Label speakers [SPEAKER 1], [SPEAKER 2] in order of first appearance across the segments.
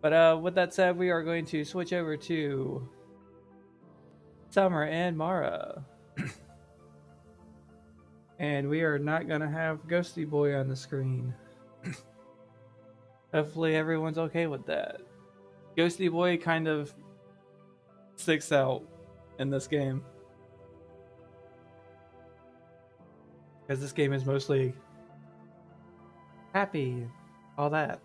[SPEAKER 1] But uh, with that said, we are going to switch over to Summer in Mara. and we are not going to have Ghosty Boy on the screen. Hopefully, everyone's okay with that. Ghosty Boy kind of sticks out in this game. Because this game is mostly happy, all that.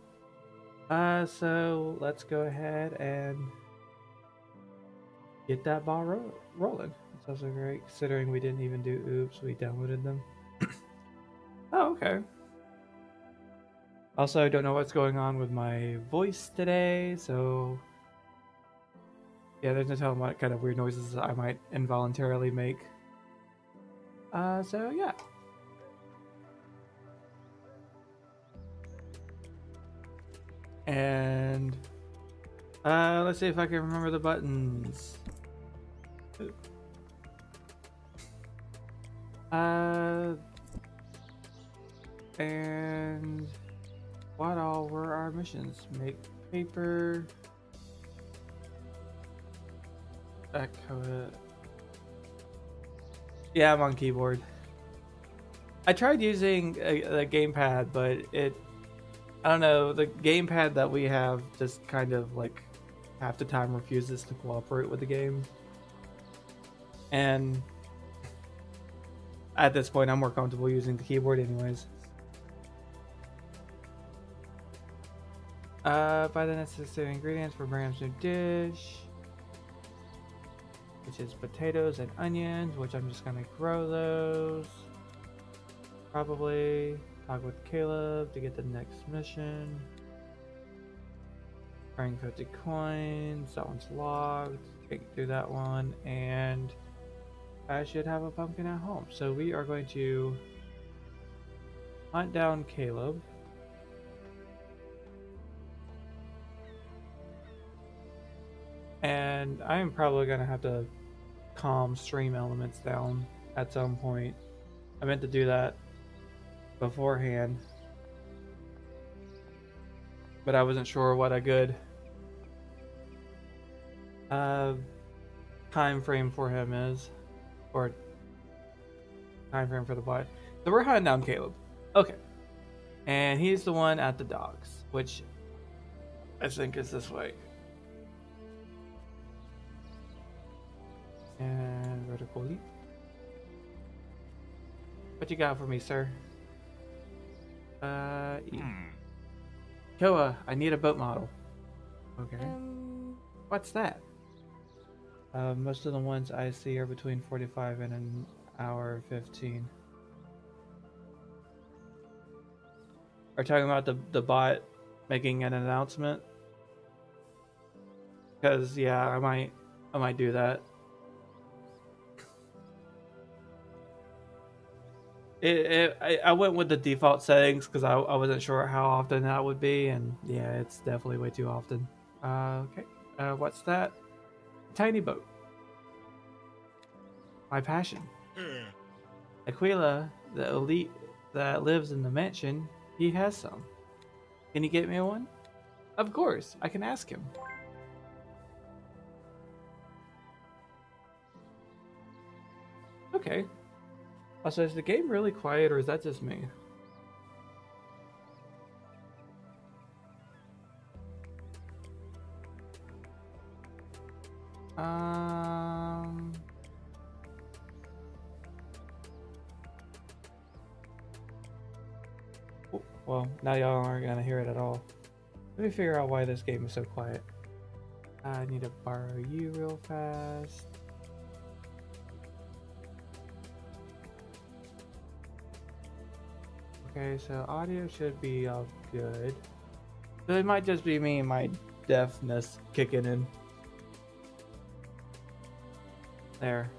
[SPEAKER 1] Uh, so let's go ahead and get that ball ro- rolling. It's also great considering we didn't even do oops, we downloaded them. oh, okay. Also, I don't know what's going on with my voice today, so yeah, there's no telling what kind of weird noises I might involuntarily make. Uh, so yeah. And uh, let's see if I can remember the buttons. Uh, and what all were our missions? Make paper. Yeah, I'm on keyboard. I tried using a, a gamepad, but it I don't know, the gamepad that we have just kind of like half the time refuses to cooperate with the game. And at this point, I'm more comfortable using the keyboard, anyways. Uh, buy the necessary ingredients for Bram's new dish, which is potatoes and onions, which I'm just gonna grow those. Probably. Talk with Caleb to get the next mission. Rain coated coins. That one's logged. Can't do that one. And I should have a pumpkin at home. So we are going to hunt down Caleb. And I am probably going to have to calm StreamElements down at some point. I meant to do that beforehand. But I wasn't sure what a good uh, time frame for him is. Or time frame for the bot. So we're hunting down Caleb. Okay. And he's the one at the docks, which I think is this way. And vertical leap. What you got for me, sir? Uh, hmm. Koa, I need a boat model. Okay. Um... What's that? Uh, most of the ones I see are between 45 and an hour 15. Are talking about the the bot making an announcement? Because yeah, I might I might do that. It, it, I, I went with the default settings because I, I wasn't sure how often that would be, and yeah, it's definitely way too often. Uh, okay, uh, what's that? Tiny boat. My passion. Mm. Aquila, the elite that lives in the mansion, he has some. Can you get me one? Of course, I can ask him. Okay, also, is the game really quiet or is that just me? Um... Well, now y'all aren't gonna hear it at all. Let me figure out why this game is so quiet. I need to borrow you real fast. Okay, so audio should be all good. So it might just be me and my deafness kicking in. There.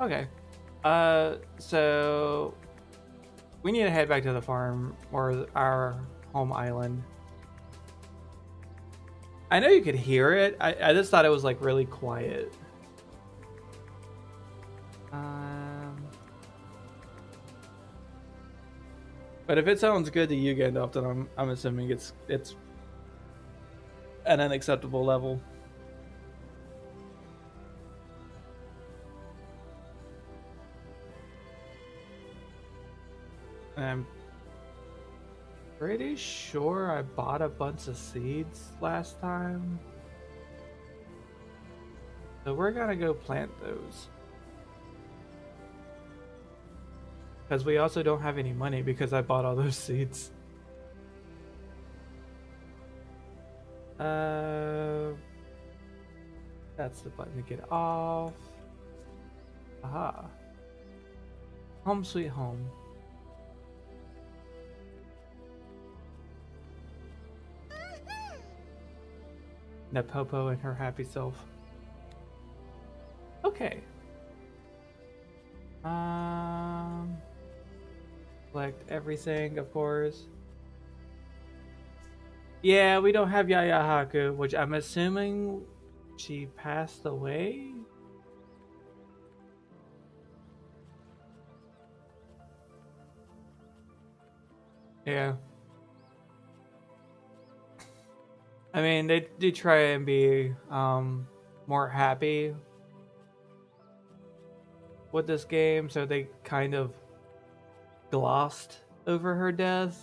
[SPEAKER 1] Okay. Uh, so we need to head back to the farm or our home island. I know you could hear it. I, I just thought it was like really quiet. But if it sounds good to you, Gandalf, then I'm I'm assuming it's it's an acceptable level. I'm pretty sure I bought a bunch of seeds last time. So we're gonna go plant those. Because we also don't have any money because I bought all those seeds. Uh, that's the button to get off. Aha. Home sweet home. Napopo and her happy self. Okay. Um, collect everything, of course. Yeah, we don't have Yaya Haku, which I'm assuming she passed away. Yeah. I mean, they do try and be um, more happy with this game, so they kind of glossed over her death.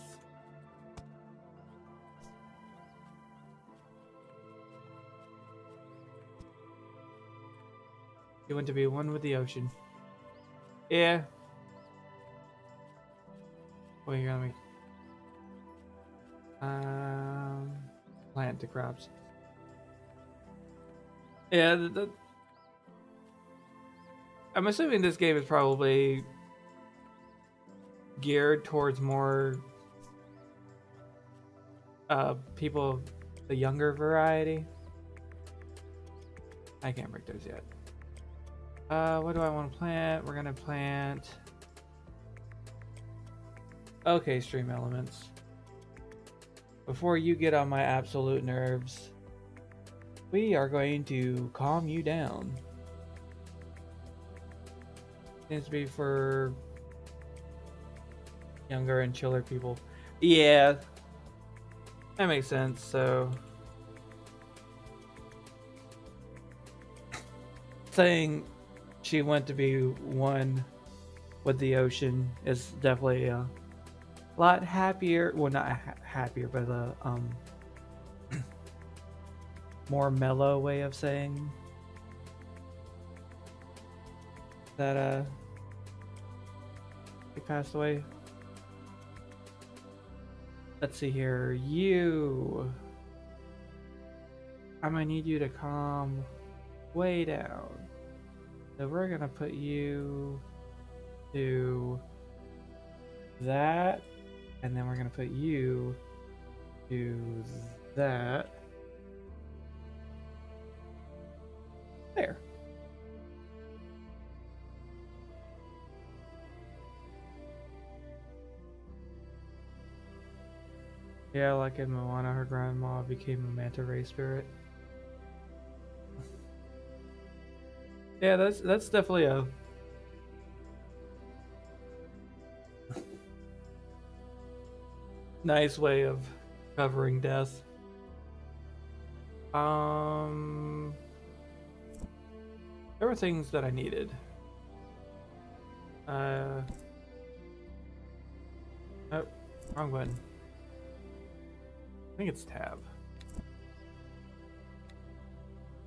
[SPEAKER 1] You want to be one with the ocean. Yeah. You gonna make? Um plant the crops. Yeah, the, the, I'm assuming this game is probably geared towards more uh, people, of the younger variety. I can't break those yet. Uh, what do I want to plant? We're gonna plant. Okay, StreamElements. Before you get on my absolute nerves, we are going to calm you down. Seems to be for younger and chiller people. Yeah, that makes sense. So, saying she went to be one with the ocean is definitely a lot happier. Well, not ha happier, but a um, more mellow way of saying that uh, he passed away. Let's see here. You. I'm gonna need you to calm way down. So we're gonna put you to that and then we're to put you to that. There. Yeah, like in Moana, her grandma became a manta ray spirit. yeah, that's that's definitely a nice way of covering death. Um, there were things that I needed. Uh, oh, wrong button. I think it's tab.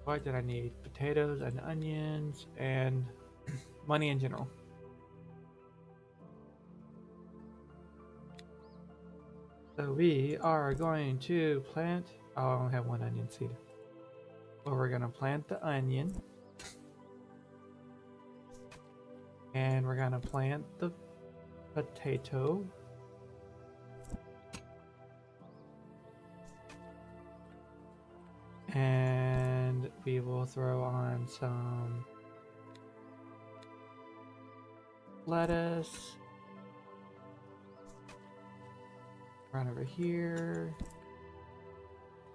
[SPEAKER 1] What did I need? Potatoes and onions and money in general. So we are going to plant, oh, I only have one onion seed. But we're gonna plant the onion. And we're gonna plant the potato. And we will throw on some lettuce. Run over here.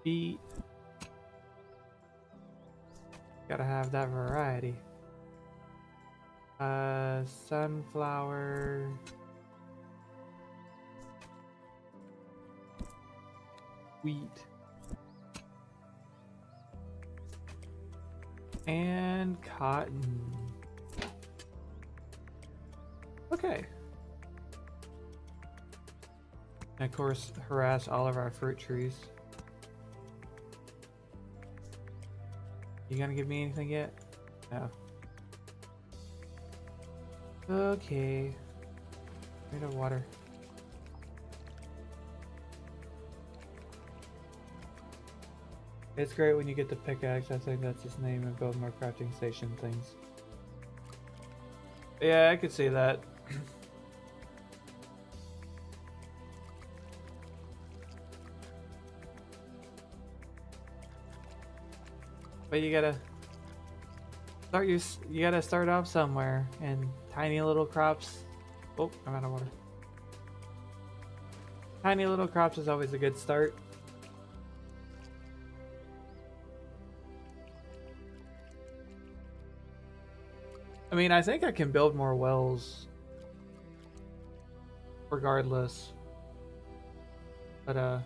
[SPEAKER 1] Beet. Gotta have that variety. Uh, sunflower. wheat. And cotton. Okay. And of course, harass all of our fruit trees. You gonna give me anything yet? No. Okay. Need a water. It's great when you get the pickaxe, I think that's his name, and build more crafting station things. Yeah, I could see that. but you gotta start your you gotta start off somewhere and tiny little crops oh i'm out of water tiny little crops is always a good start mean, I think I can build more wells regardless. But, uh,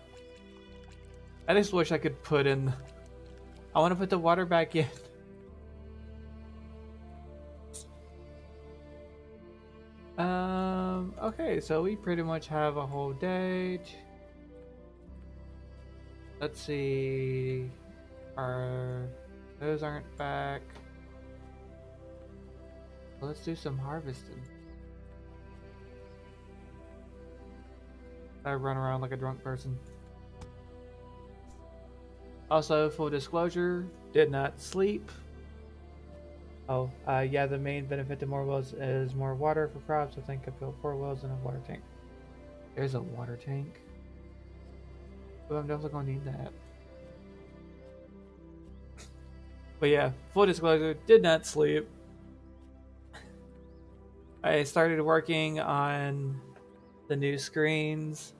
[SPEAKER 1] I just wish I could put in, I want to put the water back in. Um, okay, so we pretty much have a whole day. Let's see, our, those aren't back. Let's do some harvesting. I run around like a drunk person. Also, full disclosure, did not sleep. Oh, uh, yeah, the main benefit to more wells is more water for crops. I think I built four wells and a water tank. There's a water tank. Oh, I'm definitely gonna need that. But yeah, full disclosure, did not sleep. I started working on the new screens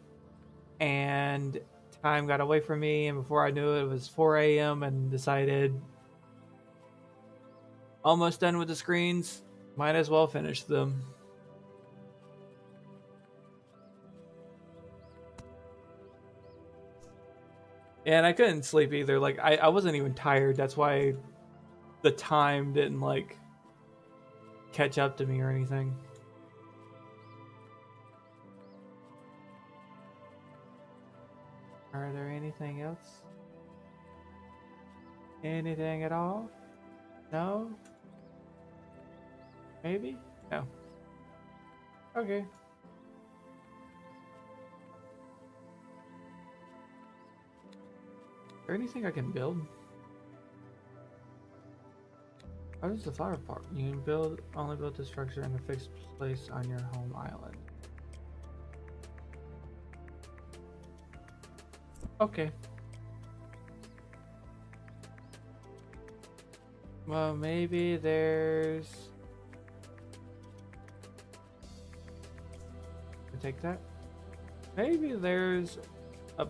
[SPEAKER 1] and time got away from me and before I knew it, it was 4 a.m. and decided almost done with the screens might as well finish them and I couldn't sleep either like I, I wasn't even tired that's why the time didn't like catch up to me or anything. Are there anything else? Anything at all? No? Maybe? No. Okay. Is there anything I can build? How does the flower part? You can build only build the structure in a fixed place on your home island. Okay. Well, maybe there's... I take that? Maybe there's a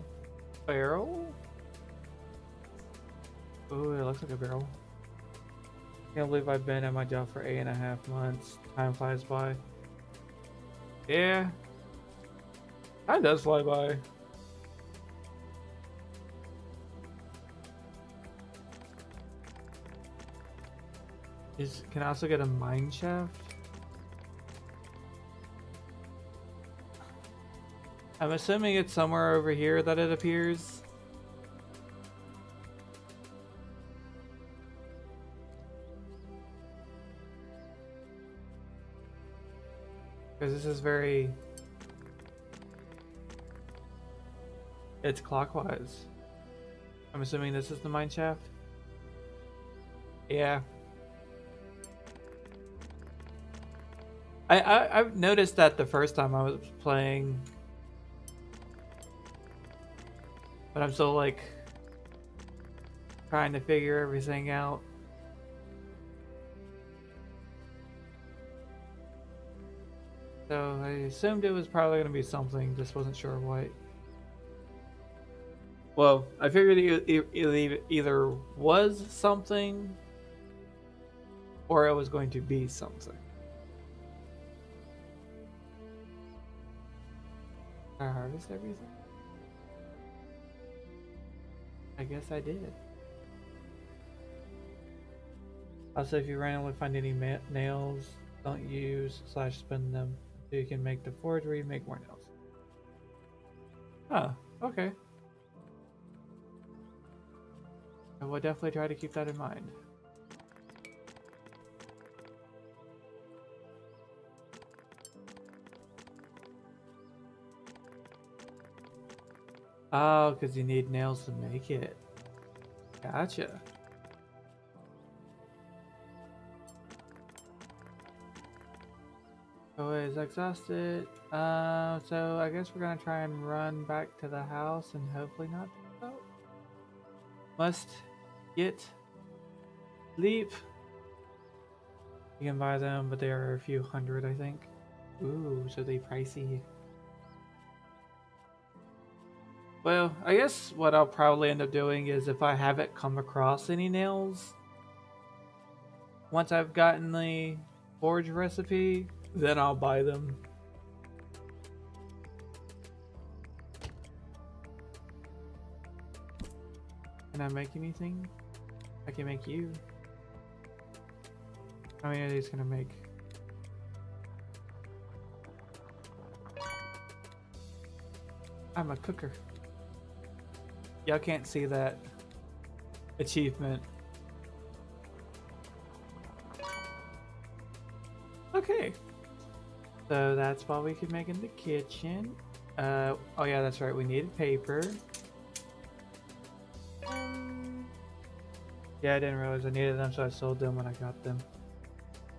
[SPEAKER 1] barrel? Oh, it looks like a barrel. Can't believe I've been at my job for eight and a half months. Time flies by. Yeah. Time does fly by. Is can I also get a mine shaft? I'm assuming it's somewhere over here that it appears. Because this is very... It's clockwise. I'm assuming this is the mine shaft? Yeah. I, I I've noticed that the first time I was playing, but I'm still like trying to figure everything out. So I assumed it was probably going to be something, just wasn't sure what. Well, I figured it either was something or it was going to be something. I harvest everything? I guess I did. Also, if you randomly find any nails, don't use slash spend them so you can make the forgery make more nails. Huh, okay. I will definitely try to keep that in mind. Oh, because you need nails to make it. Gotcha. Is exhausted. Uh, so I guess we're gonna try and run back to the house and hopefully not. Oh. Must get leap. You can buy them, but they are a few hundred, I think. Ooh, so they pricey. Well, I guess what I'll probably end up doing is if I haven't come across any nails, once I've gotten the forge recipe, then I'll buy them. Can I make anything? I can make you. How many are these gonna make? I'm a cooker. Y'all can't see that achievement. So that's what we can make in the kitchen. Uh, oh yeah, that's right. We needed paper. Yeah, I didn't realize I needed them, so I sold them when I got them.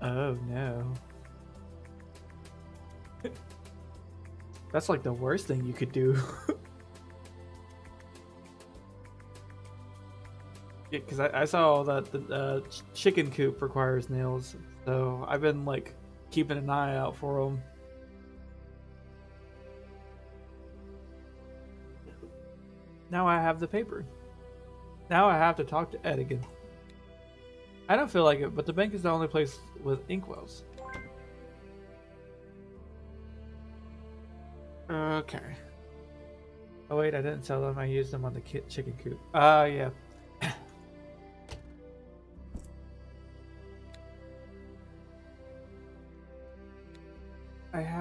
[SPEAKER 1] Oh no. That's like the worst thing you could do. yeah, because I, I, saw that the uh, chicken coop requires nails, so I've been like keeping an eye out for them. Now I have the paper. Now I have to talk to Ed again. I don't feel like it, but the bank is the only place with inkwells. Okay. Oh wait, I didn't sell them. I used them on the chicken coop. Ah, uh, yeah.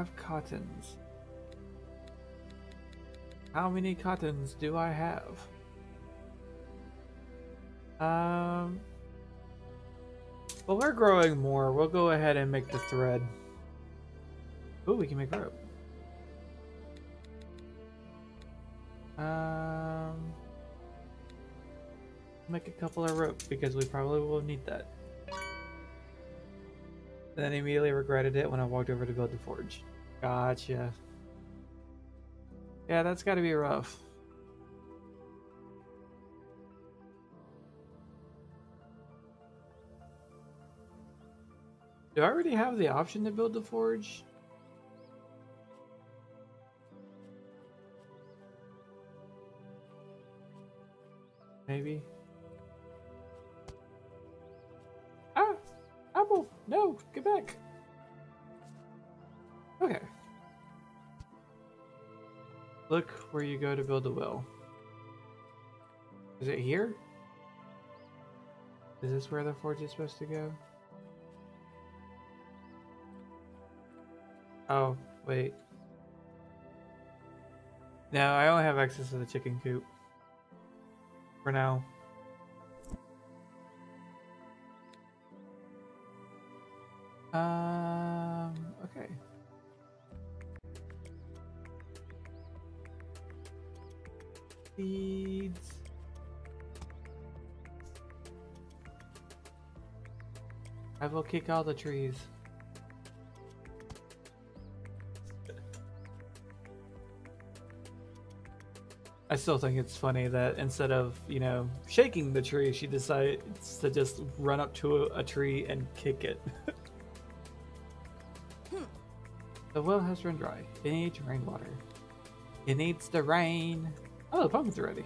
[SPEAKER 1] Have cottons. How many cottons do I have? Um, well, we're growing more. We'll go ahead and make the thread. Oh, we can make rope. Um, make a couple of rope because we probably will need that. Then I immediately regretted it when I walked over to build the forge. Gotcha. Yeah, that's gotta be rough. Do I already have the option to build the forge? Maybe. Ah! Apple! No! Get back! Okay. Look where you go to build the well. Is it here? Is this where the forge is supposed to go? Oh, wait. No, I only have access to the chicken coop. For now. Um, Seeds. I will kick all the trees. I still think it's funny that instead of, you know, shaking the tree, she decides to just run up to a, a tree and kick it. Hmm. The well has run dry. It needs rainwater. It needs the rain. Oh, the pumpkin's ready.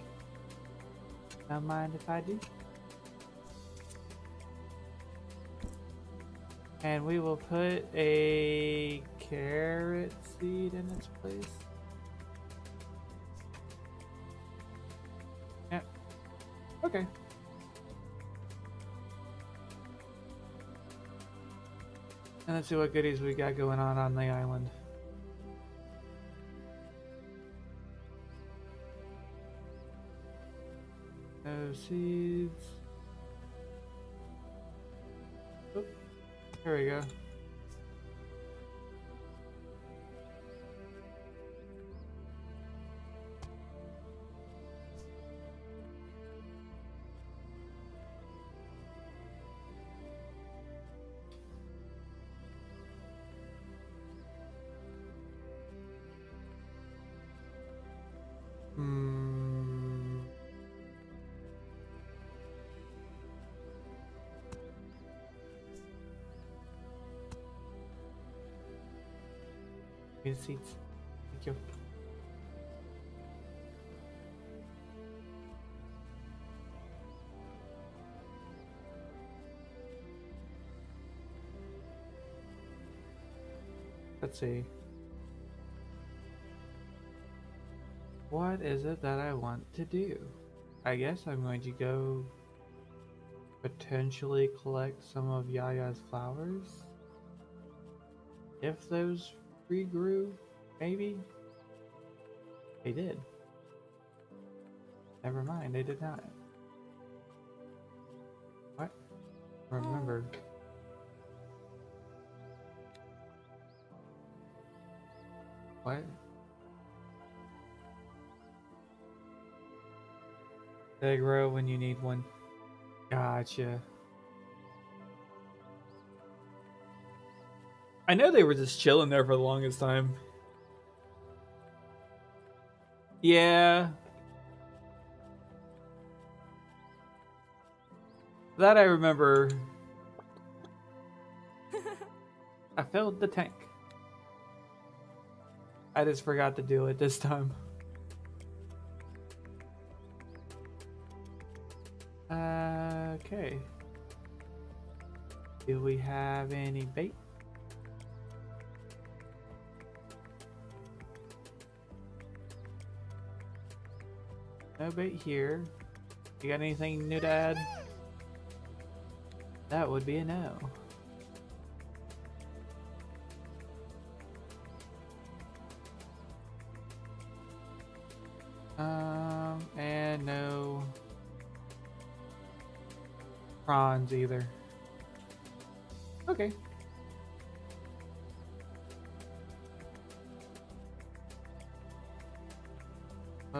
[SPEAKER 1] Don't mind if I do. And we will put a carrot seed in its place. Yep. Okay. And let's see what goodies we got going on on the island. Seeds. Oop. There we go. Need seats. Thank you. Let's see. What is it that I want to do? I guess I'm going to go potentially collect some of Yaya's flowers. If those regrew, maybe? They did. Never mind, they did not. What? Remember. What? They grow when you need one. Gotcha. I know they were just chilling there for the longest time. Yeah. That I remember. I filled the tank. I just forgot to do it this time. Uh, okay. Do we have any bait? No bait here. You got anything new to add? That would be a no. Um, and no prawns either. Okay.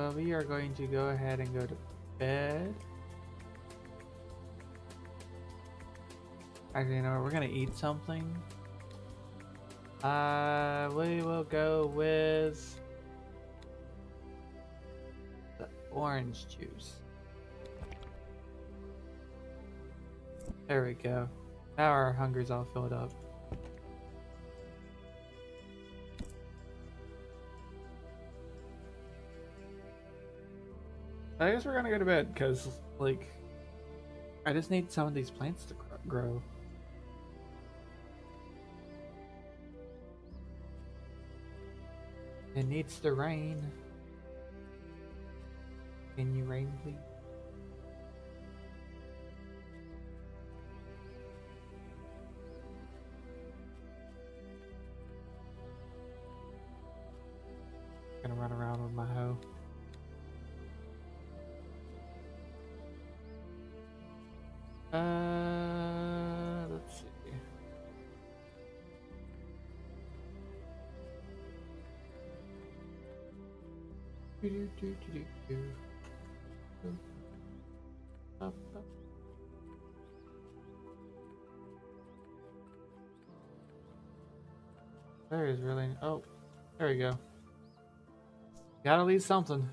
[SPEAKER 1] We are going to go ahead and go to bed. Actually, you know what? We're gonna eat something. Uh, we will go with the orange juice. There we go. Now our hunger's all filled up. I guess we're gonna go to bed because, like, I just need some of these plants to grow. It needs to rain. Can you rain, please? Do-do-do-do-do-do. Up, up. There is really. Oh, there we go. Gotta leave something.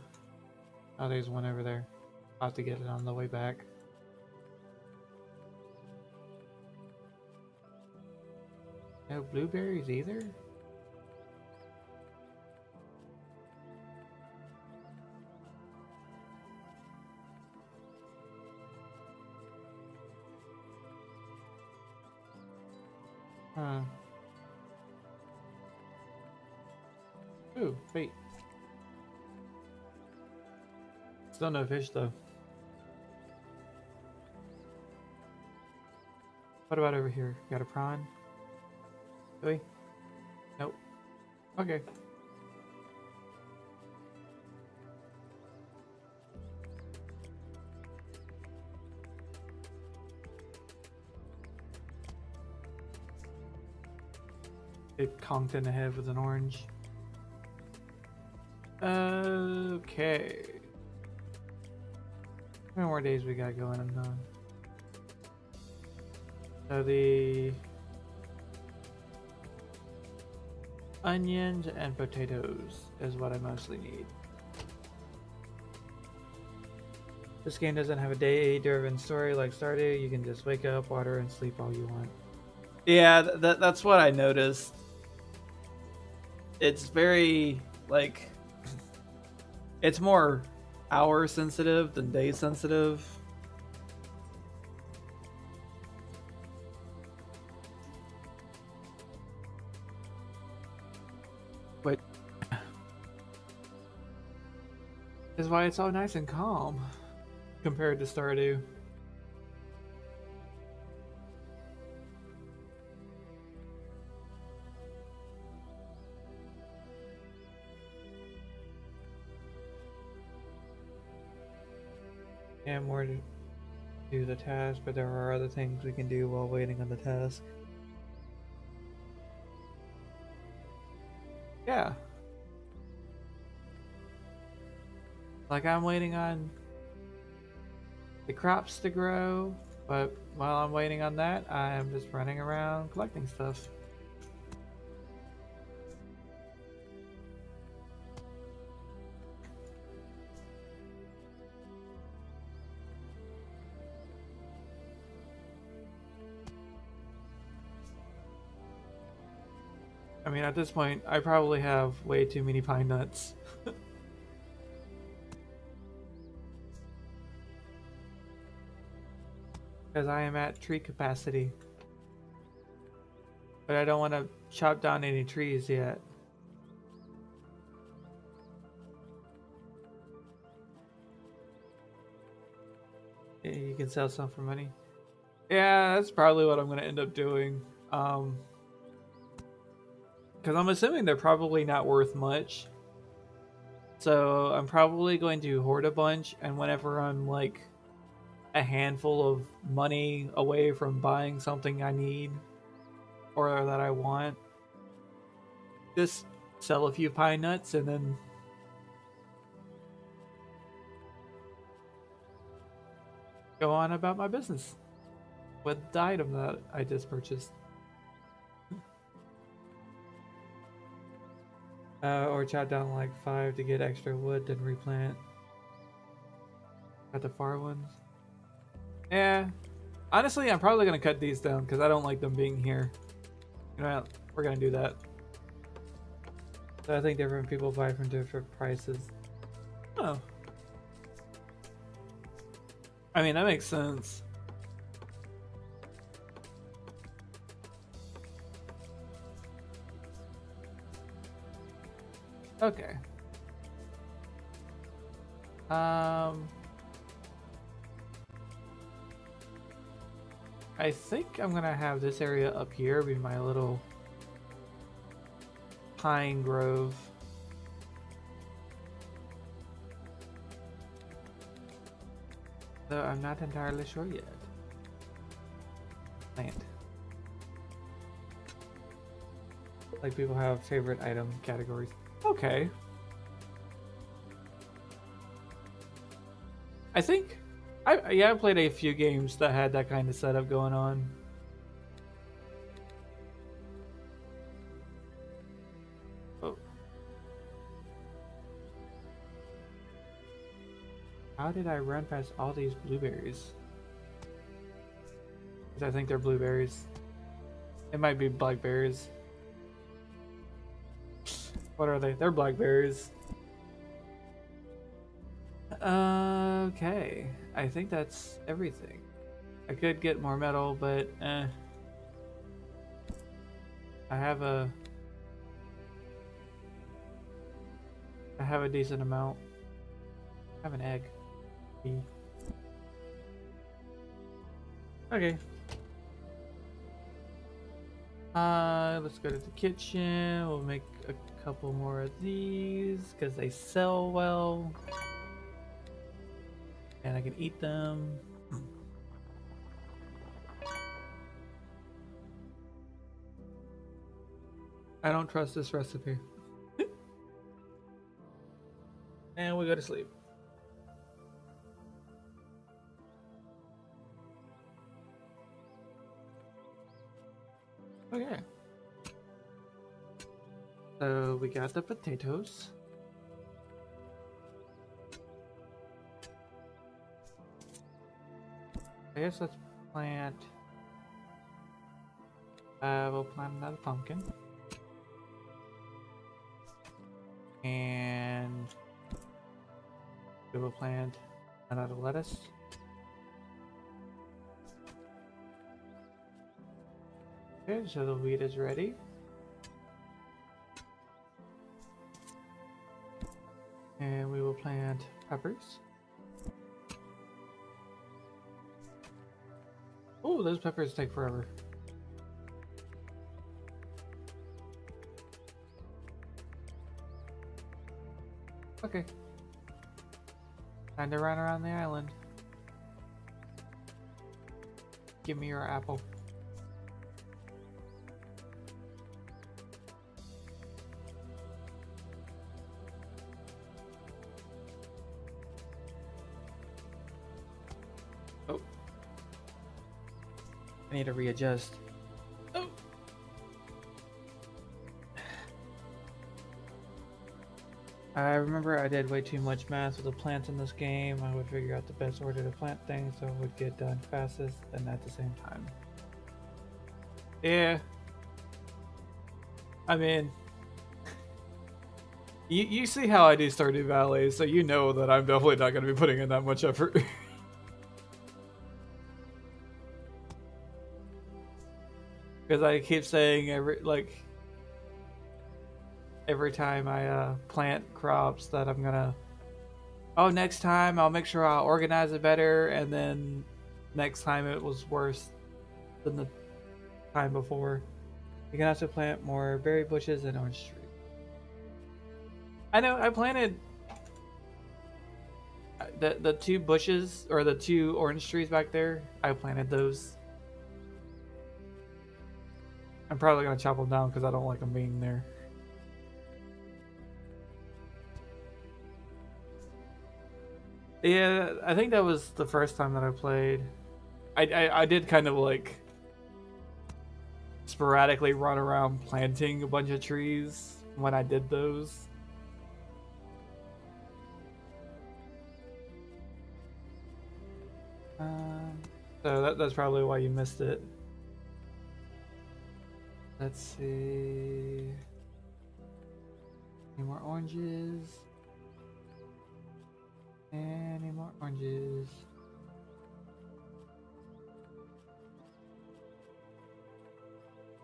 [SPEAKER 1] Oh, there's one over there. I'll have to get it on the way back. No blueberries either? Still no fish though. What about over here? Got a prawn? Really? Nope. Okay. It conked in the head with an orange. Okay. Many more days we got going on? So the onions and potatoes is what I mostly need. This game doesn't have a day-driven story like Stardew. You can just wake up, water, and sleep all you want. Yeah, that, that's what I noticed. It's very, like, it's more hour sensitive than day sensitive. But is why it's all nice and calm compared to Stardew. Yeah, more to do the task, but there are other things we can do while waiting on the task. Yeah. Like I'm waiting on the crops to grow, but while I'm waiting on that, I am just running around collecting stuff. At this point, I probably have way too many pine nuts. Because I am at tree capacity. But I don't want to chop down any trees yet. You can sell some for money. Yeah, that's probably what I'm going to end up doing. Um, because I'm assuming they're probably not worth much. So I'm probably going to hoard a bunch, and whenever I'm like a handful of money away from buying something I need or that I want, just sell a few pine nuts and then go on about my business with the item that I just purchased. Uh, or chop down like five to get extra wood, then replant. Got the far ones. Yeah. Honestly, I'm probably gonna cut these down because I don't like them being here. You know, we're gonna do that. So I think different people buy from different prices. Oh. I mean, that makes sense. Okay. Um, I think I'm gonna have this area up here be my little pine grove. Though I'm not entirely sure yet. Plant. Like people have favorite item categories. Okay. I think I yeah, I played a few games that had that kind of setup going on. Oh. How did I run past all these blueberries? I think they're blueberries. It might be blackberries. What are they? They're blackberries. Okay, I think that's everything. I could get more metal, but eh. I have a... I have a decent amount. I have an egg. Okay. Uh, let's go to the kitchen. We'll make couple more of these because they sell well. And I can eat them. I don't trust this recipe. and we go to sleep. Okay. So we got the potatoes. I guess let's plant. Uh, we'll plant another pumpkin. And we will plant another lettuce. Okay, so the wheat is ready. And we will plant peppers. Oh, those peppers take forever. Okay. Time to run around the island. Give me your apple. Need to readjust. Oh. I remember I did way too much math with the plants in this game. I would figure out the best order to plant things so it would get done fastest and at the same time. Yeah. I mean, you, you see how I do Stardew Valley, so you know that I'm definitely not going to be putting in that much effort. Because I keep saying every, like, every time I uh, plant crops that I'm gonna oh next time I'll make sure I'll organize it better and then next time it was worse than the time before. You can also plant more berry bushes and orange trees. I know I planted uh, the the two bushes or the two orange trees back there. I planted those. I'm probably gonna chop them down because I don't like them being there. Yeah, I think that was the first time that I played. I, I, I did kind of like sporadically run around planting a bunch of trees when I did those. Um, so that, that's probably why you missed it. Let's see. Any more oranges? Any more oranges?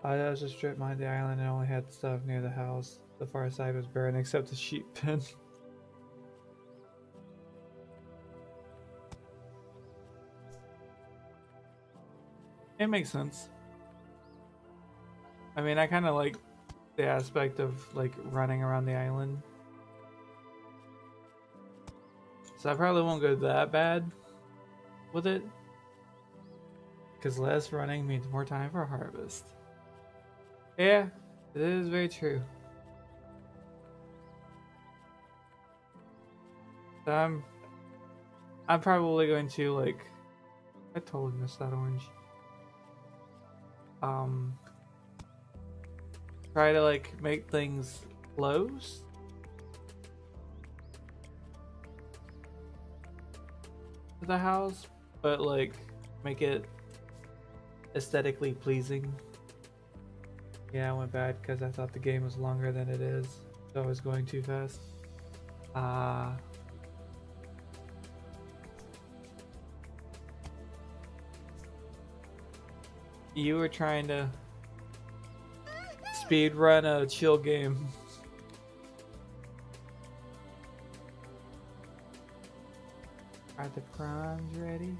[SPEAKER 1] I was just strip mined the island and only had stuff near the house. The far side was barren except the sheep pen. it makes sense. I mean, I kind of like the aspect of like running around the island. So I probably won't go that bad with it. Because less running means more time for harvest. Yeah, it is very true. So I'm I'm probably going to like I totally missed that orange. Um try to like make things close. to the house, but like make it aesthetically pleasing. Yeah, I went bad because I thought the game was longer than it is, so I was going too fast. Ah. Uh, you were trying to speed run a chill game. Are the prawns ready?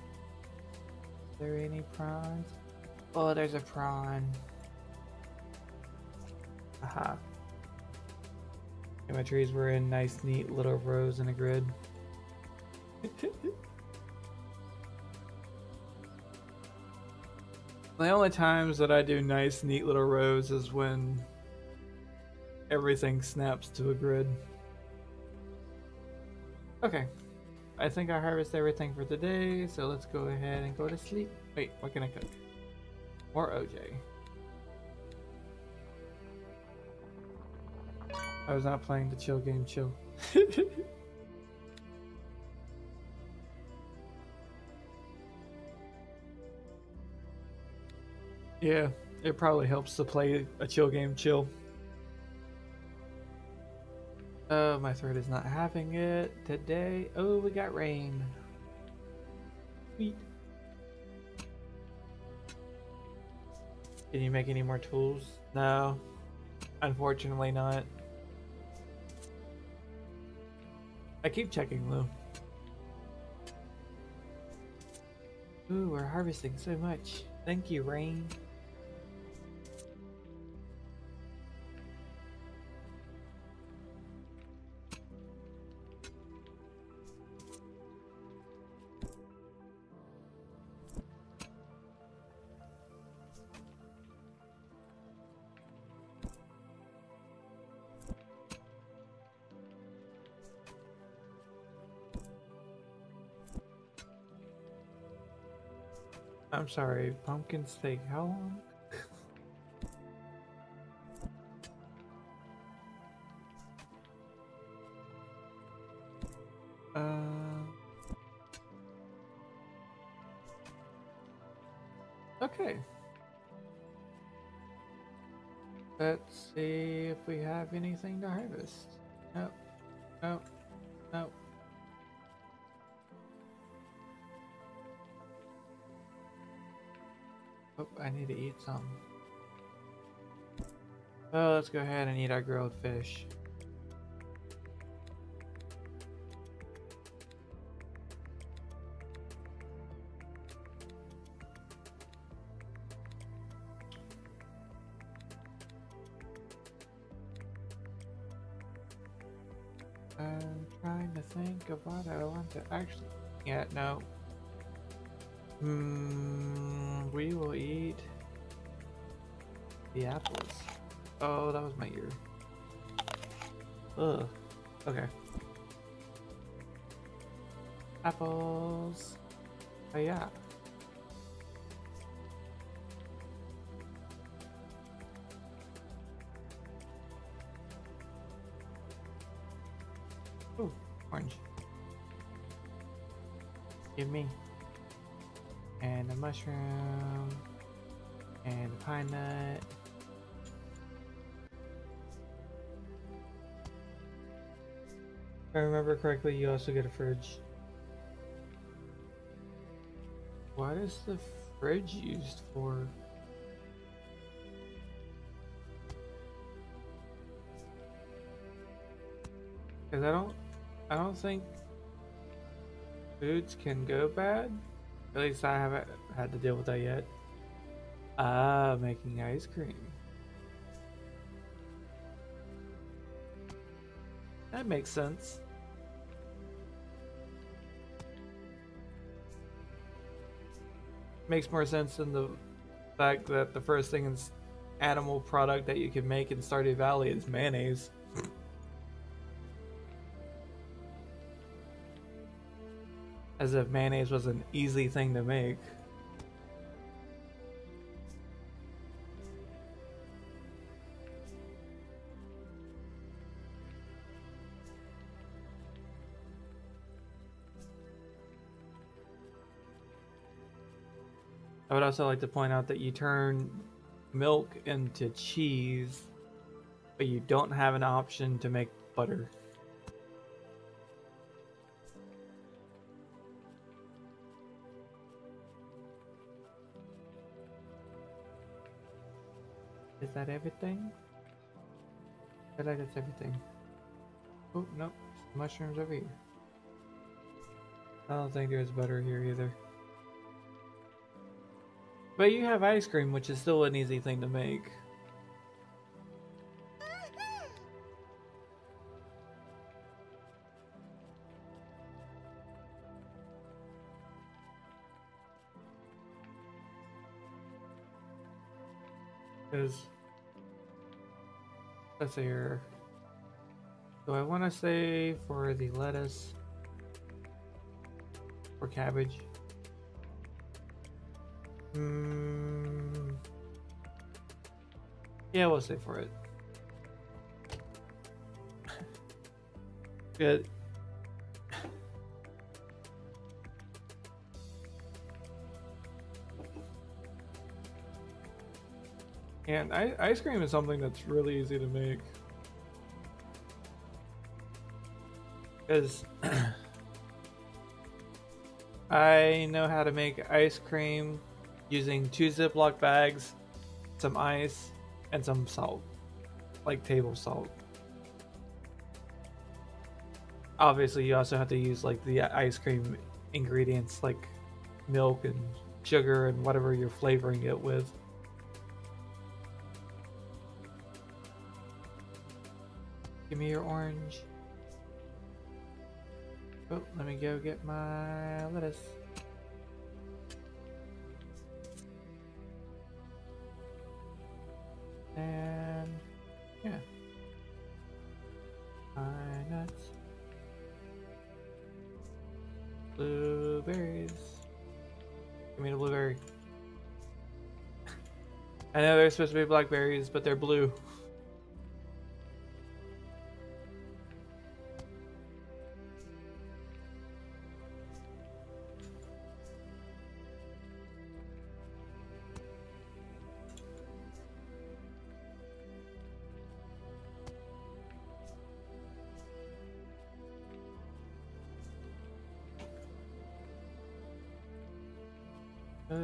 [SPEAKER 1] Are there any prawns? Oh, there's a prawn. Aha. And my trees were in nice, neat little rows in a grid. the only times that I do nice, neat little rows is when everything snaps to a grid. Okay. I think I harvest everything for today, so let's go ahead and go to sleep. Wait, what can I cook? More OJ. I was not playing the chill game chill. yeah, it probably helps to play a chill game chill. Oh, my throat is not having it today. Oh, we got rain. Sweet. Can you make any more tools? No. Unfortunately not. I keep checking though. Ooh, we're harvesting so much. Thank you, rain. I'm sorry, pumpkin steak, how long? Oh, let's go ahead and eat our grilled fish. I'm trying to think of what I want to actually... Yeah, no. Hmm, we will eat the apples. Oh, that was my ear. Ugh. Okay. Apples. Oh yeah. Ooh, orange. Give me. And a mushroom. And a pine nut. I remember correctly, you also get a fridge. What is the fridge used for? Cause I don't, I don't think foods can go bad. At least I haven't had to deal with that yet. Ah, making ice cream. That makes sense. Makes more sense than the fact that the first thing is animal product that you can make in Stardew Valley is mayonnaise. As if mayonnaise was an easy thing to make. Also like to point out that you turn milk into cheese, but you don't have an option to make butter. Is that everything? I feel like that's everything. Oh, no. Mushrooms over here. I don't think there's butter here either. But you have ice cream, which is still an easy thing to make. Because see here. Do I want to say for the lettuce or cabbage? Hmm. Yeah, we'll say for it. Good. And ice cream is something that's really easy to make. Because I know how to make ice cream using two Ziploc bags, some ice, and some salt. Like table salt. Obviously, you also have to use like the ice cream ingredients like milk and sugar and whatever you're flavoring it with. Give me your orange. Oh, let me go get my lettuce. Yeah. My nuts. Blueberries. Give me a blueberry. I know they're supposed to be blackberries, but they're blue.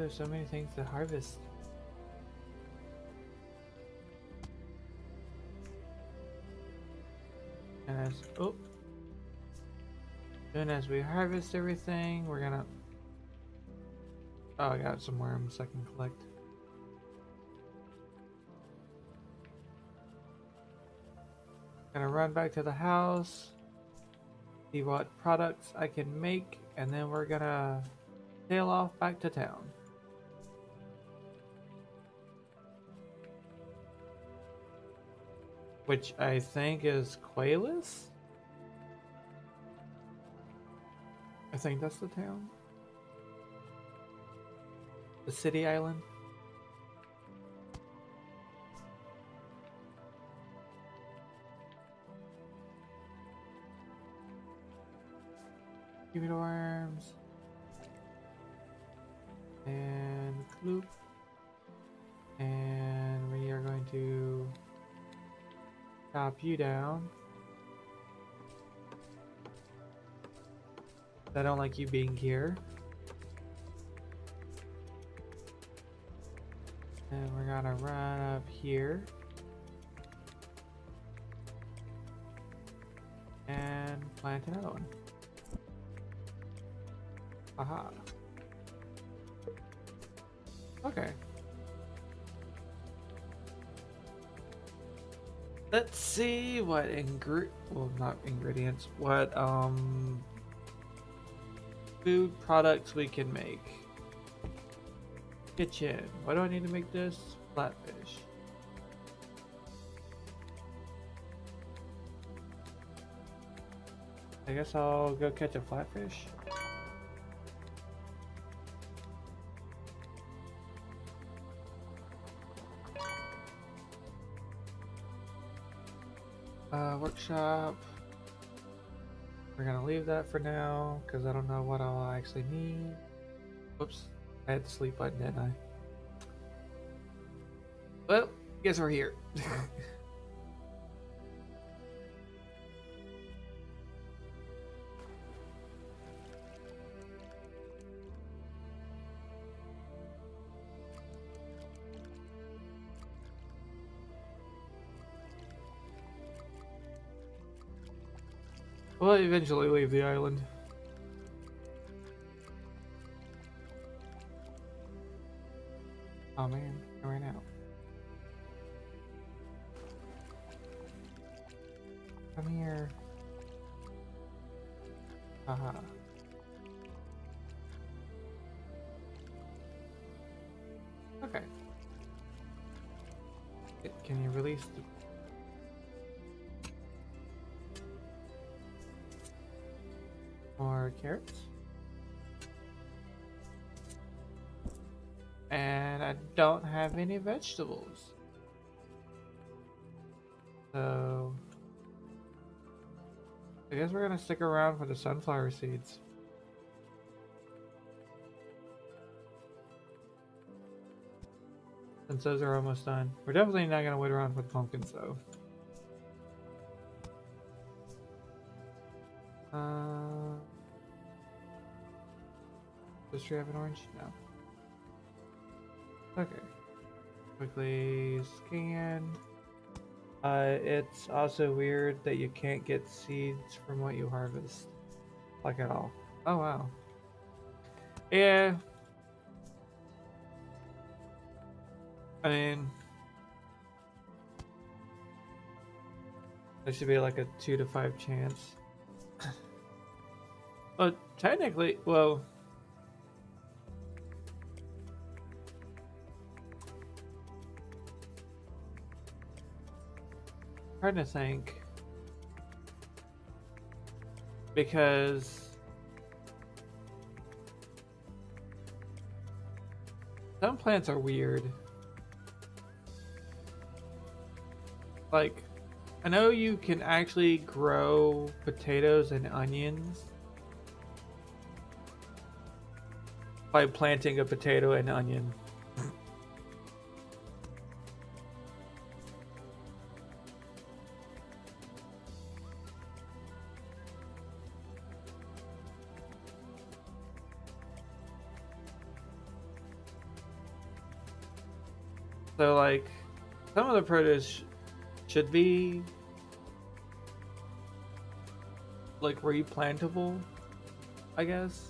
[SPEAKER 1] So many things to harvest. And as oh, soon as we harvest everything, we're gonna. Oh, I got some worms I can collect. Gonna run back to the house, see what products I can make, and then we're gonna sail off back to town. Which I think is Qualis? I think that's the town. The city island. Give me the worms. And loop. And chop you down. I don't like you being here. And we're gonna run up here. And plant another one. Aha. Okay. Let's see what ingre well not ingredients, what um food products we can make. Kitchen. Why do I need to make this? Flatfish. I guess I'll go catch a flatfish. Workshop. We're gonna leave that for now because I don't know what I'll actually need. Whoops, I had the sleep button, didn't I? Well, guess we're here. we'll eventually leave the island. Oh man, I ran out. Come here. Haha. Okay. can you release the carrots? And I don't have any vegetables. So I guess we're gonna stick around for the sunflower seeds. Since those are almost done. We're definitely not gonna wait around for the pumpkins though. Uh, does she have an orange? No. Okay. Quickly scan. Uh, it's also weird that you can't get seeds from what you harvest. Like at all. Oh wow. Yeah. I mean... There should be like a 2 to 5 chance. but technically, well... Hard to think. Because some plants are weird. Like, I know you can actually grow potatoes and onions by planting a potato and onion. Produce should be like replantable, I guess,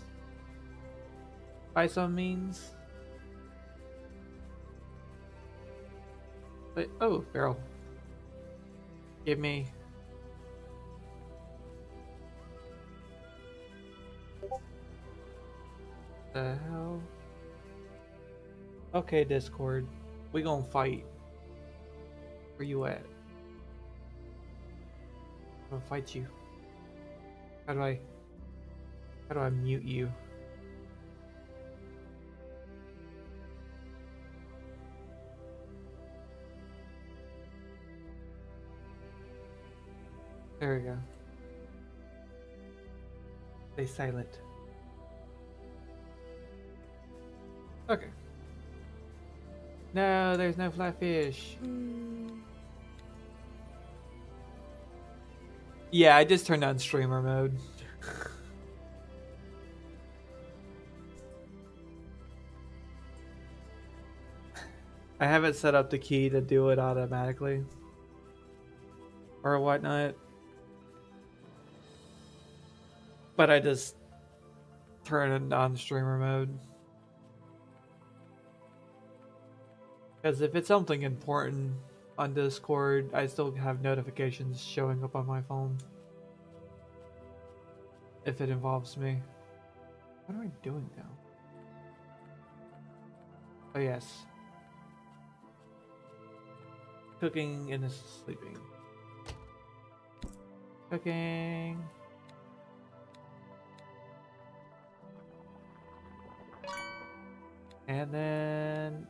[SPEAKER 1] by some means. But oh, barrel. Give me. The hell? Okay, Discord. We gonna fight. Where you at? I'm gonna fight you. How do I... How do I mute you? There we go. Stay silent. Okay. No, there's no flatfish. fish. Hmm. Yeah, I just turned on streamer mode. I haven't set up the key to do it automatically. Or whatnot. But I just turn it on streamer mode. Because if it's something important on Discord, I still have notifications showing up on my phone. If it involves me. What am I doing now? Oh yes. Cooking and sleeping. Cooking. And then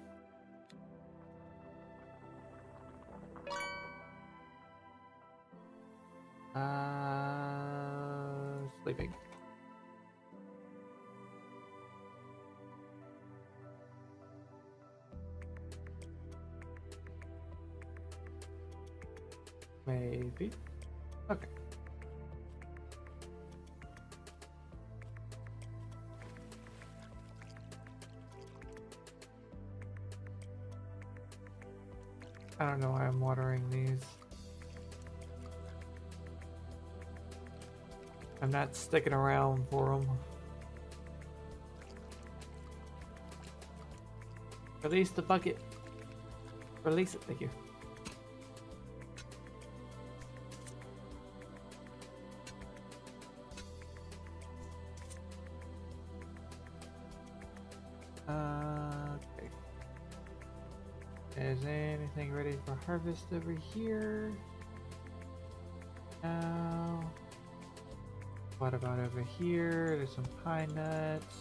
[SPEAKER 1] Uh, sleeping. Maybe. Okay. I don't know why I'm watering these. I'm not sticking around for them. Release the bucket. Release it, thank you. Uh, okay. Is anything ready for harvest over here? No. What about over here? There's some pine nuts.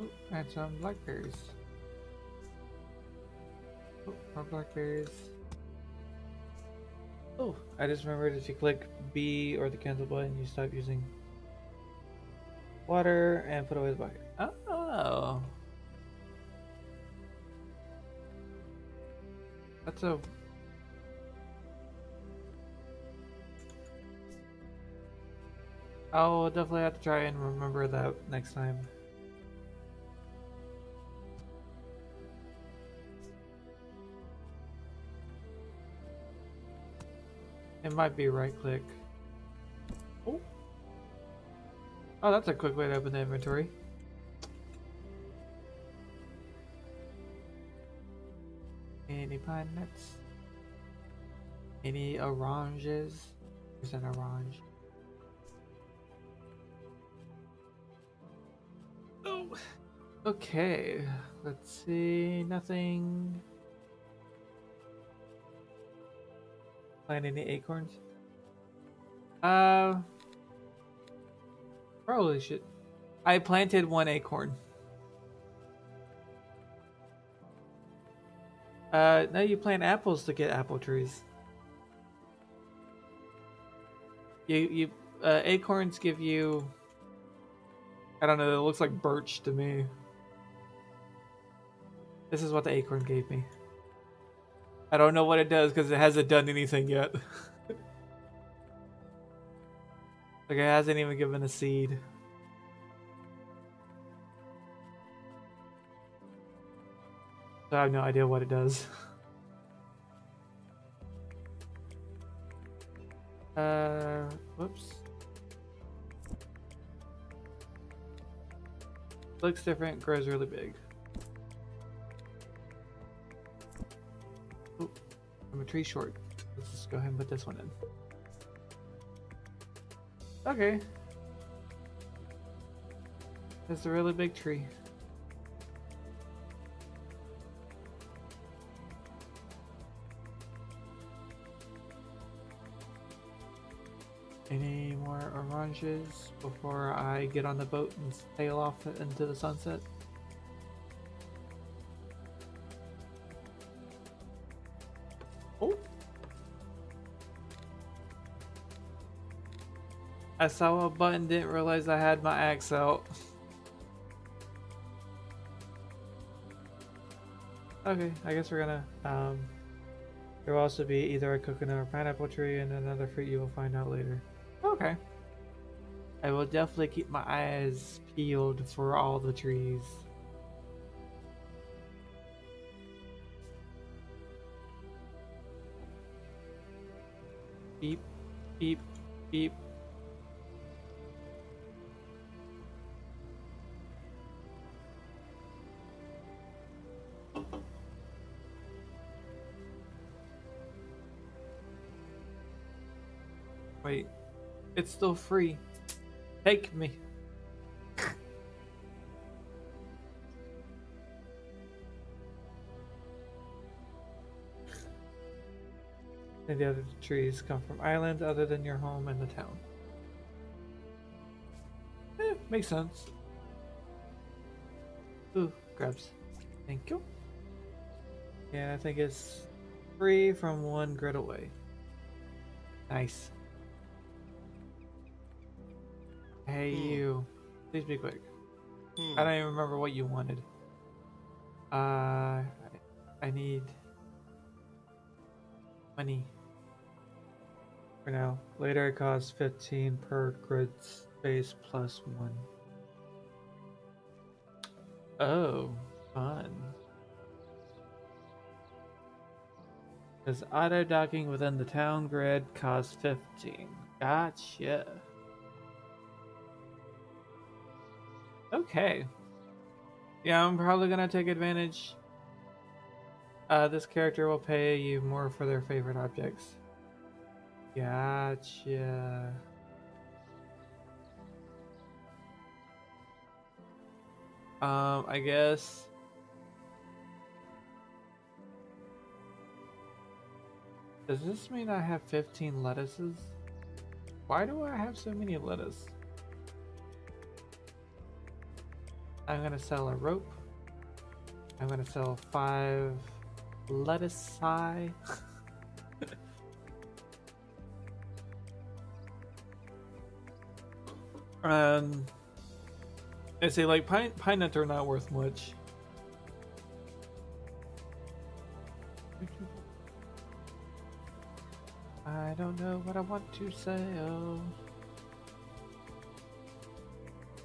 [SPEAKER 1] Ooh, and some blackberries. Oh, more blackberries. Oh, I just remembered if you click B or the cancel button, you stop using water and put away the bucket. Oh. That's a I'll definitely have to try and remember that next time. It might be right click. Oh. Oh, that's a quick way to open the inventory. Any pine nuts? Any oranges? There's an orange. Oh. Okay. Let's see. Nothing. Plant any acorns? Uh, probably should. I planted one acorn. Uh, now you plant apples to get apple trees. You you uh, acorns give you. I don't know. It looks like birch to me. This is what the acorn gave me. I don't know what it does because it hasn't done anything yet. like it hasn't even given a seed. I have no idea what it does. uh, whoops. Looks different, grows really big. I'm a tree short. Let's just go ahead and put this one in. Okay. It's a really big tree. Any more oranges before I get on the boat and sail off into the sunset? I saw a button, didn't realize I had my axe out. Okay, I guess we're gonna, um, there will also be either a coconut or pineapple tree and another fruit you will find out later. Okay. I will definitely keep my eyes peeled for all the trees. Beep, beep, beep. It's still free. Take me. and the other trees come from islands other than your home and the town. Eh, makes sense. Ooh, grabs. Thank you. Yeah, I think it's free from one grid away. Nice. Hey, hmm. you. Please be quick. Hmm. I don't even remember what you wanted. Uh, I, I need money for now. Later, it costs 15 per grid space plus one. Oh, fun. Does auto docking within the town grid cost 15? Gotcha. Okay. Yeah, I'm probably gonna take advantage Uh, this character will pay you more for their favorite objects. Gotcha. Um, I guess. Does this mean I have 15 lettuces? Why do I have so many lettuce? I'm gonna sell a rope. I'm gonna sell five lettuce eye. um, I say like pine pine nuts are not worth much. I don't know what I want to say. Oh.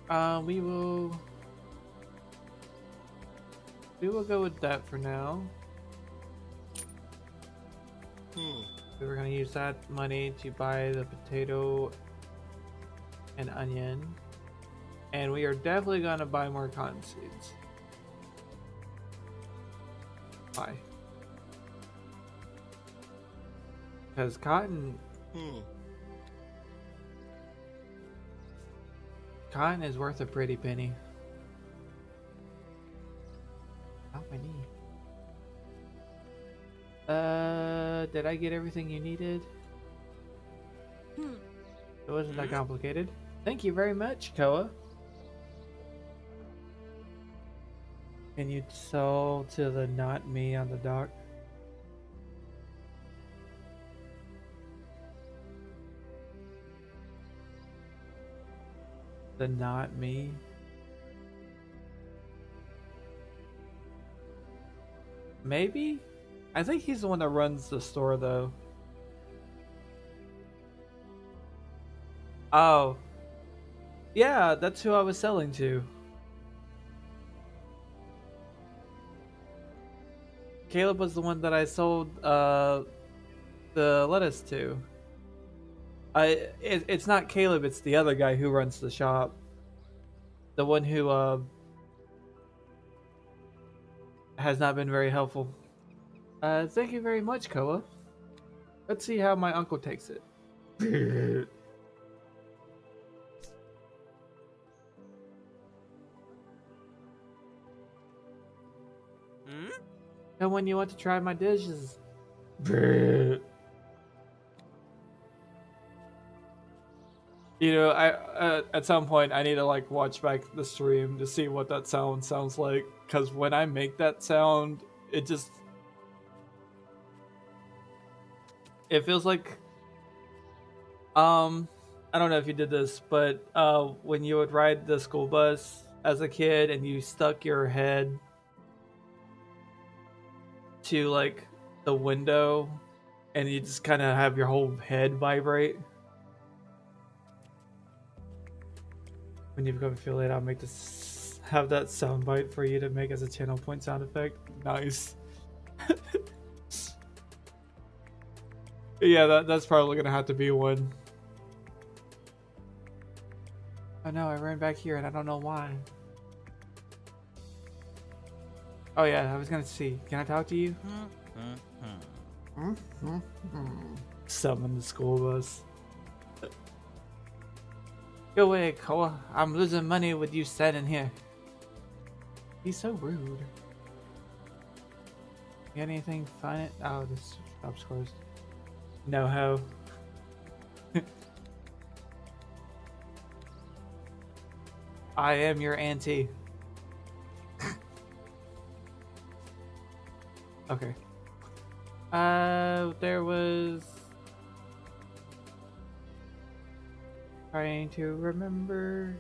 [SPEAKER 1] Uh, we will. We will go with that for now.
[SPEAKER 2] Hmm.
[SPEAKER 1] We were gonna use that money to buy the potato and onion. And we are definitely gonna buy more cotton seeds. Why? Because cotton
[SPEAKER 2] Hmm.
[SPEAKER 1] cotton is worth a pretty penny. How many? Uh, did I get everything you needed?
[SPEAKER 3] Hmm.
[SPEAKER 1] It wasn't that
[SPEAKER 2] Hmm?
[SPEAKER 1] complicated. Thank you very much, Koa. Can you sell to the not me on the dock? The not me? Maybe? I think he's the one that runs the store though. Oh. Yeah, that's who I was selling to. Caleb was the one that I sold uh the lettuce to. I it, it's not Caleb, it's the other guy who runs the shop. The one who uh has not been very helpful. Uh thank you very much, Koa. Let's see how my uncle takes it.
[SPEAKER 2] Hmm?
[SPEAKER 1] And when you want to try my dishes. You know, I uh, at some point I need to like watch back the stream to see what that sound sounds like. Because when I make that sound, it just it feels like um I don't know if you did this, but uh when you would ride the school bus as a kid and you stuck your head to like the window and you just kind of have your whole head vibrate. When you become affiliate, I'll make this have that sound bite for you to make as a channel point sound effect. Nice. yeah, that, that's probably gonna have to be one. Oh no, I ran back here and I don't know why. Oh yeah, I was gonna see. Can I talk to you?
[SPEAKER 2] Hmm. Hmm. Hmm.
[SPEAKER 1] Summon the school bus. Go away, Koa. I'm losing money with you standing here. He's so rude. Got anything fun? It oh, this shop's closed. No ho. I am your auntie. okay. Uh, there was. Trying to remember.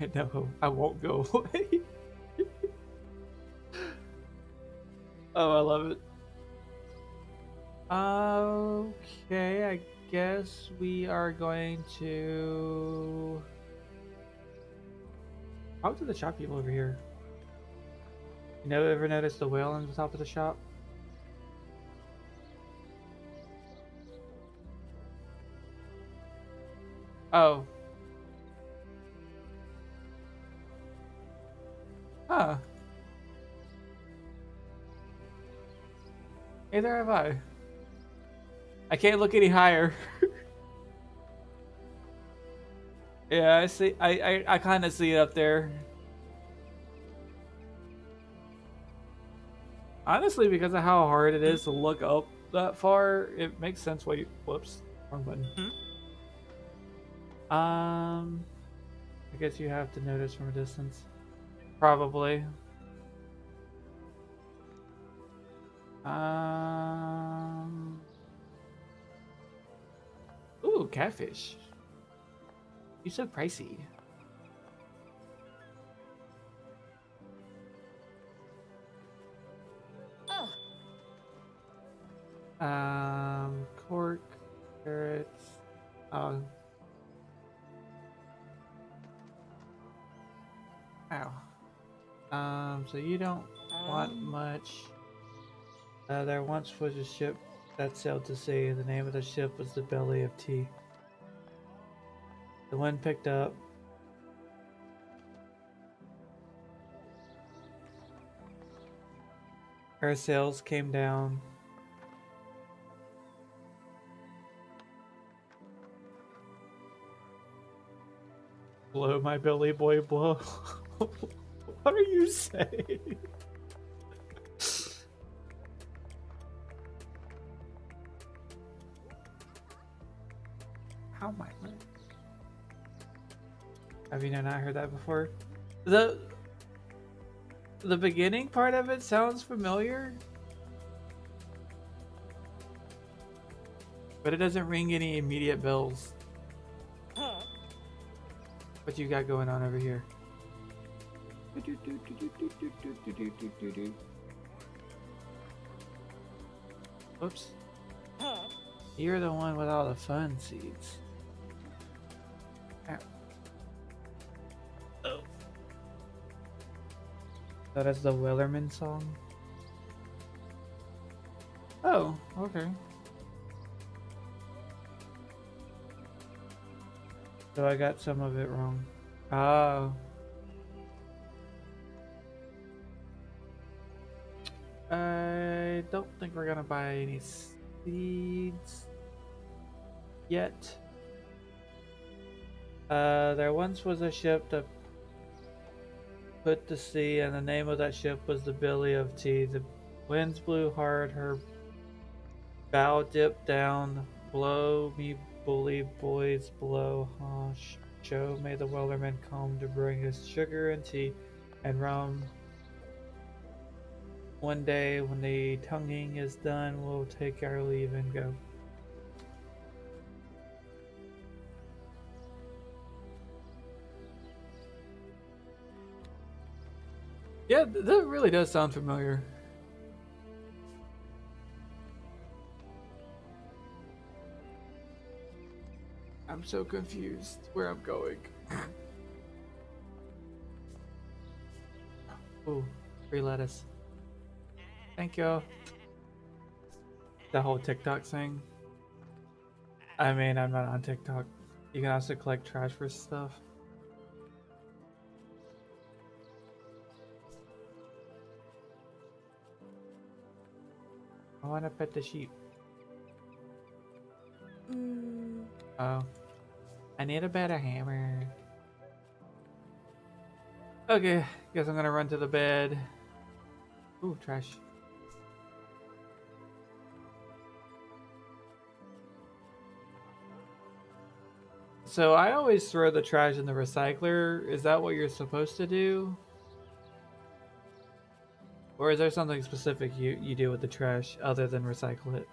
[SPEAKER 1] No, I won't go away. oh, I love it. Okay, I guess we are going to. Talk to the shop people over here. You never ever noticed the whale on the top of the shop? Oh. Huh. Neither have I. I can't look any higher. yeah, I see. I I, I kind of see it up there. Honestly, because of how hard it is to look up that far, it makes sense. Wait, whoops, wrong button. Hmm? Um, I guess you have to notice from a distance. Probably. Um. Ooh, catfish. You're so pricey. Um, cork, carrots. Oh. Ow. Um, so you don't want
[SPEAKER 3] Um.
[SPEAKER 1] much. Uh, there once was a ship that sailed to sea. The name of the ship was the Belly of Tea. The wind picked up. Her sails came down. Blow my belly boy blow. what are you saying? How am I? Have you not heard that before? The the beginning part of it sounds familiar, but it doesn't ring any immediate bells.
[SPEAKER 3] Huh.
[SPEAKER 1] What you got going on over here? Whoops.
[SPEAKER 3] Huh.
[SPEAKER 1] You're the one with all the fun seeds. Ow. Oh. That is the Wellerman song? Oh, okay. So I got some of it wrong. Oh. Don't think we're gonna buy any seeds yet. Uh, there once was a ship that put to sea, and the name of that ship was the Billy of Tea. The winds blew hard, her bow dipped down. Blow me, bully boys, blow, huh? Joe may the wellerman come to bring us sugar and tea and rum. One day, when the tonguing is done, we'll take our leave and go. Yeah, that really does sound familiar. I'm so confused where I'm going. Ooh, free lettuce. Thank you. The whole TikTok thing. I mean, I'm not on TikTok. You can also collect trash for stuff. I want to pet the sheep.
[SPEAKER 3] Mm,
[SPEAKER 1] Oh. I need a better hammer. Okay, guess I'm gonna run to the bed. Ooh, trash. So I always throw the trash in the recycler. Is that what you're supposed to do? Or is there something specific you, you do with the trash other than recycle it?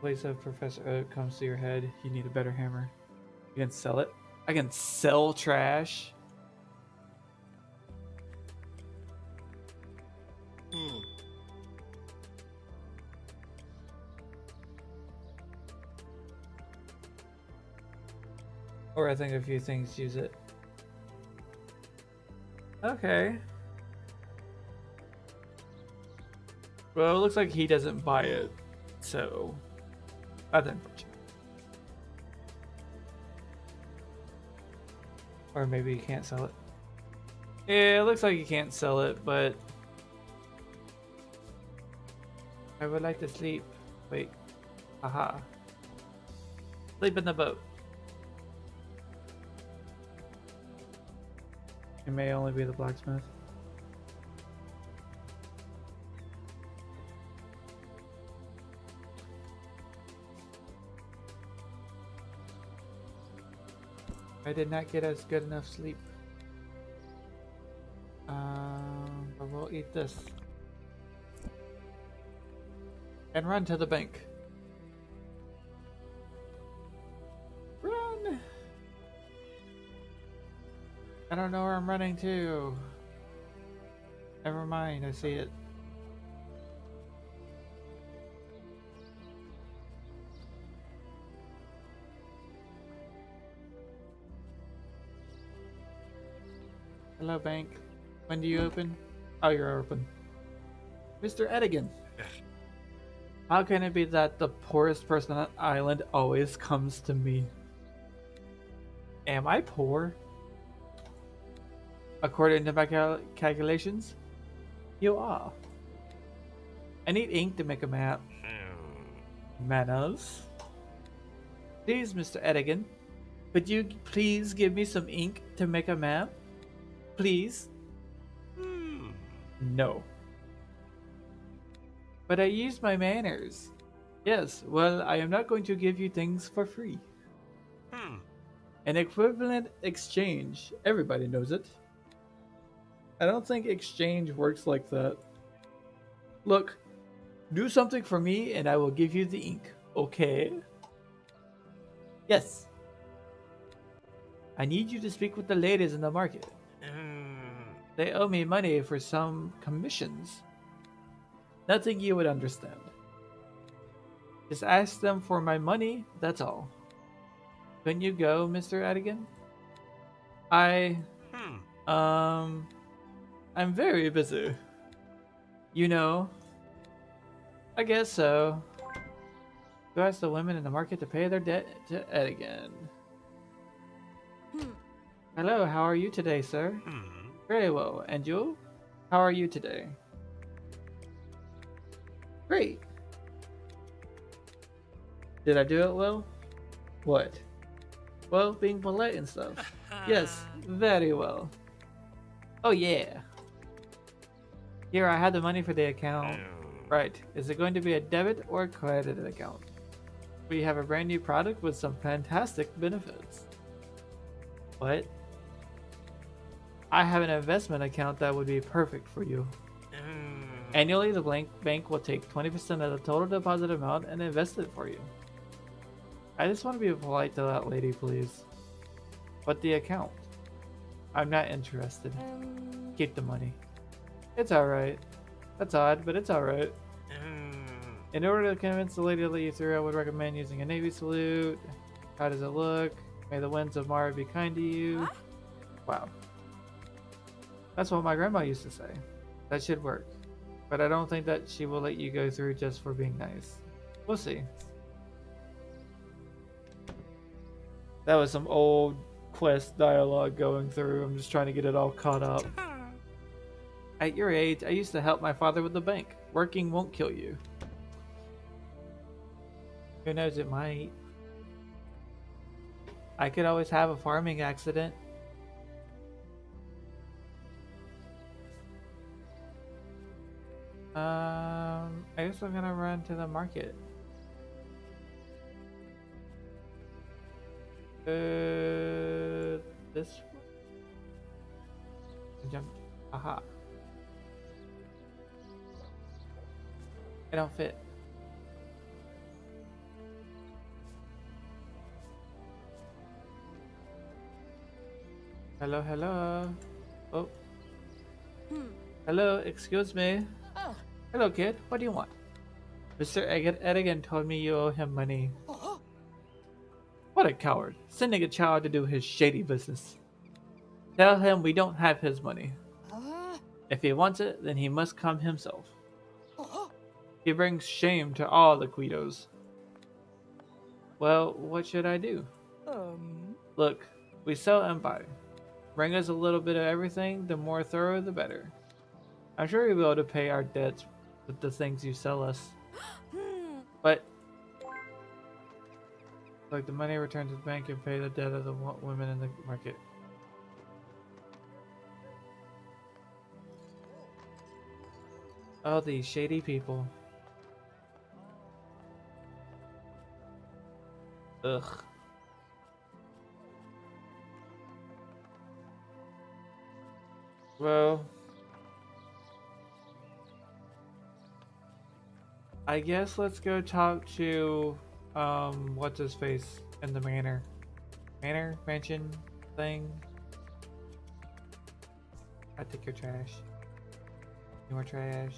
[SPEAKER 1] Place of Professor Oak comes to your head. You need a better hammer. You can sell it. I can sell trash. Or I think a few things use it. Okay. Well, it looks like he doesn't buy it, so that's unfortunate. Or maybe you can't sell it. Yeah, it looks like you can't sell it, but I would like to sleep. Wait. Aha. Sleep in the boat. It may only be the blacksmith. I did not get as good enough sleep. Um, but we'll eat this. And run to the bank. Don't know where I'm running to. Never mind, I see it. Hello, bank. When do you open? Oh, you're open. Mr. Edigan. How can it be that the poorest person on the island always comes to me? Am I poor? According to my cal- calculations, you are. I need ink to make a map. Manners. Please, Mr. Edigan, could you please give me some ink to make a map? Please?
[SPEAKER 2] Hmm.
[SPEAKER 1] No. But I used my manners. Yes, well, I am not going to give you things for free.
[SPEAKER 2] Hmm.
[SPEAKER 1] An equivalent exchange. Everybody knows it. I don't think exchange works like that. Look, do something for me and I will give you the ink, okay? Yes. I need you to speak with the ladies in the market.
[SPEAKER 2] Hmm.
[SPEAKER 1] They owe me money for some commissions. Nothing you would understand. Just ask them for my money, that's all. Can you go, Mr. Edigan? I,
[SPEAKER 2] Hmm.
[SPEAKER 1] um, I'm very busy. You know. I guess so. Go ask the women in the market to pay their debt to Edigan.
[SPEAKER 3] Hmm.
[SPEAKER 1] Hello, how are you today, sir?
[SPEAKER 2] Hmm.
[SPEAKER 1] Very well. And you? How are you today? Great. Did I do it well? What? Well, being polite and stuff. Yes, very well. Oh yeah. Here, I had the money for the account. Right. Is it going to be a debit or credit account? We have a brand new product with some fantastic benefits. What? I have an investment account that would be perfect for you. Annually, the blank bank will take 20% of the total deposit amount and invest it for you. I just want to be polite to that lady, please. But the account? I'm not interested.
[SPEAKER 3] Um.
[SPEAKER 1] Keep the money. It's alright. That's odd, but it's alright.
[SPEAKER 2] Hmm.
[SPEAKER 1] In order to convince the lady to let you through, I would recommend using a navy salute. How does it look? May the winds of Mara be kind to you. Wow. That's what my grandma used to say. That should work. But I don't think that she will let you go through just for being nice. We'll see. That was some old quest dialogue going through. I'm just trying to get it all caught up. At your age, I used to help my father with the bank. Working won't kill you. Who knows, it might. I could always have a farming accident. Um, I guess I'm gonna run to the market. Uh, this one? jump. Aha. I don't fit. Hello, hello. Oh,
[SPEAKER 3] Hmm.
[SPEAKER 1] hello, excuse me.
[SPEAKER 3] Oh.
[SPEAKER 1] Hello, kid. What do you want? Mr. Edigan told me you owe him money.
[SPEAKER 3] Oh.
[SPEAKER 1] What a coward. Sending a child to do his shady business. Tell him we don't have his money.
[SPEAKER 3] Uh.
[SPEAKER 1] If he wants it, then he must come himself. He brings shame to all the Quitos. Well, what should I do?
[SPEAKER 3] Um.
[SPEAKER 1] Look, we sell Empire. Bring us a little bit of everything, the more thorough the better. I'm sure you'll be able to pay our debts with the things you sell us. but like the money returned to the bank and pay the debt of the women in the market. Oh, these shady people. Ugh. Well, I guess let's go talk to um what's his face in the manor. Manor mansion thing. I take your trash. Your trash.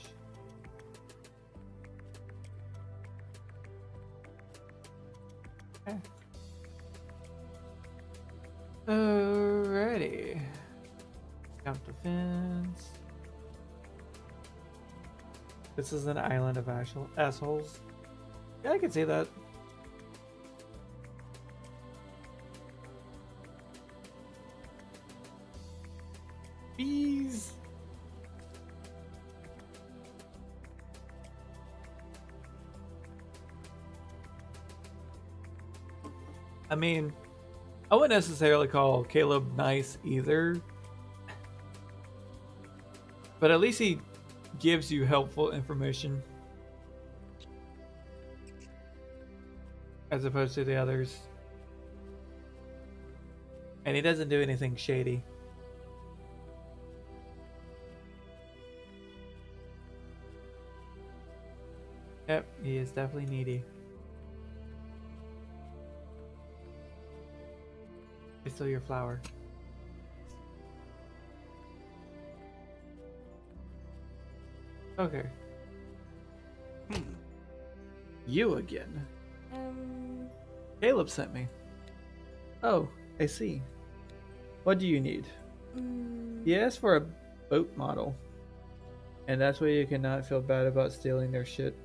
[SPEAKER 1] Okay. Alrighty. Jump the fence. This is an island of assholes. Yeah, I can see that. Mean, I wouldn't necessarily call Caleb nice either. But at least he gives you helpful information. As opposed to the others. And he doesn't do anything shady. Yep, he is definitely needy. I stole your flower. Okay.
[SPEAKER 2] Hmm.
[SPEAKER 1] You again.
[SPEAKER 3] Um.
[SPEAKER 1] Caleb sent me. Oh, I see. What do you need?
[SPEAKER 3] Mm,
[SPEAKER 1] He asked for a boat model. And that's why you cannot feel bad about stealing their shit.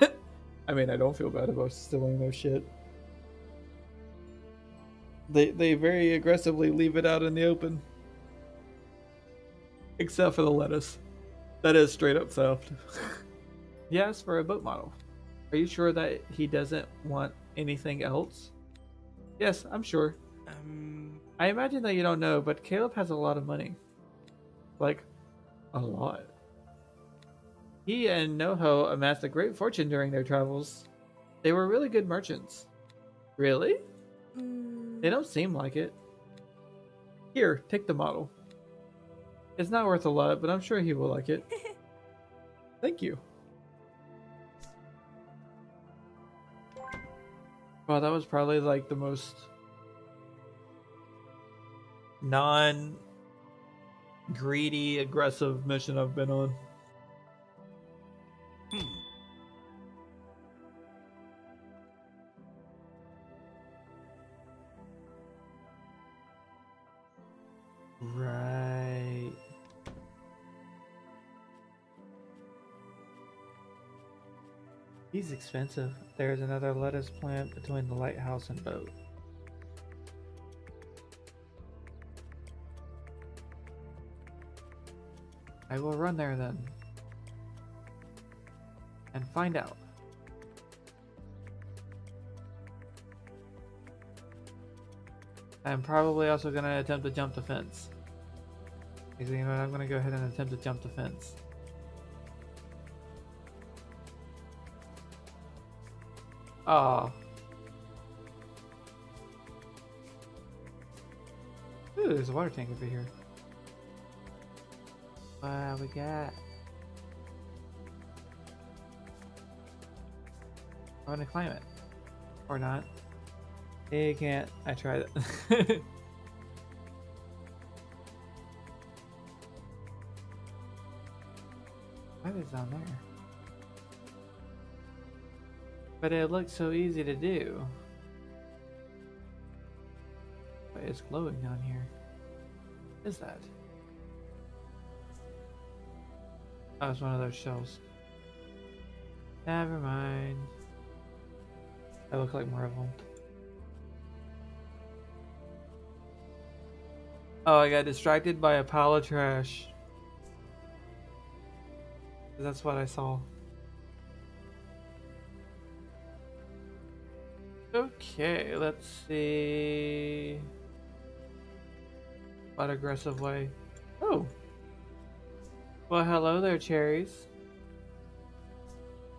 [SPEAKER 1] I mean, I don't feel bad about stealing their shit. They they very aggressively leave it out in the open. Except for the lettuce. That is straight up theft. he asked for a boat model. Are you sure that he doesn't want anything else? Yes, I'm sure.
[SPEAKER 2] Um.
[SPEAKER 1] I imagine that you don't know, but Caleb has a lot of money. Like, a lot. He and Noho amassed a great fortune during their travels. They were really good merchants. Really?
[SPEAKER 3] mm,
[SPEAKER 1] They don't seem like it. Here, take the model. It's not worth a lot, but I'm sure he will like it. Thank you. Wow, that was probably like the most non greedy, aggressive mission I've been on.
[SPEAKER 2] Hmm.
[SPEAKER 1] Right. He's expensive. There's another lettuce plant between the lighthouse and boat. I will run there then. And find out. I'm probably also going to attempt to jump the fence. You know what, I'm to go ahead and attempt to jump the fence. Ah. Ooh, there's a water tank over here. What we got? I'm gonna climb it. Or not. You can't. I tried it. is down there? But it looks so easy to do. But it's glowing down here. What is that? Oh, it's one of those shells. Never mind. I look like more of them. Oh, I got distracted by a pile of trash. That's what I saw. Okay, let's see. What aggressive way? Oh. Well, hello there, cherries.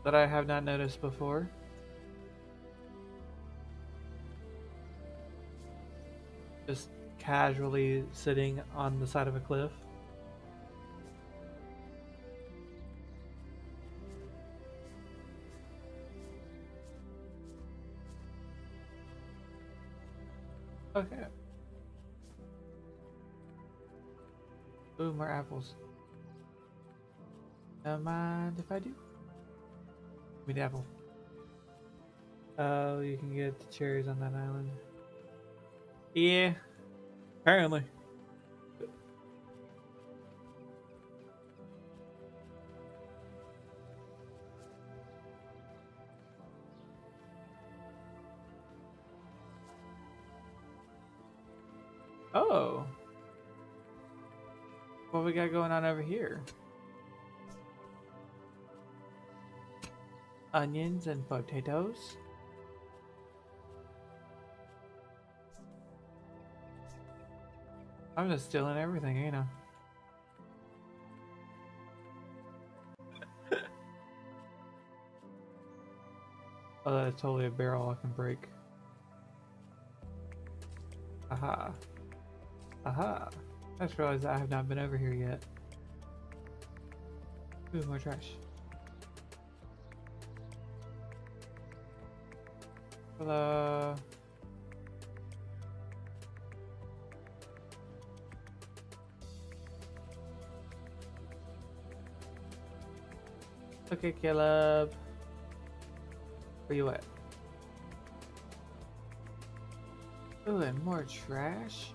[SPEAKER 1] That I have not noticed before. Just casually sitting on the side of a cliff. More apples. Don't mind if I do. Give me the apple. Oh, you can get the cherries on that island. Yeah, apparently. We got going on over here? Onions and potatoes. I'm just stealing everything, you know. oh, that's totally a barrel I can break. Aha. Aha. I just realized I have not been over here yet. Ooh, more trash. Hello. Okay, Caleb. Where you at? Ooh, and more trash?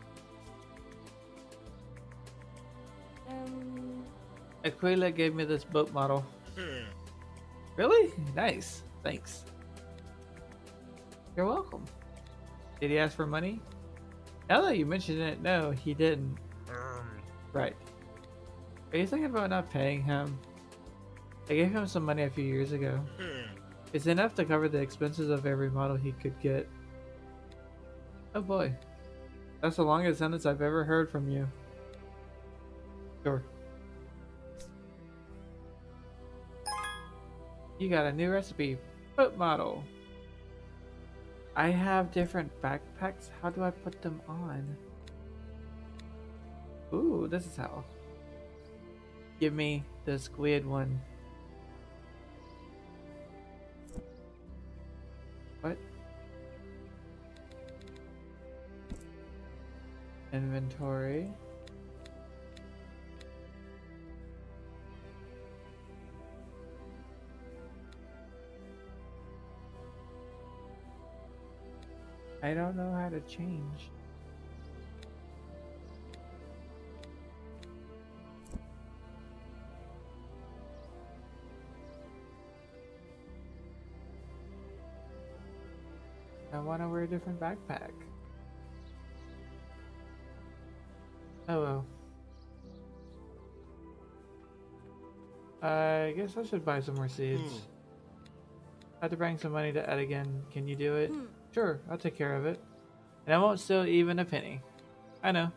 [SPEAKER 1] Aquila gave me this boat model. Hmm. Really? Nice. Thanks. You're welcome. Did he ask for money? Now that you mention it, no, he didn't. Um. Right. Are you thinking about not paying him? I gave him some money a few years ago. Hmm. It's enough to cover the expenses of every model he could get. Oh boy. That's the longest sentence I've ever heard from you. Sure. You got a new recipe. Foot model. I have different backpacks. How do I put them on? Ooh, this is how. Give me the squid one. What? Inventory. I don't know how to change. I want to wear a different backpack. Oh well. I guess I should buy some more seeds.
[SPEAKER 2] Hmm.
[SPEAKER 1] I have to bring some money to Edigan. Can you do it?
[SPEAKER 3] hmm.
[SPEAKER 1] Sure, I'll take care of it. And I won't steal even a penny. I know.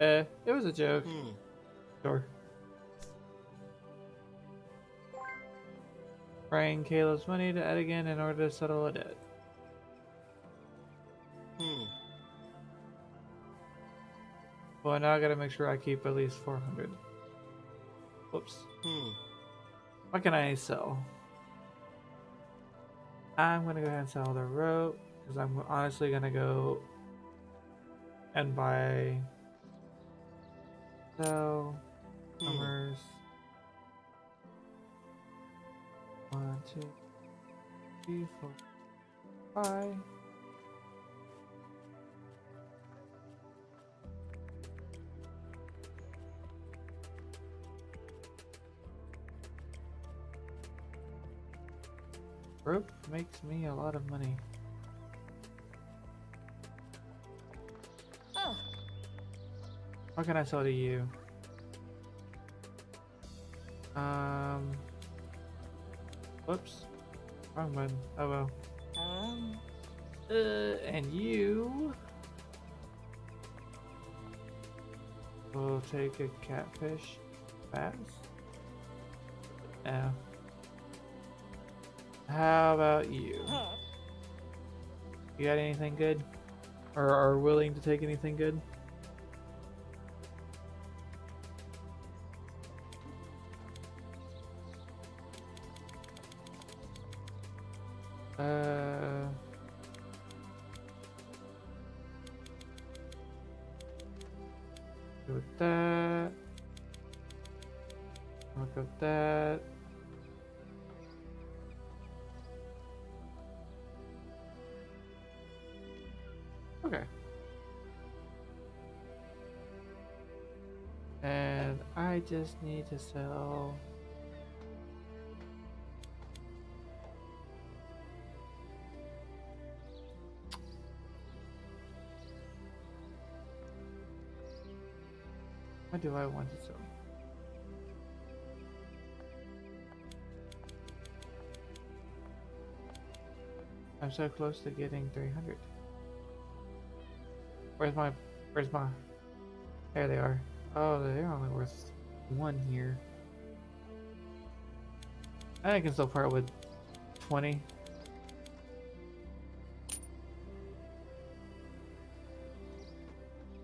[SPEAKER 1] Uh, it was a joke.
[SPEAKER 2] Hmm.
[SPEAKER 1] Sure. Bring Caleb's money to Edigan in order to settle a debt.
[SPEAKER 2] Hmm.
[SPEAKER 1] Well, now I gotta make sure I keep at least 400. Whoops.
[SPEAKER 2] Hmm.
[SPEAKER 1] What can I sell? I'm gonna go ahead and sell the rope because I'm honestly gonna go and buy sell
[SPEAKER 2] Hmm.
[SPEAKER 1] numbers. One, two, three, four, five. Rope makes me a lot of money. What can I sell to you? Um. Whoops. Wrong button. Oh well.
[SPEAKER 3] um,
[SPEAKER 1] Uh, and you will take a catfish bass. Yeah. How about you? You got anything good? Or are willing to take anything good? Uh, go with that. Go with that. Okay. And I just need to sell. Do I want to sell? I'm so close to getting 300. Where's my, where's my, there they are. Oh, they're only worth one here. I can still part with 20.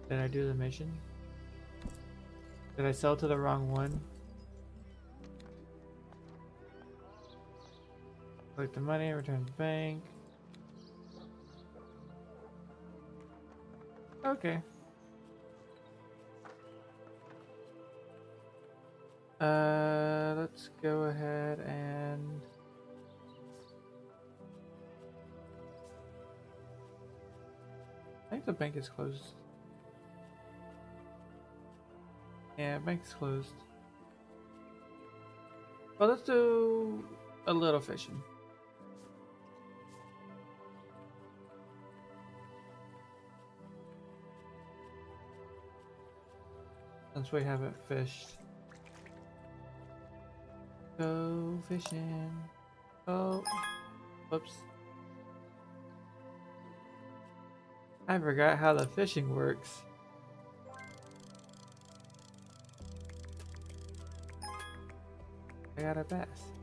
[SPEAKER 1] Did I do the mission? Did I sell to the wrong one? Collect the money, return to bank. Okay. Uh, let's go ahead and I think the bank is closed. Yeah, bank's closed. Well, let's do a little fishing. Since we haven't fished. Go fishing. Oh, whoops. I forgot how the fishing works. I got a bass.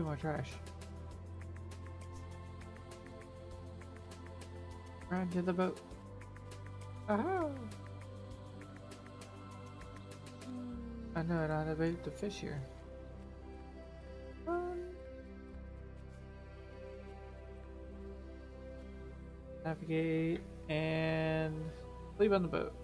[SPEAKER 1] Way more trash. Run to the boat. Aha! I know how to bait the fish here. Um, navigate and sleep on the boat.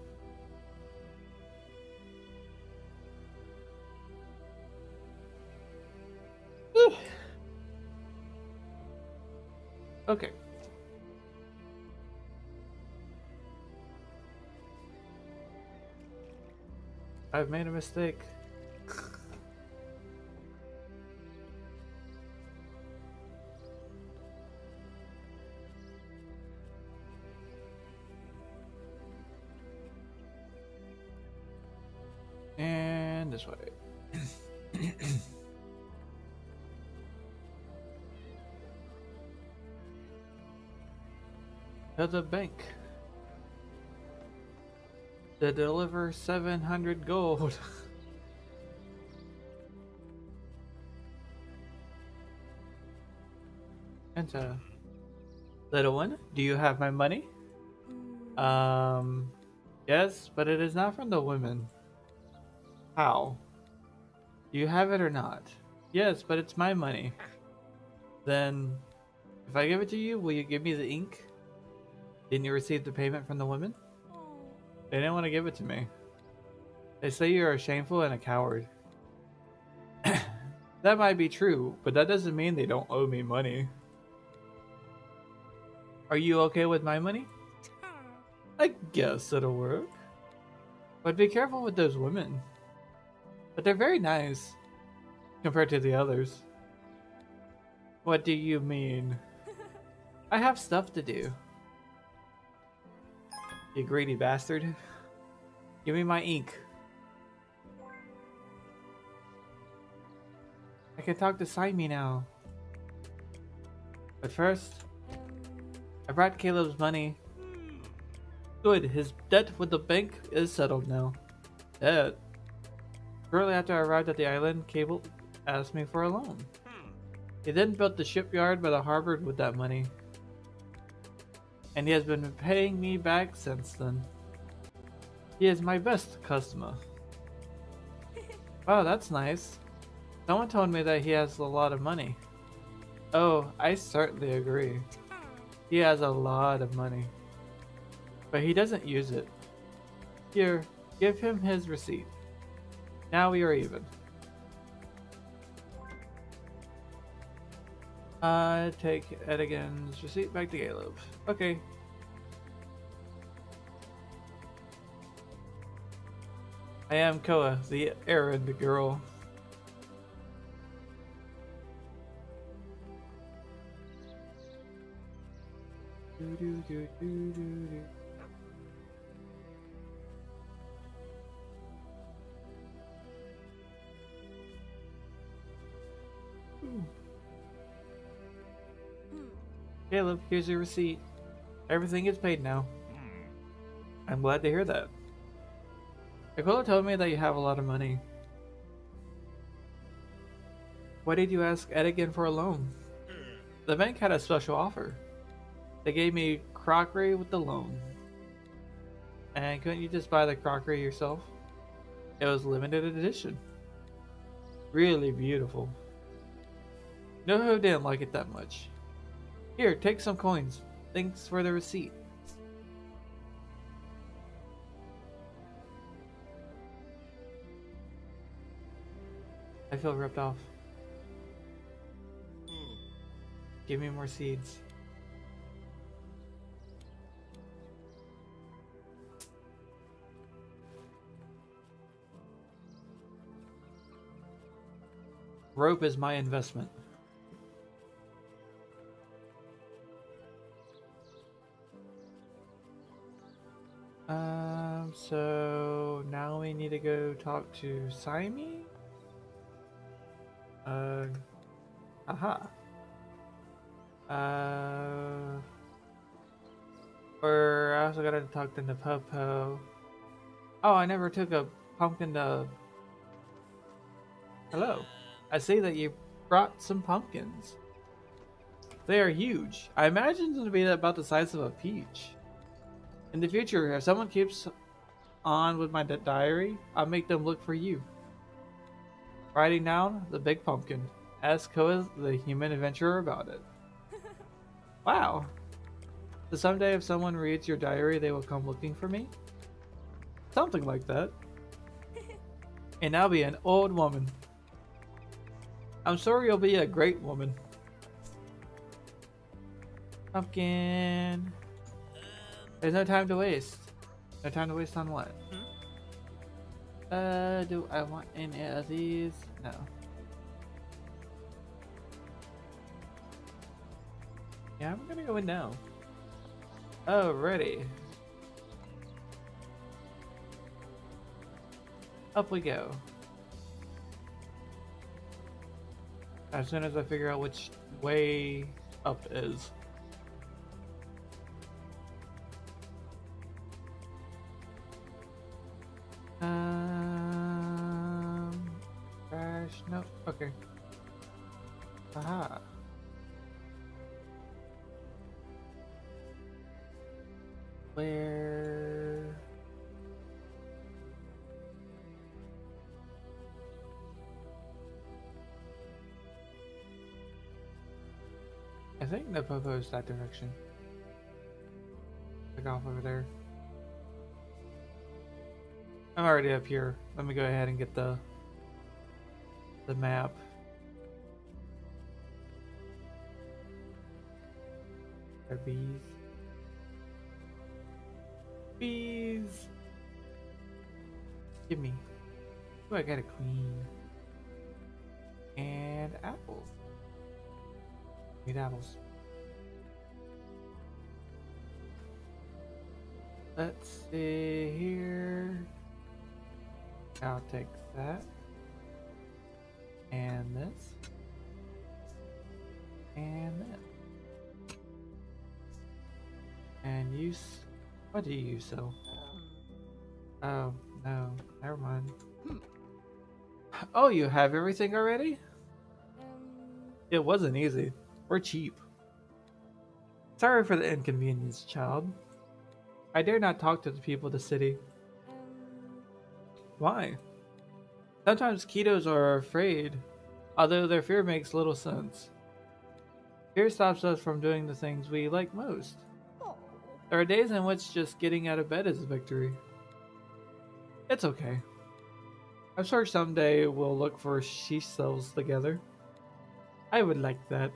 [SPEAKER 1] I've made a mistake. and this way. to the bank. To deliver 700 gold. and a little one, do you have my money? Um, yes, but it is not from the women. How? Do you have it or not? Yes, but it's my money. Then, if I give it to you, will you give me the ink? Didn't you receive the payment from the women? They didn't want to give it to me. They say you're a shameful and a coward. that might be true, but that doesn't mean they don't owe me money. Are you okay with my money? I guess it'll work. But be careful with those women. But they're very nice compared to the others. What do you mean? I have stuff to do. You greedy bastard. Give me my ink. I can talk to Simon now. But first, I brought Caleb's money. Good, his debt with the bank is settled now. Debt? Shortly after I arrived at the island, Caleb asked me for a loan. He then built the shipyard by the harbor with that money. And he has been paying me back since then. He is my best customer. Wow, that's nice. Someone told me that he has a lot of money. Oh, I certainly agree. He has a lot of money. But he doesn't use it. Here, give him his receipt. Now we are even. Take Edigan's receipt back to Caleb. Okay. I am Koa, the errand girl. Do, do, do. Ooh.
[SPEAKER 3] Hmm.
[SPEAKER 1] Caleb, here's your receipt. Everything is paid now.
[SPEAKER 2] Hmm.
[SPEAKER 1] I'm glad to hear that. Nicola told me that you have a lot of money. Why did you ask Edigan for a loan? The bank had a special offer. They gave me crockery with the loan. And couldn't you just buy the crockery yourself? It was limited edition. Really beautiful. Noho didn't like it that much. Here, take some coins. Thanks for the receipt. I feel ripped off.
[SPEAKER 2] Hmm.
[SPEAKER 1] Give me more seeds. Rope is my investment. Um, so now we need to go talk to Simon? Uh, aha. Uh, or I also gotta talk to Napopo. Oh, I never took a pumpkin to. Hello. I see that you brought some pumpkins. They are huge. I imagine them to be about the size of a peach. In the future, if someone keeps on with my di- diary, I'll make them look for you. Writing down the big pumpkin. Ask Koa the human adventurer about it. Wow. So someday if someone reads your diary, they will come looking for me? Something like that. And I'll be an old woman. I'm sure you'll be a great woman. Pumpkin. There's no time to waste. No time to waste on what? Uh, do I want any of these? No. Yeah, I'm gonna go in now. Alrighty. Up we go. As soon as I figure out which way up is. Um, crash. No. Okay. Aha. Where? I think the popo is that direction. Like off over there. I'm already up here. Let me go ahead and get the the map. There bees. Bees. Give me. Oh, I got a queen. And apples. Need apples. Let's see here. I'll take that. And this. And that. And you. What do you sell? Oh, no. Never mind. Oh, you have everything already?
[SPEAKER 3] Um,
[SPEAKER 1] It wasn't easy. We're cheap. Sorry for the inconvenience, child. I dare not talk to the people of the city. Why? Sometimes ketos are afraid, although their fear makes little sense. Fear stops us from doing the things we like most.
[SPEAKER 3] oh,
[SPEAKER 1] There are days in which just getting out of bed is a victory. It's okay. I'm sure someday we'll look for she cells together. I would like that.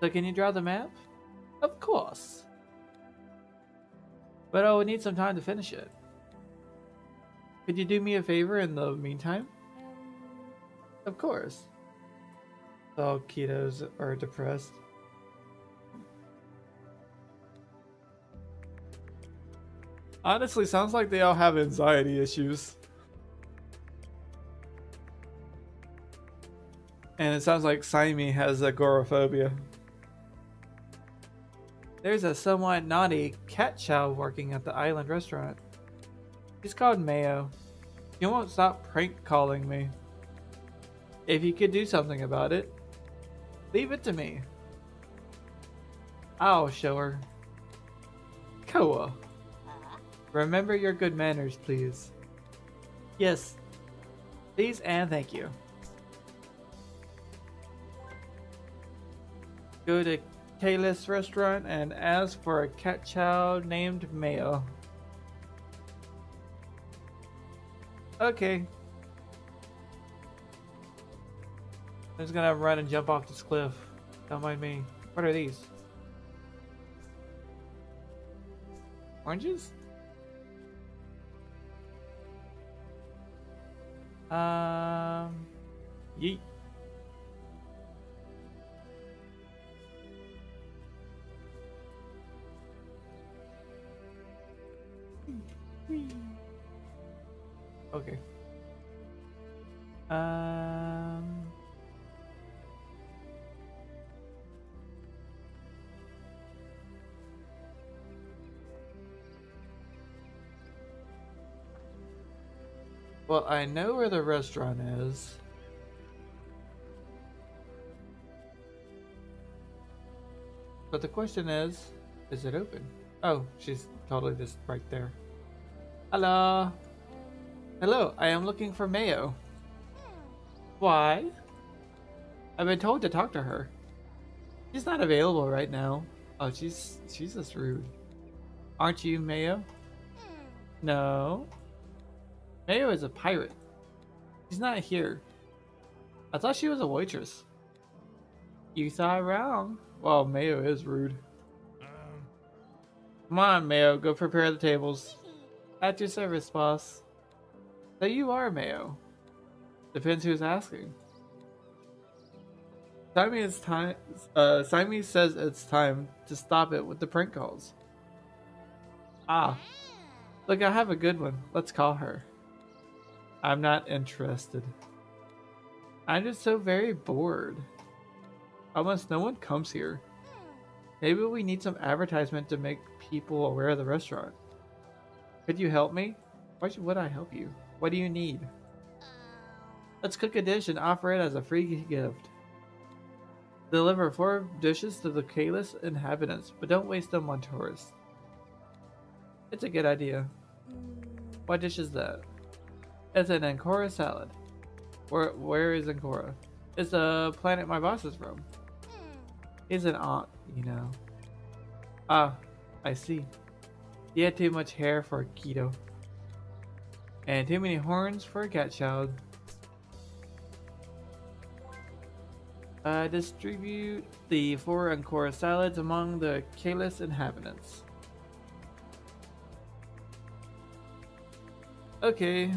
[SPEAKER 1] So can you draw the map? Of course. But oh, I would need some time to finish it. Could you do me a favor in the meantime? Of course. All ketos are depressed. Honestly, sounds like they all have anxiety issues. And it sounds like Saimi has agoraphobia. There's a somewhat naughty cat chow working at the island restaurant. He's called Mayo. He won't stop prank calling me. If you could do something about it, leave it to me. I'll show her. Koa, remember your good manners, please. Yes. Please and thank you. Go to Kalis restaurant and ask for a cat chow named Mayo. Okay. I'm just gonna run and jump off this cliff. Don't mind me. What are these? Oranges? Um. Yeet. Okay. Um. Well, I know where the restaurant is. But the question is, is it open? Oh, she's totally just right there. Hello. Hello, I am looking for Mayo. Why? I've been told to talk to her. She's not available right now. Oh, she's she's just rude. Aren't you Mayo? No. Mayo is a pirate. She's not here. I thought she was a waitress. You thought wrong. Well, Mayo is rude.
[SPEAKER 2] Um,
[SPEAKER 1] Come on, Mayo, go prepare the tables. At your service, boss. So you are Mayo. Depends who's asking. Simon is time. Uh, says it's time to stop it with the prank calls. Ah, look, I have a good one. Let's call her. I'm not interested. I'm just so very bored. Almost no one comes here. Maybe we need some advertisement to make people aware of the restaurant. Could you help me? Why would I help you? What do you need? Let's cook a dish and offer it as a free gift. Deliver four dishes to the Kalis inhabitants, but don't waste them on tourists. It's a good idea. What dish is that? It's an Ancora salad. Where where is Ancora? It's the planet my boss is from. He's an aunt, you know. Ah, I see. He had too much hair for keto. And too many horns for a cat child. Uh, distribute the four Ancora salads among the Kalis inhabitants. Okay.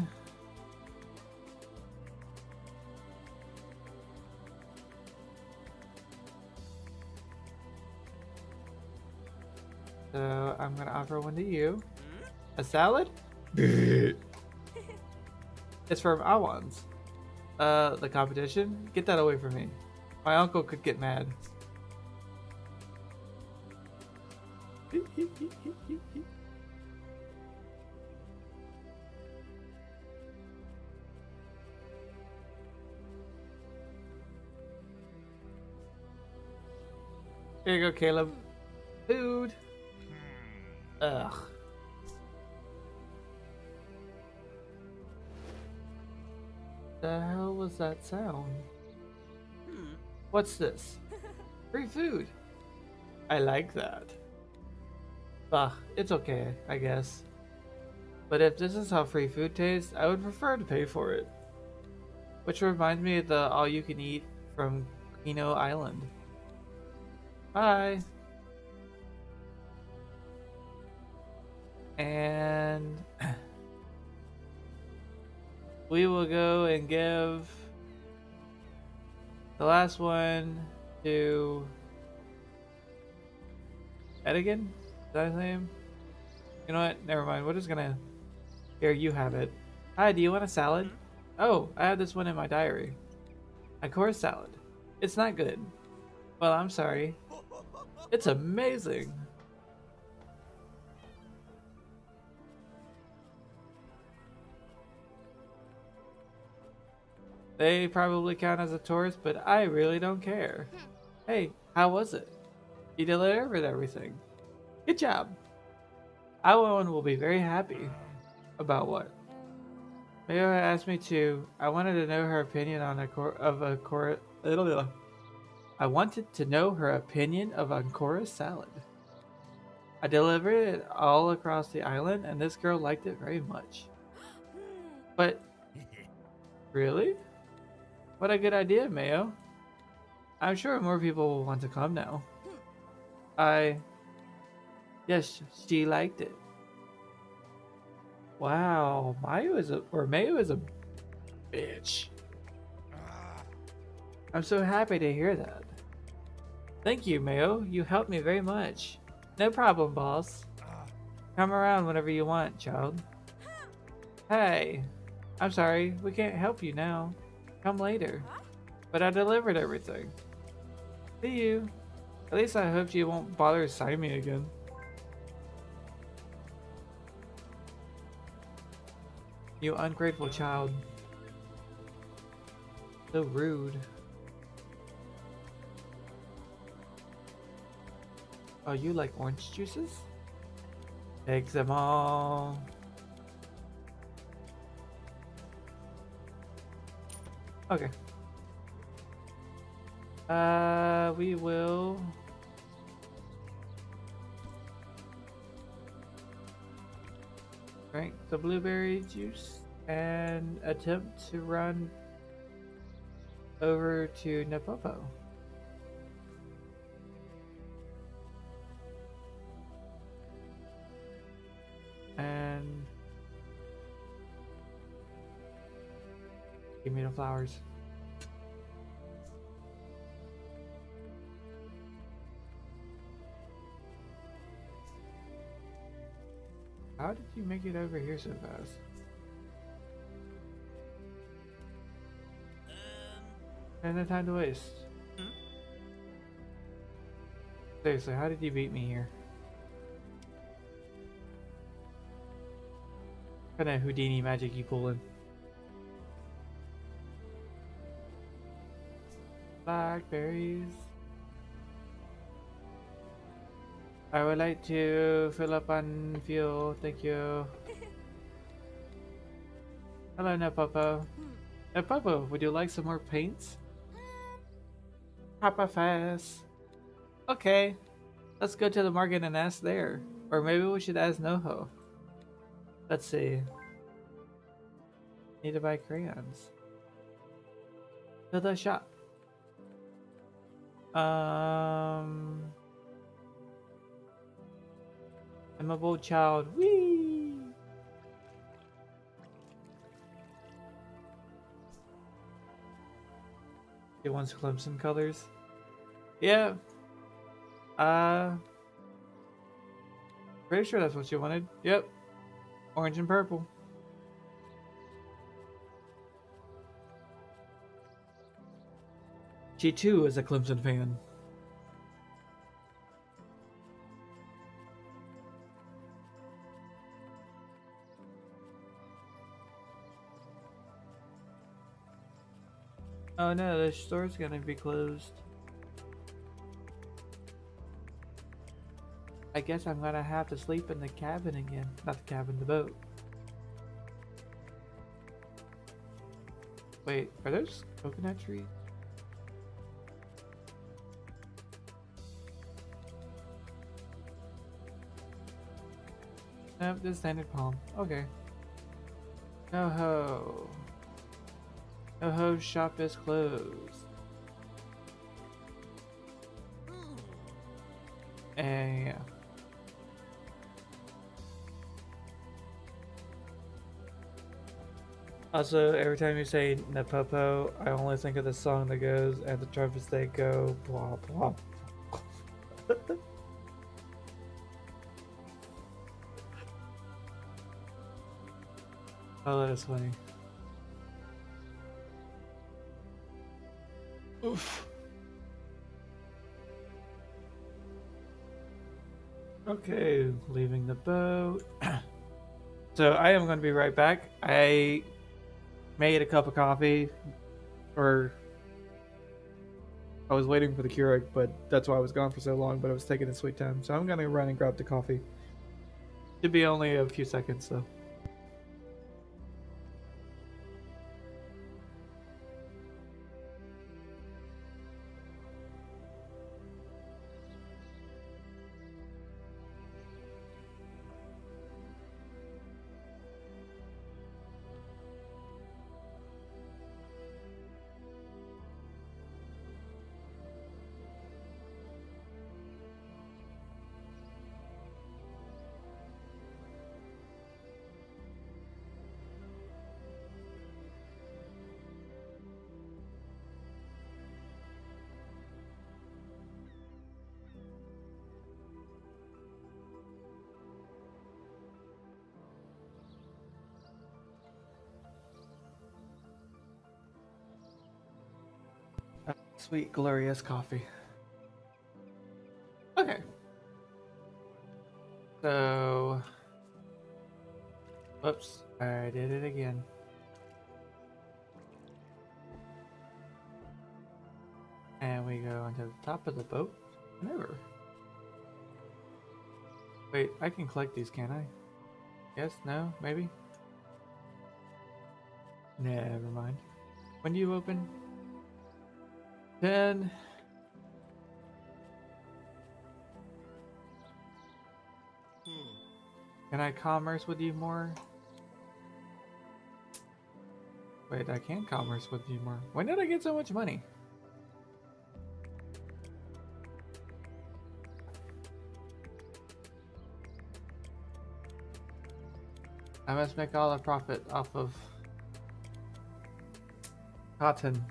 [SPEAKER 1] So I'm gonna offer one to you. A salad? it's from Awans. Uh, the competition? Get that away from me. My uncle could get mad. Here you go, Caleb. Food. Ugh. The hell was that sound?
[SPEAKER 2] Hmm.
[SPEAKER 1] What's this? Free food. I like that. Bah, it's okay, I guess. But if this is how free food tastes, I would prefer to pay for it. Which reminds me of the all you can eat from Kino Island. Bye. And we will go and give the last one to Edigan? Is that his name? You know what? Never mind. We're just gonna. Here, you have it. Hi, do you want a salad? Mm-hmm. Oh, I have this one in my diary. A course salad. It's not good. Well, I'm sorry. It's amazing. They probably count as a tourist, but I really don't care. Hey, how was it? You delivered everything. Good job. Owen will be very happy. About what? Mayo asked me to. I wanted to know her opinion on a cor- of a cor- I wanted to know her opinion of Ancora salad. I delivered it all across the island, and this girl liked it very much. But really, what a good idea, Mayo. I'm sure more people will want to come now. I. Yes, she liked it. Wow, Mayo is a or Mayo is a bitch. I'm so happy to hear that. Thank you, Mayo. You helped me very much. No problem, boss. Come around whenever you want, child. Hey, I'm sorry, we can't help you now. Come later. But I delivered everything. See you. At least I hope you won't bother to Saimi again. You ungrateful child. So rude. Oh, you like orange juices? Take them all. Okay. Uh, we will. Drink the blueberry juice and attempt to run over to Napopo. And give me the flowers. How did you make it over here so fast? And no time to waste.
[SPEAKER 2] Hmm?
[SPEAKER 1] Seriously, how did you beat me here? What kind of Houdini magic you pulling? Blackberries. I would like to fill up on fuel, thank you. Hello, Napopo. Napopo, would you like some more paints? Papa fast. Okay, let's go to the market and ask there. Or maybe we should ask Noho. Let's see. Need to buy crayons. To the shop. Um. I'm a bold child. Whee! It wants Clemson colors. Yeah. Uh. Pretty sure that's what you wanted. Yep. Orange and purple. She too is a Clemson fan. Oh no, the store's gonna be closed. I guess I'm gonna have to sleep in the cabin again. Not the cabin, the boat. Wait, are those coconut trees? Nope, just standard palm. Okay. No ho. No ho shop is closed. And yeah. Also, every time you say Napopo, I only think of the song that goes, and the trumpets they go, blah blah. Oh, that is funny. Oof. Okay, leaving the boat. so I am going to be right back. I made a cup of coffee, or I was waiting for the Keurig, but that's why I was gone for so long. But I was taking a sweet time, so I'm going to run and grab the coffee. Should be only a few seconds though. Sweet, glorious coffee. Okay. So. Whoops, I did it again. And we go onto the top of the boat. Never. Wait, I can collect these, can I? Yes, no, maybe? Never mind. When do you open? Then
[SPEAKER 2] Hmm.
[SPEAKER 1] can I commerce with you more? Wait, I can commerce with you more. When did I get so much money? I must make all the profit off of cotton.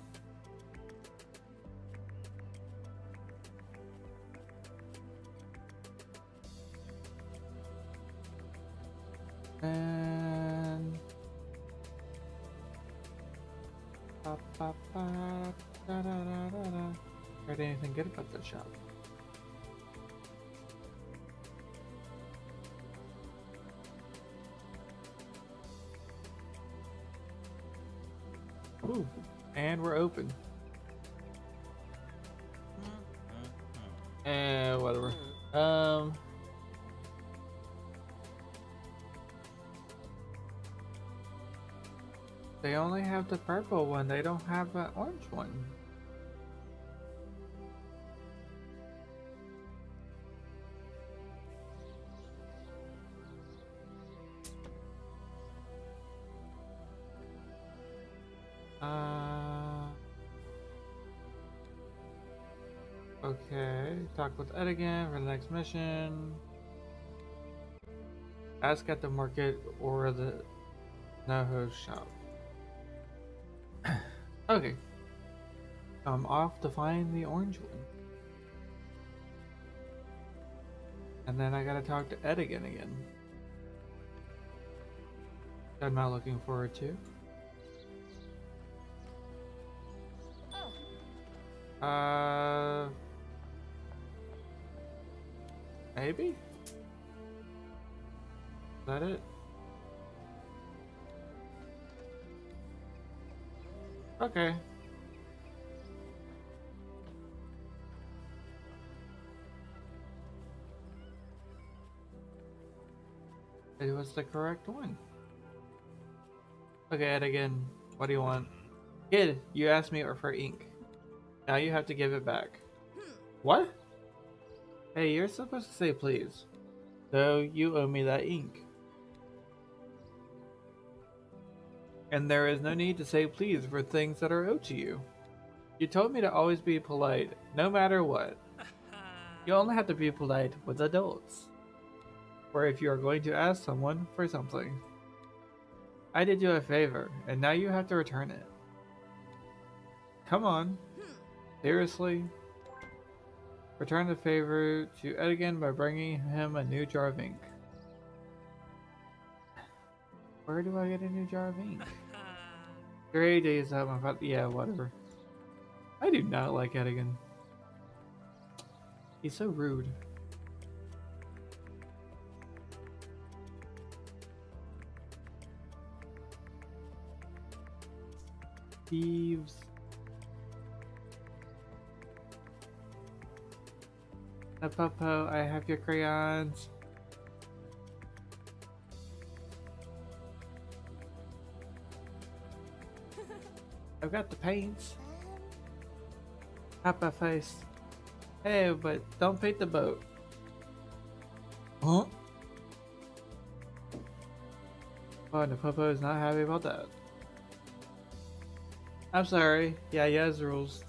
[SPEAKER 1] Ooh, and we're open. And whatever. Um. They only have the purple one. They don't have an orange one. Talk with Edigan for the next mission. Ask at the market or the Noho shop. okay. I'm off to find the orange one. And then I gotta talk to Edigan again. I'm not looking forward to.
[SPEAKER 3] Oh,
[SPEAKER 1] Uh, maybe. Is that it? Okay. It was the correct one. Okay, Edigan. What do you want? Kid, you asked me for ink. Now you have to give it back. Hmm. What? Hey, you're supposed to say please. So you owe me that ink. And there is no need to say please for things that are owed to you. You told me to always be polite, no matter what. You only have to be polite with adults. Or if you are going to ask someone for something. I did you a favor, and now you have to return it. Come on. Hmm. Seriously? Return the favor to Edigan by bringing him a new jar of ink. Where do I get a new jar of ink? Three days out, my father. Yeah, whatever. I do not like Edigan. He's so rude. Thieves. Popo, I have your crayons. I've got the paints. Papa face. Hey, but don't paint the boat. Huh? Oh, the Popo is not happy about that. I'm sorry. Yeah, he has rules.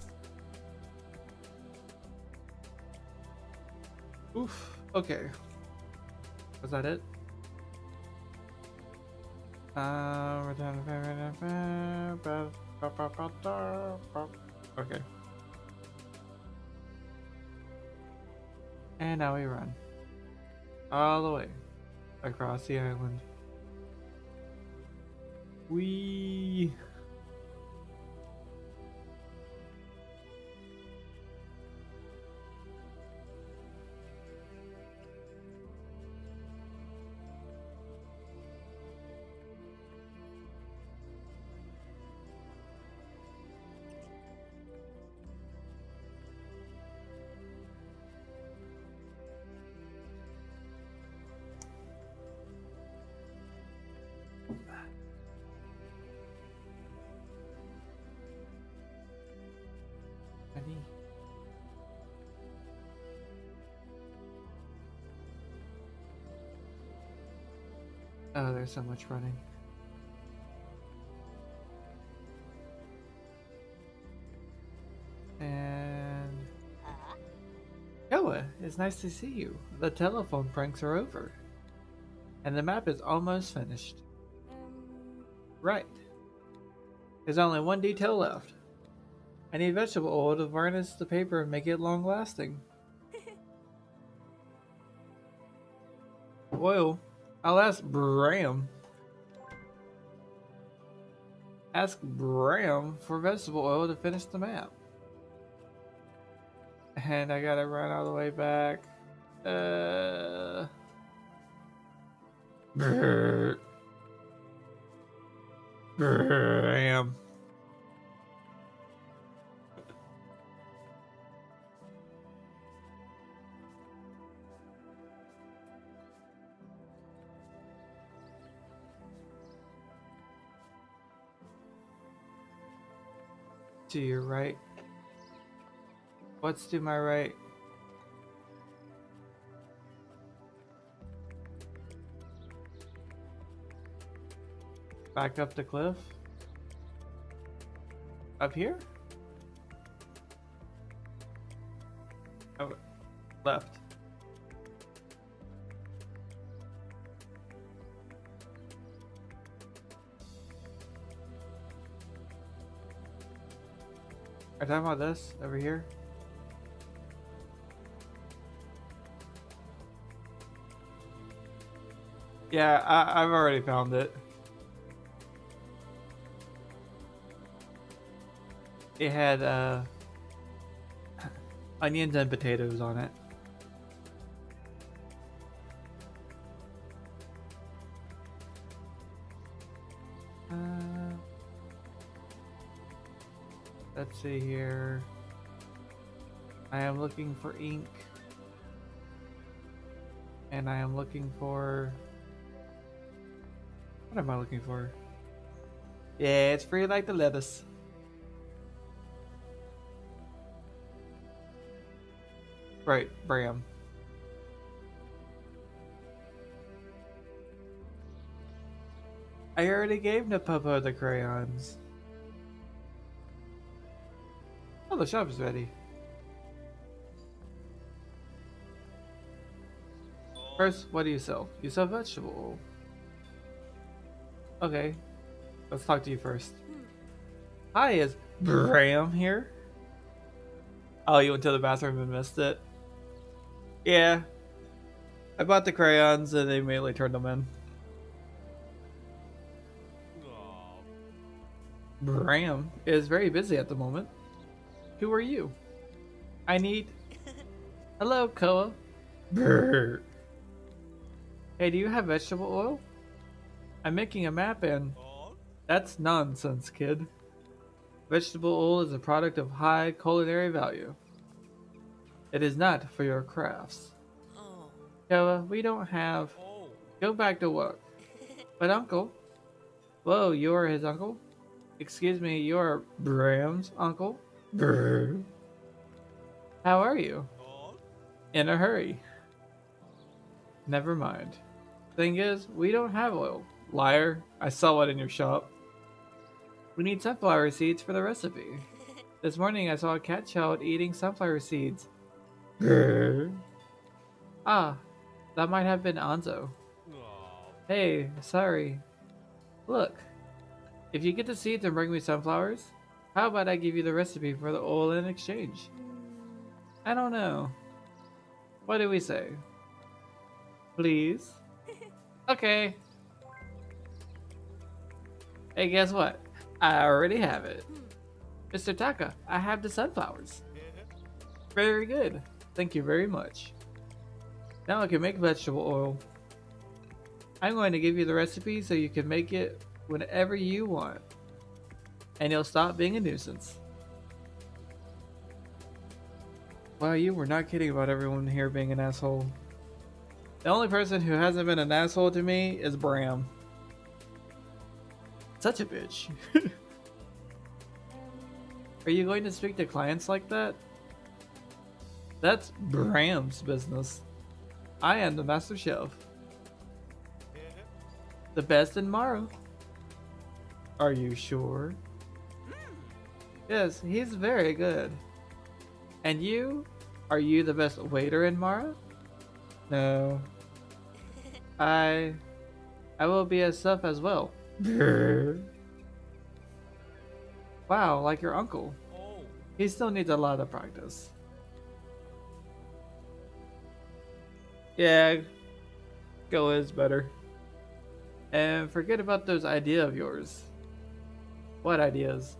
[SPEAKER 1] Okay. Was that it? Uh, Okay. And now we run. All the way. Across the island. We. There's so much running. And Yoa, it's nice to see you. The telephone pranks are over. And the map is almost finished. Right. There's only one detail left. I need vegetable oil to varnish the paper and make it long lasting. oil? I'll ask Bram. Ask Bram for vegetable oil to finish the map. And I gotta run all the way back. Uh. Bram. To your right. What's to my right? Back up the cliff? Up here? Oh, left. You talking about this over here? Yeah, I, I've already found it. It had uh, onions and potatoes on it. Am looking for ink. And I am looking for. What am I looking for? Yeah, it's free like the lettuce. Right, Bram. I already gave Napopo the crayons. Oh, the shop is ready. First, what do you sell? You sell vegetable. Okay, let's talk to you first. Hi, is Bram here? Oh, you went to the bathroom and missed it? Yeah. I bought the crayons and they immediately turned them in. Bram is very busy at the moment. Who are you? I need. Hello, Koa. Brr. Hey, do you have vegetable oil? I'm making a map and. That's nonsense, kid. Vegetable oil is a product of high culinary value. It is not for your crafts. Koa, we don't have. Go back to work. But uncle. Whoa, you're his uncle? Excuse me, you're Bram's uncle? Brr. How are you? In a hurry. Never mind. Thing is, we don't have oil. Liar, I saw it in your shop. We need sunflower seeds for the recipe. This morning I saw a cat child eating sunflower seeds. Brr. Ah, that might have been Anzo.
[SPEAKER 2] Aw.
[SPEAKER 1] Hey, sorry. Look, if you get the seeds and bring me sunflowers, how about I give you the recipe for the oil in exchange? I don't know. What do we say? Please? Okay. Hey, guess what? I already have it. Mr. Taka, I have the sunflowers. Very good. Thank you very much. Now I can make vegetable oil. I'm going to give you the recipe so you can make it whenever you want. And you'll stop being a nuisance. Wow, you were not kidding about everyone here being an asshole. The only person who hasn't been an asshole to me is Bram. Such a bitch. Are you going to speak to clients like that? That's Bram's business. I am the master chef. The best in Mara. Are you sure? Yes, he's very good. And you? Are you the best waiter in Mara? No. I I will be a chef as well. wow, like your uncle. He still needs a lot of practice. Yeah, go is better. And forget about those idea of yours. What ideas?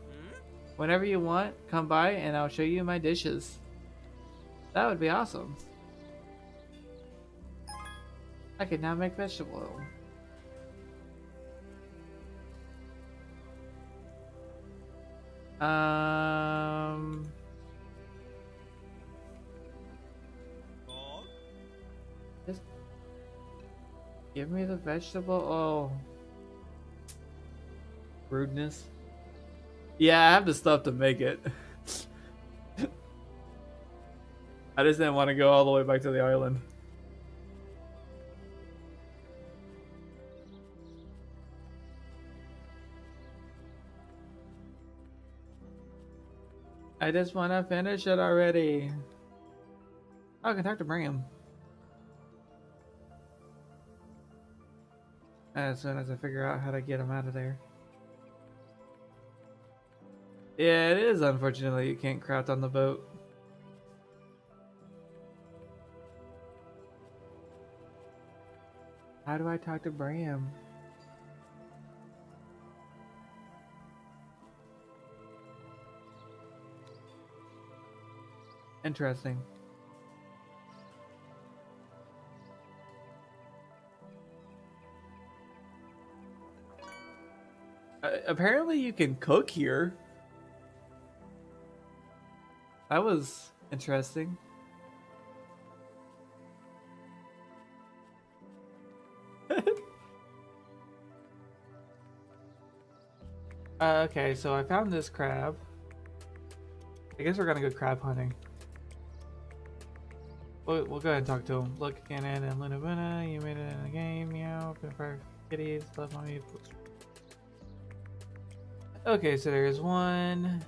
[SPEAKER 1] Whenever you want, come by and I'll show you my dishes. That would be awesome. I can now make vegetable oil. Um,
[SPEAKER 2] Aw.
[SPEAKER 1] just give me the vegetable oil. Rudeness. Yeah, I have the stuff to make it. I just didn't want to go all the way back to the island. I just want to finish it already. Oh, I can talk to Bram. As soon as I figure out how to get him out of there. Yeah, it is unfortunately you can't craft on the boat. How do I talk to Bram? Interesting. Uh, apparently you can cook here. That was interesting. uh, okay, so I found this crab. I guess we're gonna go crab hunting. We'll, we'll go ahead and talk to him. Look, Cannon and Luna Luna, you made it in the game, meow, for kitties, love mommy. Okay, so there's one.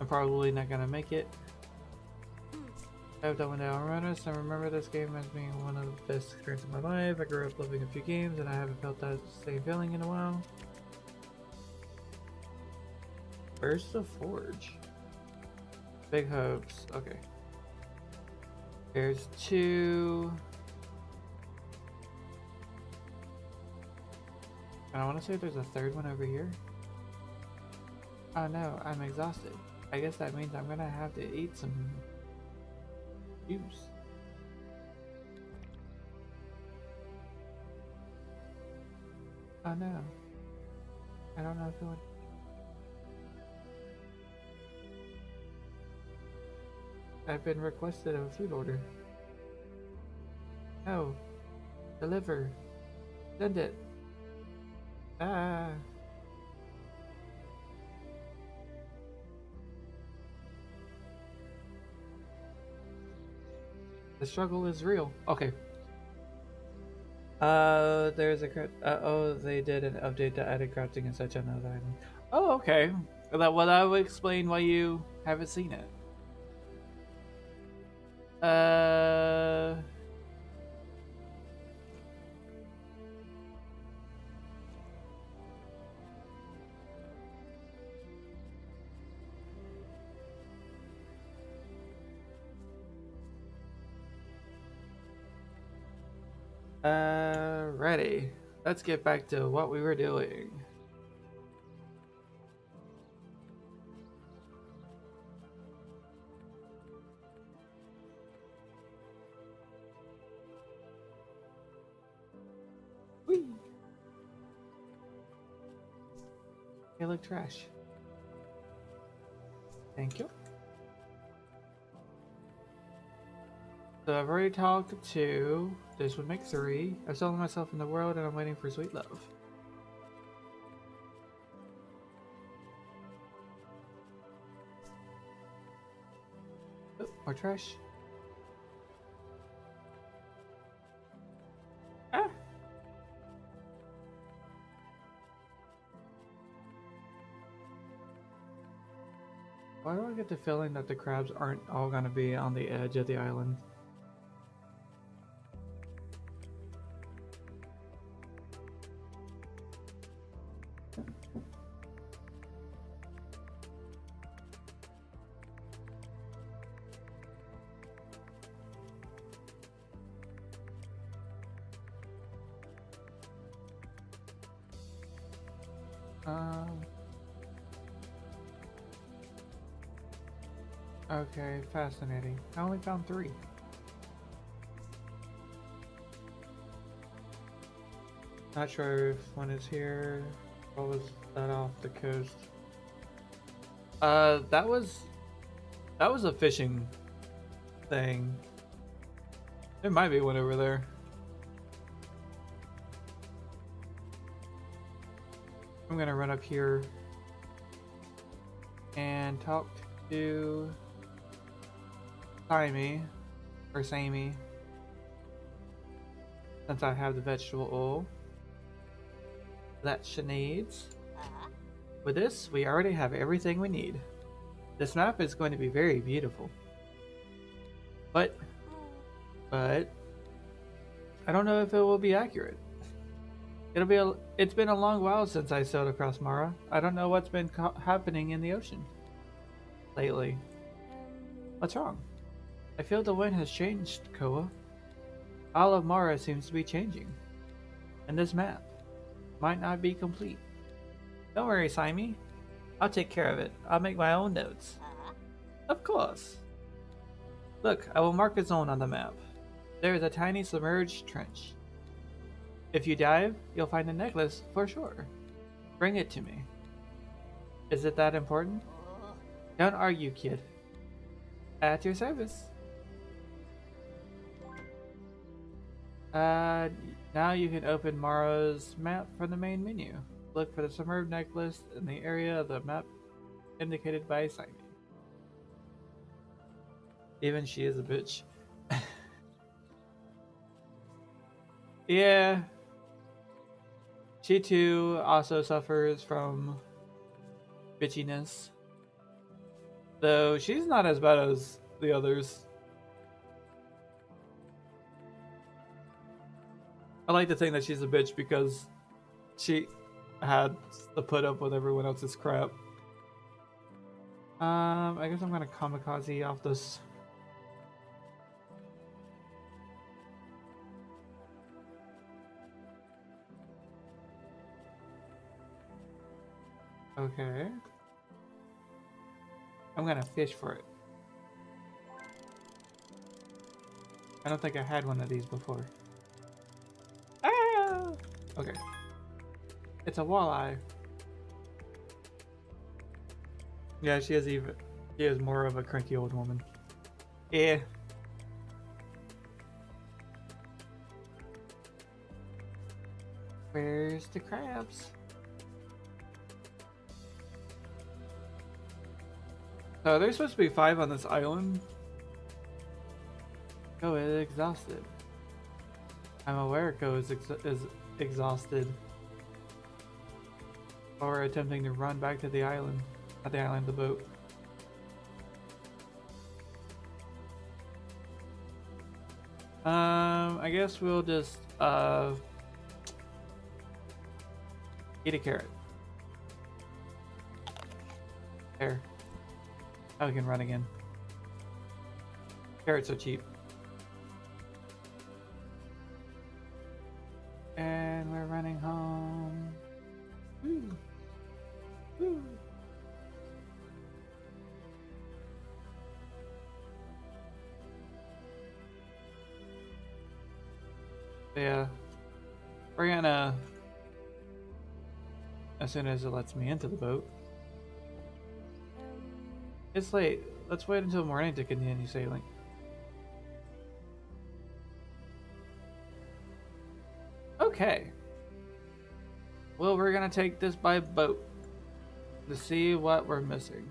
[SPEAKER 1] I'm probably not gonna make it. I've done with Runners. I remember this game as being one of the best experiences of my life. I grew up loving a few games and I haven't felt that same feeling in a while. Where's the forge? Big hopes. Okay. There's two. And I want to say there's a third one over here. Oh no, I'm exhausted. I guess that means I'm gonna have to eat some juice. Oh no. I don't know if it would. I've been requested a food order. No. Deliver. Send it. Ah. The struggle is real. Okay. Uh, there's a cra- uh, oh, they did an update to added crafting and such on another item. Oh, okay. That well, that would explain why you haven't seen it. Uh. Ready. Let's get back to what we were doing. Whee! They look trash. Thank you. So I've already talked to. This would make three. I've sold myself in the world and I'm waiting for sweet love. Oh, more trash. Ah! Why do I get the feeling that the crabs aren't all gonna be on the edge of the island? Fascinating. I only found three. Not sure if one is here. What was that off the coast? Uh, that was that was a fishing thing. There might be one over there. I'm gonna run up here and talk to Simey or Samey since I have the vegetable oil. that she needs. Uh-huh. With this, we already have everything we need. This map is going to be very beautiful. But, but, I don't know if it will be accurate. It'll be a, it's been a long while since I sailed across Mara. I don't know what's been happening in the ocean lately. What's wrong? I feel the wind has changed, Koa. All of Mara seems to be changing. And this map might not be complete. Don't worry, Saimi. I'll take care of it. I'll make my own notes. Of course. Look, I will mark a zone on the map. There is a tiny submerged trench. If you dive, you'll find a necklace for sure. Bring it to me. Is it that important? Don't argue, kid. At your service. Uh, now you can open Mara's map from the main menu. Look for the submerged necklace in the area of the map indicated by Saimi. Even she is a bitch. yeah. She too also suffers from bitchiness. Though she's not as bad as the others. I like to think that she's a bitch because she had to put up with everyone else's crap. Um, I guess I'm gonna kamikaze off this. Okay. I'm gonna fish for it. I don't think I had one of these before. Okay. It's a walleye. Yeah, she is even. She is more of a cranky old woman. Yeah. Where's the crabs? So there's supposed to be five on this island. Oh, Go is exhausted. I'm aware Ko is, is exhausted. Or attempting to run back to the island. Not the island, the boat. Um, I guess we'll just, uh, eat a carrot. There. Now we can run again. Carrots are cheap. Running home. Yeah. We're gonna as soon as it lets me into the boat. It's late. Let's wait until morning to continue sailing. Gonna take this by boat to see what we're missing.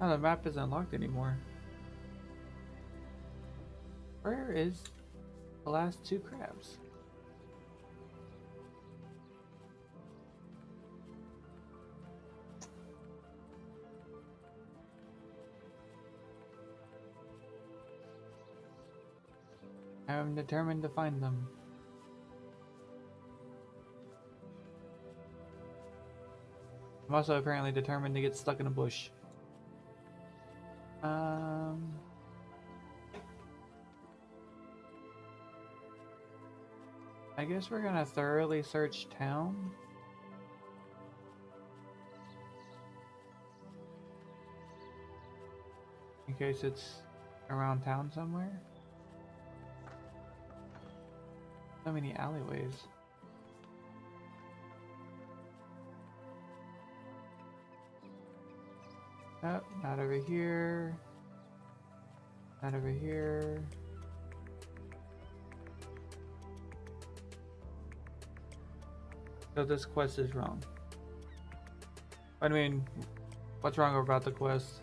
[SPEAKER 1] Oh, the map isn't locked anymore. Where is the last two crabs? I'm determined to find them. I'm also apparently determined to get stuck in a bush. I guess we're gonna thoroughly search town. In case it's around town somewhere. So many alleyways. Nope, not over here. Not over here. So this quest is wrong. I mean, what's wrong about the quest?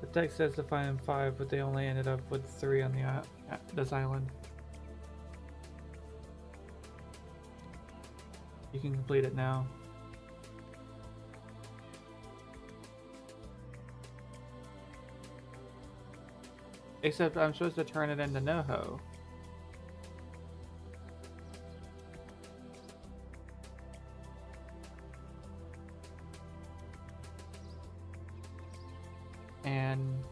[SPEAKER 1] The text says to find five, but they only ended up with three on the this island. You can complete it now. Except I'm supposed to turn it into Noho. And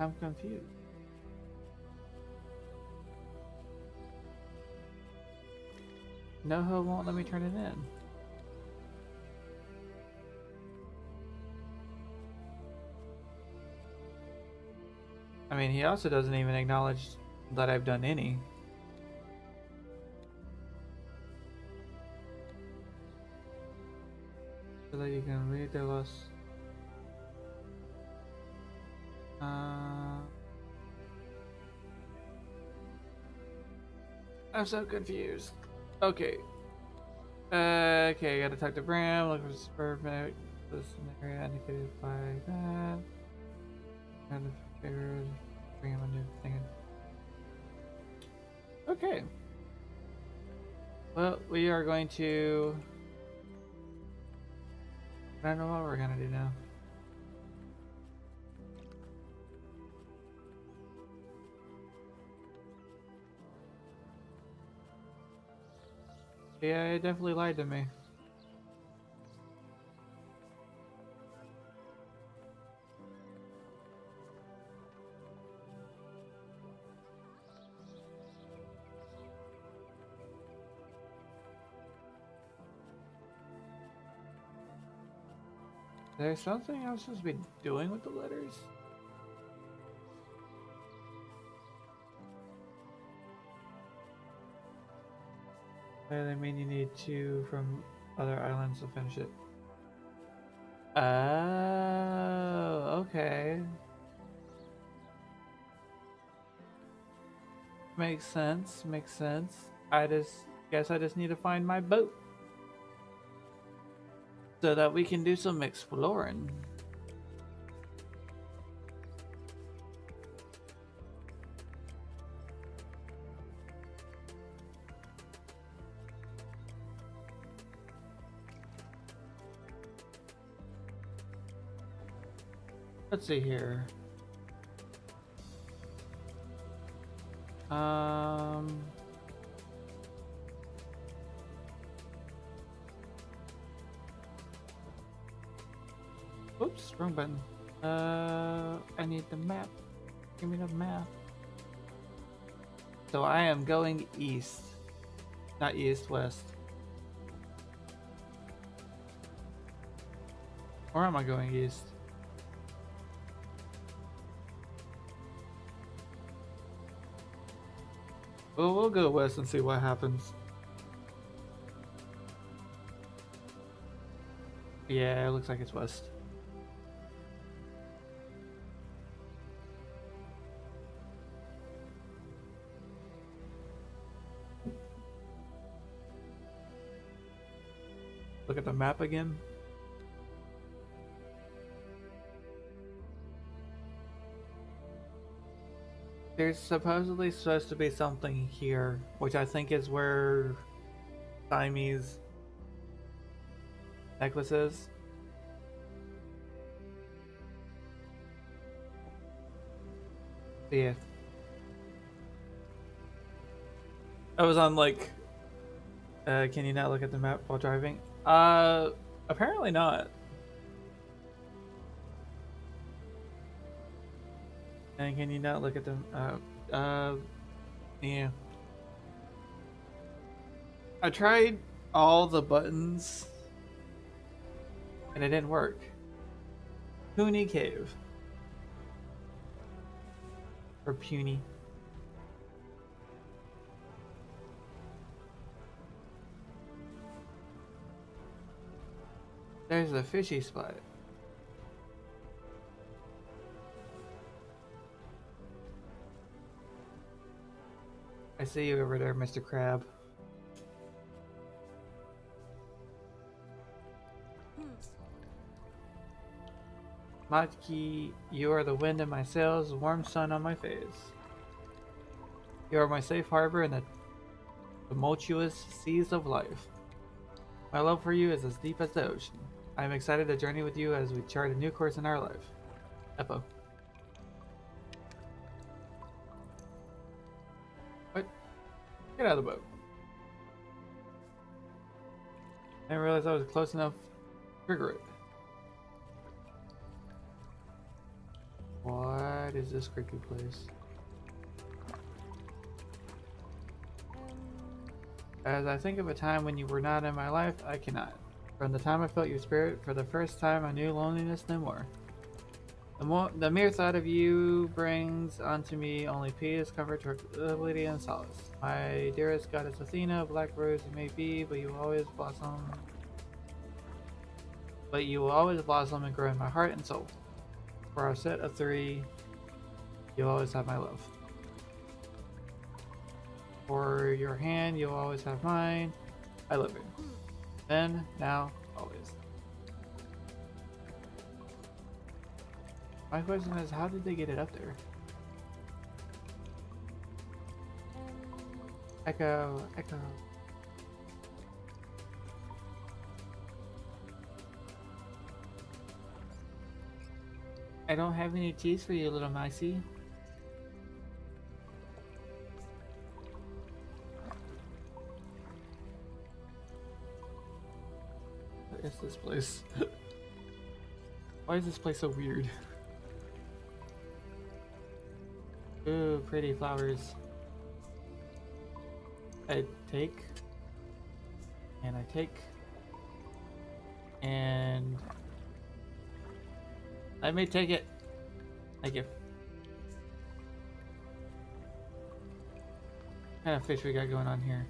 [SPEAKER 1] I'm confused. Noho won't let me turn it in. I mean, he also doesn't even acknowledge that I've done any. So that you can read the list. Uh, I'm so confused. Okay. Uh, okay, I gotta talk to Bram, look for suburban this area indicated by that. And the figures, bring him a new thing. Okay. Well, we are going to. I don't know what we're gonna do now. Yeah, it definitely lied to me. There's something I'm supposed to be doing with the letters? They mean you need two from other islands to finish it. Oh, okay. Makes sense, makes sense. I just guess I just need to find my boat. So that we can do some exploring. Let's see here. Um. Oops, wrong button. Uh, I need the map. Give me the map. So I am going east. Not east, west. Or am I going east? Well, we'll go west and see what happens. Yeah, it looks like it's west. Look at the map again. There's supposedly supposed to be something here, which I think is where Saimi's necklace is. Yeah. I was on like uh can you not look at the map while driving? Uh apparently not. And can you not look at them? Uh, uh, yeah. I tried all the buttons And it didn't work. Puny Cave. Or Puny. There's a fishy spot. I see you over there, Mr. Crab. Matki, you are the wind in my sails, warm sun on my face. You are my safe harbor in the tumultuous seas of life. My love for you is as deep as the ocean. I am excited to journey with you as we chart a new course in our life. Eppo. Get out of the boat. I didn't realize I was close enough to trigger it. What is this creepy place? As I think of a time when you were not in my life, I cannot. From the time I felt your spirit, for the first time I knew loneliness no more. The, mere thought of you brings unto me only peace, comfort, tranquility, and solace. My dearest goddess Athena, black rose you may be, but you will always blossom. But you will always blossom and grow in my heart and soul. For our set of three, you'll always have my love. For your hand, you'll always have mine. I love you. Then, now, always. My question is, how did they get it up there? Echo, echo. I don't have any cheese for you, little Maxie. What is this place? Why is this place so weird? Ooh, pretty flowers. I take. And I take. And let me take it. Thank you. What kind of fish we got going on here?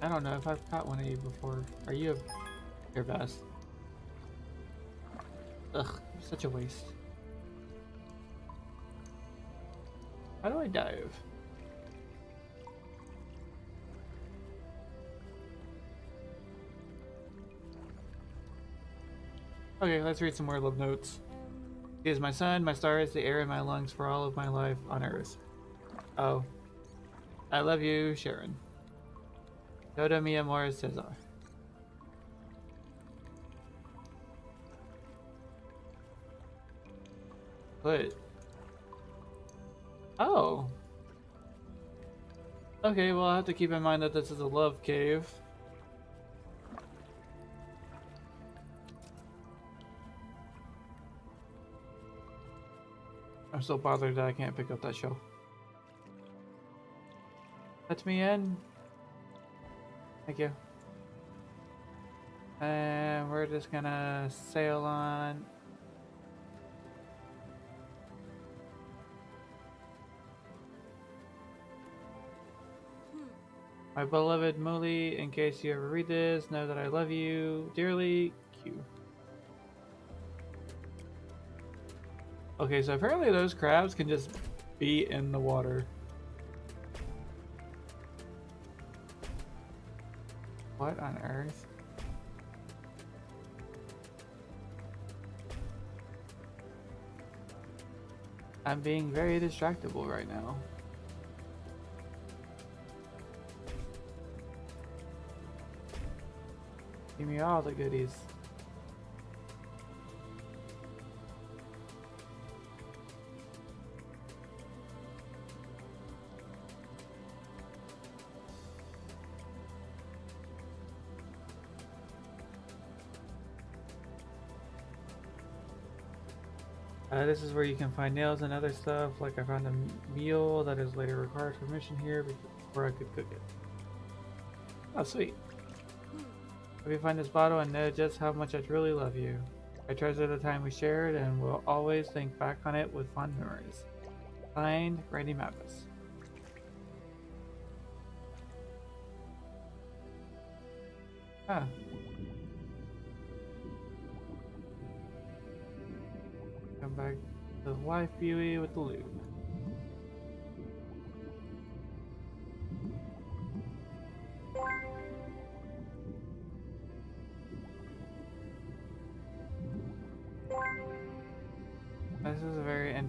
[SPEAKER 1] I don't know if I've caught one of you before. Are you a your bass? Ugh, such a waste. How do I dive? Okay, let's read some more love notes. He is my sun, my stars, the air in my lungs for all of my life on Earth. Oh. I love you, Sharon. Todo mi amor, Cesar. What? Oh. Okay, well, I have to keep in mind that this is a love cave. I'm so bothered that I can't pick up that shell. Let me in. Thank you. And we're just gonna sail on. My beloved Muli, in case you ever read this, know that I love you dearly. Q. Okay, so apparently those crabs can just be in the water. What on earth? I'm being very distractible right now. Give me all the goodies. Uh, this is where you can find nails and other stuff, like I found a meal that is later required for mission here before I could cook it. Oh, sweet. Hope you find this bottle and know just how much I truly love you. I treasure the time we shared and will always think back on it with fond memories. Signed, Randy Mavis. Ah. Come back to the wife Beauty with the lube.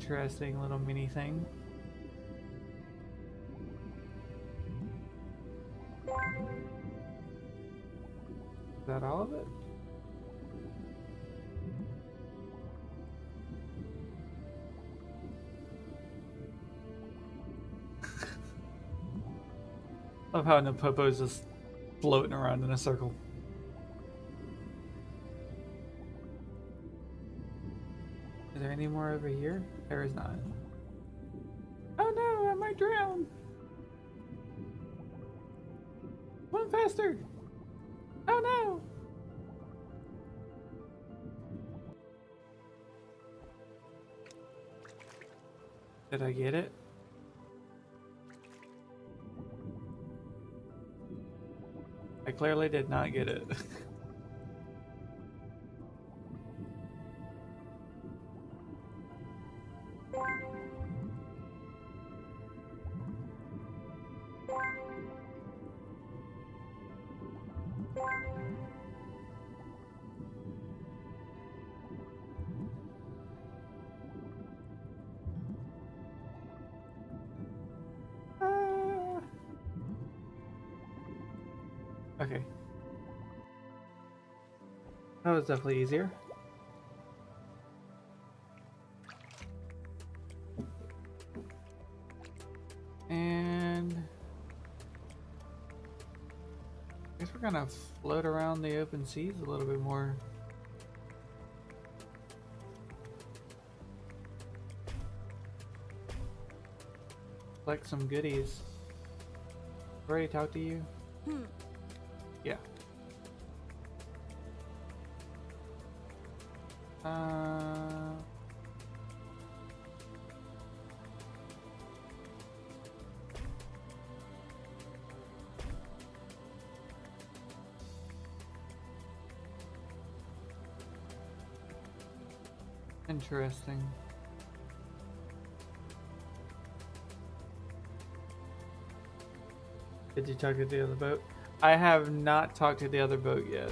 [SPEAKER 1] Interesting little mini thing. Is that all of it? Love how Napopo's just floating around in a circle. There any more over here? There is not. Oh no, I might drown! Swim faster! Oh no! Did I get it? I clearly did not get it. That was definitely easier. And I guess we're gonna float around the open seas a little bit more. Collect some goodies. Ready to talk to you?
[SPEAKER 3] Hmm.
[SPEAKER 1] Interesting. Did you talk to the other boat? I have not talked to the other boat yet.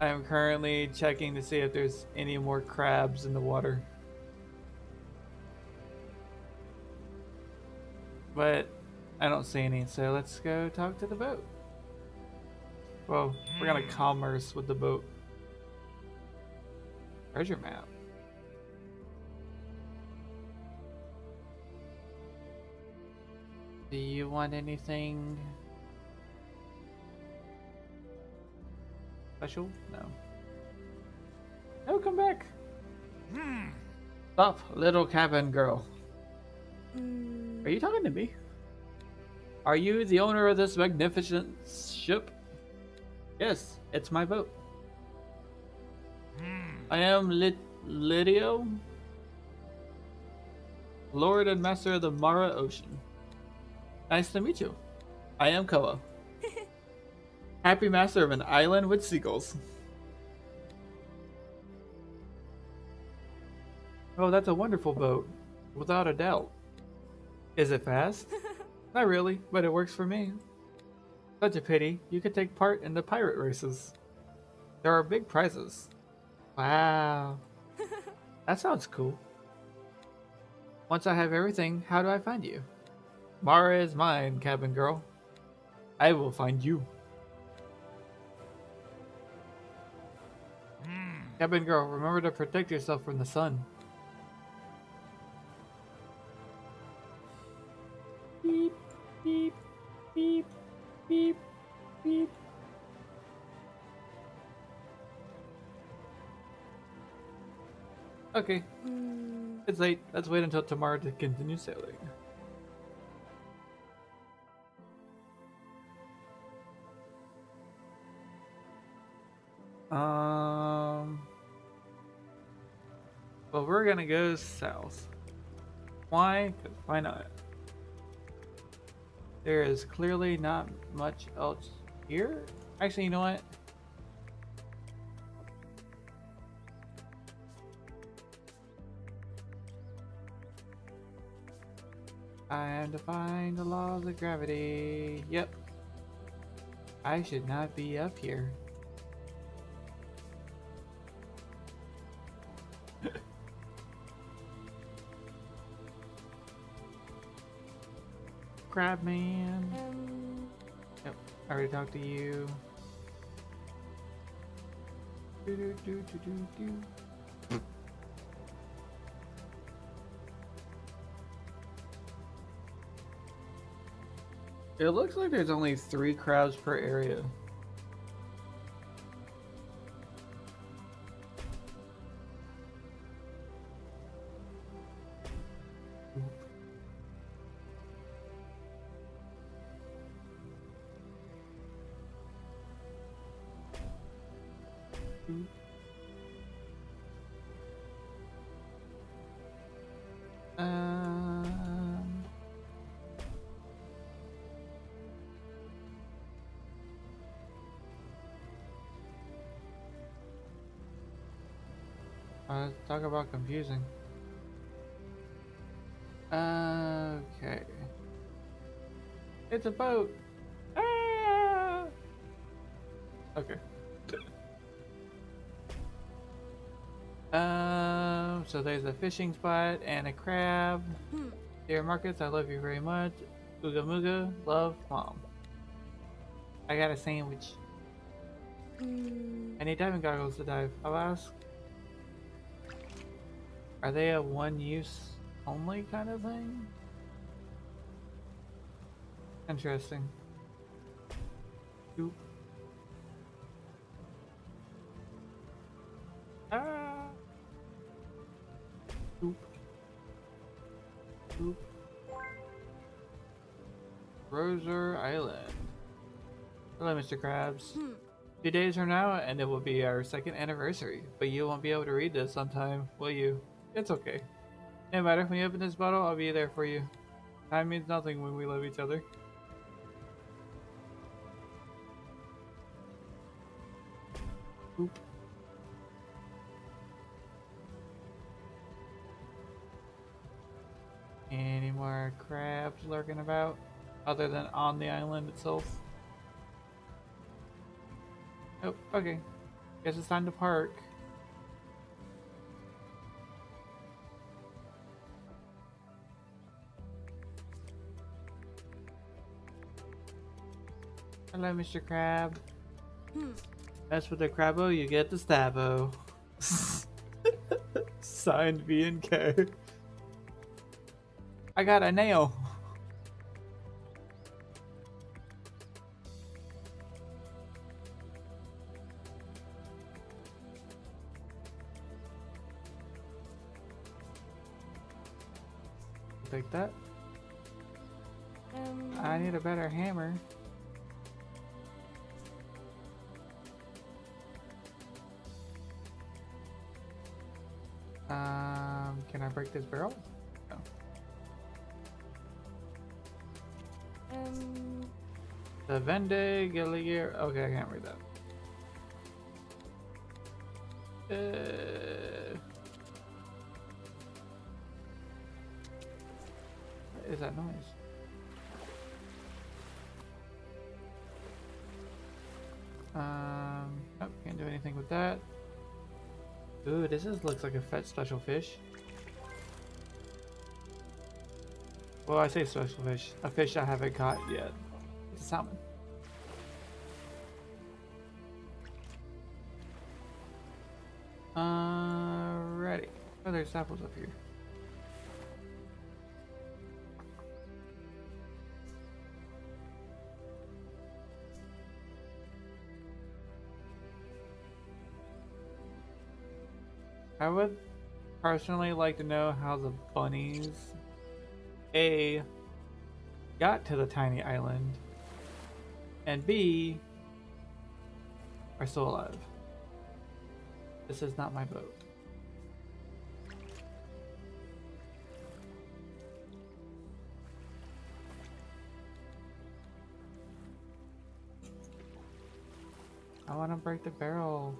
[SPEAKER 1] I am currently checking to see if there's any more crabs in the water. But I don't see any, so let's go talk to the boat. Well, we're gonna hmm. commerce with the boat. Treasure map. Do you want anything special? No. No, come back. Stop, little cabin girl.
[SPEAKER 3] Mm,
[SPEAKER 1] Are you talking to me? Are you the owner of this magnificent ship? Yes, it's my boat. I am Lit Lydio, Lord and Master of the Mara Ocean. Nice to meet you. I am Koa. Happy master of an island with seagulls. Oh, that's a wonderful boat. Without a doubt. Is it fast? Not really, but it works for me. Such a pity. You could take part in the pirate races. There are big prizes. Wow. that sounds cool. Once I have everything, how do I find you? Mara is mine, cabin girl. I will find you. Hmm. Cabin girl, remember to protect yourself from the sun. Beep, beep, beep, beep, beep. Okay.
[SPEAKER 3] Mm.
[SPEAKER 1] It's late. Let's wait until tomorrow to continue sailing. Um. Well, we're gonna go south. Why? Cause why not? There is clearly not much else here. Actually, you know what? I am defying the laws of gravity. Yep. I should not be up here. Crabman.
[SPEAKER 3] Um,
[SPEAKER 1] Yep, I already talked to you. Do, do, do, do, do, do. It looks like there's only three crabs per area. About confusing. Okay. It's a boat. Ah! Okay. Um, so there's a fishing spot and a crab.
[SPEAKER 3] hmm.
[SPEAKER 1] Dear Marcus, I love you very much. Ooga Mooga, love, mom. I got a sandwich.
[SPEAKER 3] Mm,
[SPEAKER 1] I need diving goggles to dive. I'll ask. Are they a one use only kind of thing? Interesting. Oop. Ah. Oop. Oop. Roser Island. Hello, Mr. Krabs.
[SPEAKER 3] hmm.
[SPEAKER 1] Two days from now, and it will be our second anniversary. But you won't be able to read this sometime, will you? It's okay. No matter, when you open this bottle, I'll be there for you. Time means nothing when we love each other. Oop. Any more crabs lurking about? Other than on the island itself? Oh, okay. Guess it's time to park. Hello, Mr. Crab.
[SPEAKER 3] Hmm.
[SPEAKER 1] As for the crabbo, you get the stabbo. Signed B and K. I got a nail. Take that.
[SPEAKER 3] Um,
[SPEAKER 1] I need a better hammer. Can I break this barrel? No.
[SPEAKER 3] Um,
[SPEAKER 1] The Vende Gillier. Okay, I can't read that. Uh, what is that noise? Um, nope, can't do anything with that. Ooh, this is, looks like a fat special fish. Well, I say special fish. A fish I haven't caught yet. It's a salmon. Uh, Alrighty. Oh, there's apples up here. I would personally like to know how the bunnies A got to the tiny island and B are still alive. This is not my boat. I want to break the barrel.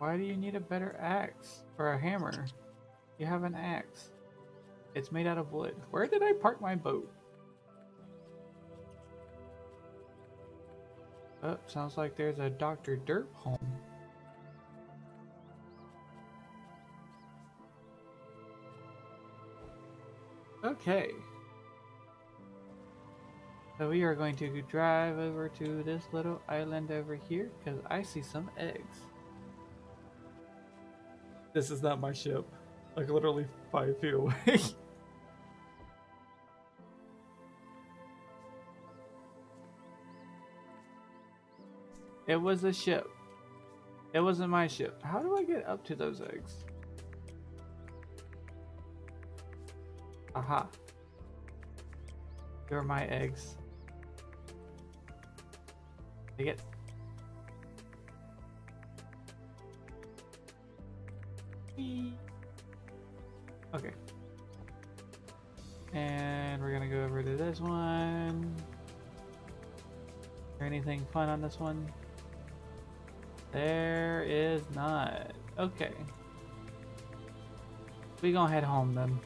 [SPEAKER 1] Why do you need a better axe or a hammer? You have an axe. It's made out of wood. Where did I park my boat? Oh, sounds like there's a Dr. Derp home. Okay. So we are going to drive over to this little island over here because I see some eggs. This is not my ship. Like literally five feet away. it was a ship. It wasn't my ship. How do I get up to those eggs? Aha. You're my eggs. Take it. Okay. And we're gonna go over to this one. Is there anything fun on this one? There is not. Okay. We gonna head home then.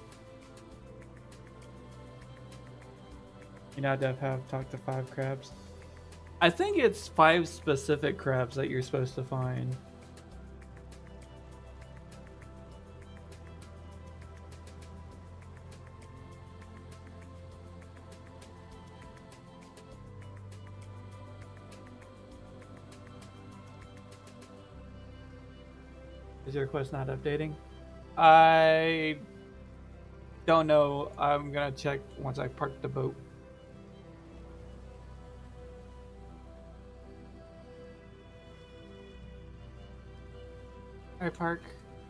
[SPEAKER 1] You know, Dev have talked to five crabs. I think it's five specific crabs that you're supposed to find. Is your quest not updating? I don't know. I'm gonna check once I park the boat. I park.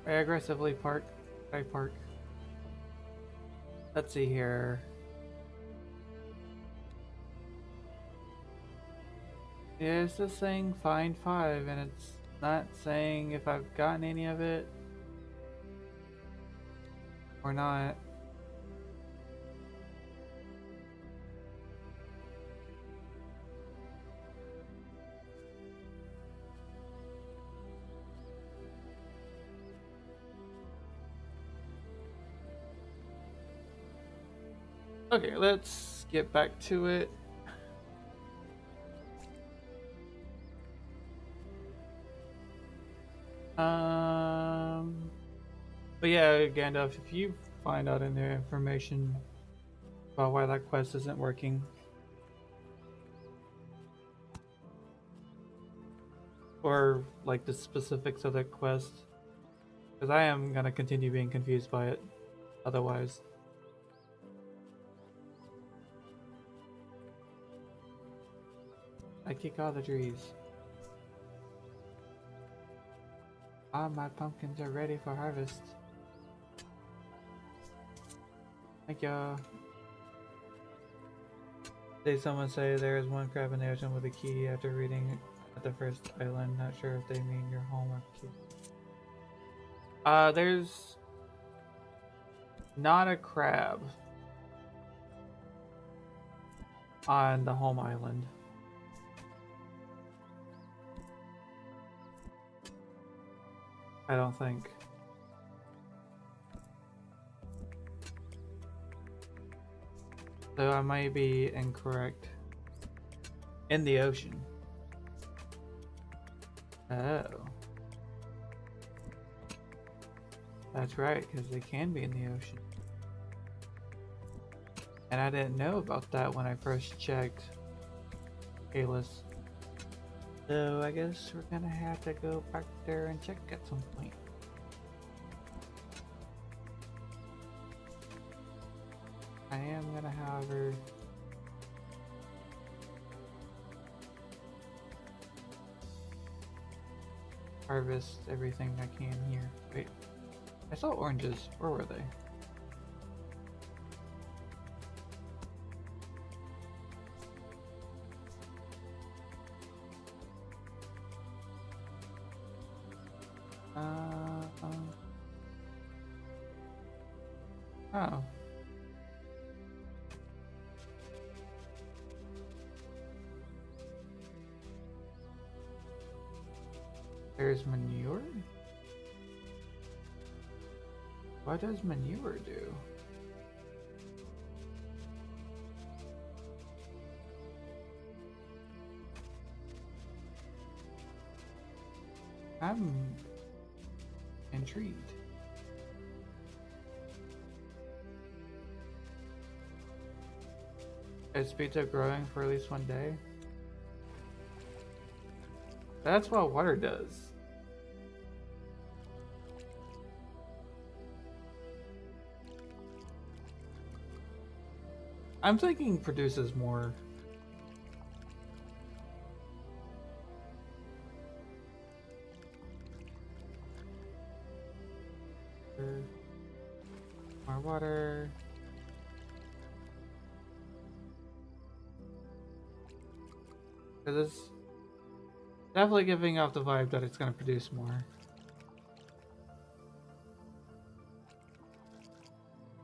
[SPEAKER 1] I aggressively park. I park. Let's see here. It's just saying find five, and it's not saying if I've gotten any of it or not. Okay, let's get back to it. But yeah, Gandalf, if you find out any information about why that quest isn't working, or like the specifics of that quest, because I am gonna continue being confused by it otherwise. I kick all the trees. All my pumpkins are ready for harvest. Thank y'all. Did someone say there is one crab in the ocean with a key after reading at the first island? Not sure if they mean your home or key. Uh, there's not a crab on the home island. I don't think. So I might be incorrect. In the ocean. Oh. That's right, because they can be in the ocean. And I didn't know about that when I first checked. Kalis. So I guess we're gonna have to go back there and check at some point. I am gonna, however, harvest everything I can here. Wait, I saw oranges. Where were they? Is up growing for at least one day? That's what water does. I'm thinking produces. More definitely giving off the vibe that it's going to produce more.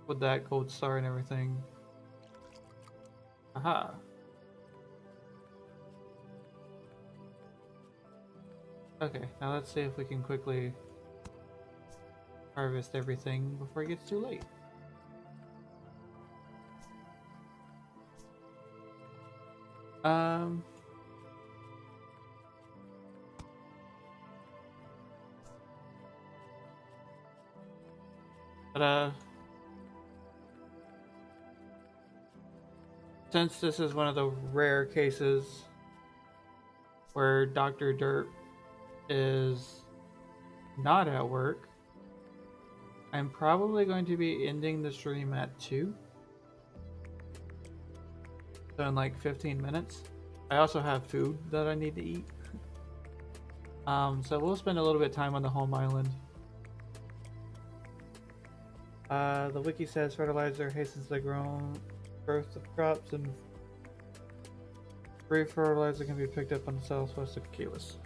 [SPEAKER 1] With that gold star and everything. Aha. Okay, now let's see if we can quickly harvest everything before it gets too late. Um. Uh. Since this is one of the rare cases where Dr. Derp is not at work, I'm probably going to be ending the stream at 2. So in like 15 minutes. I also have food that I need to eat. Um, so we'll spend a little bit of time on the home island. Uh, the wiki says fertilizer hastens the grown growth of crops and free fertilizer can be picked up on the southwest of Kalis.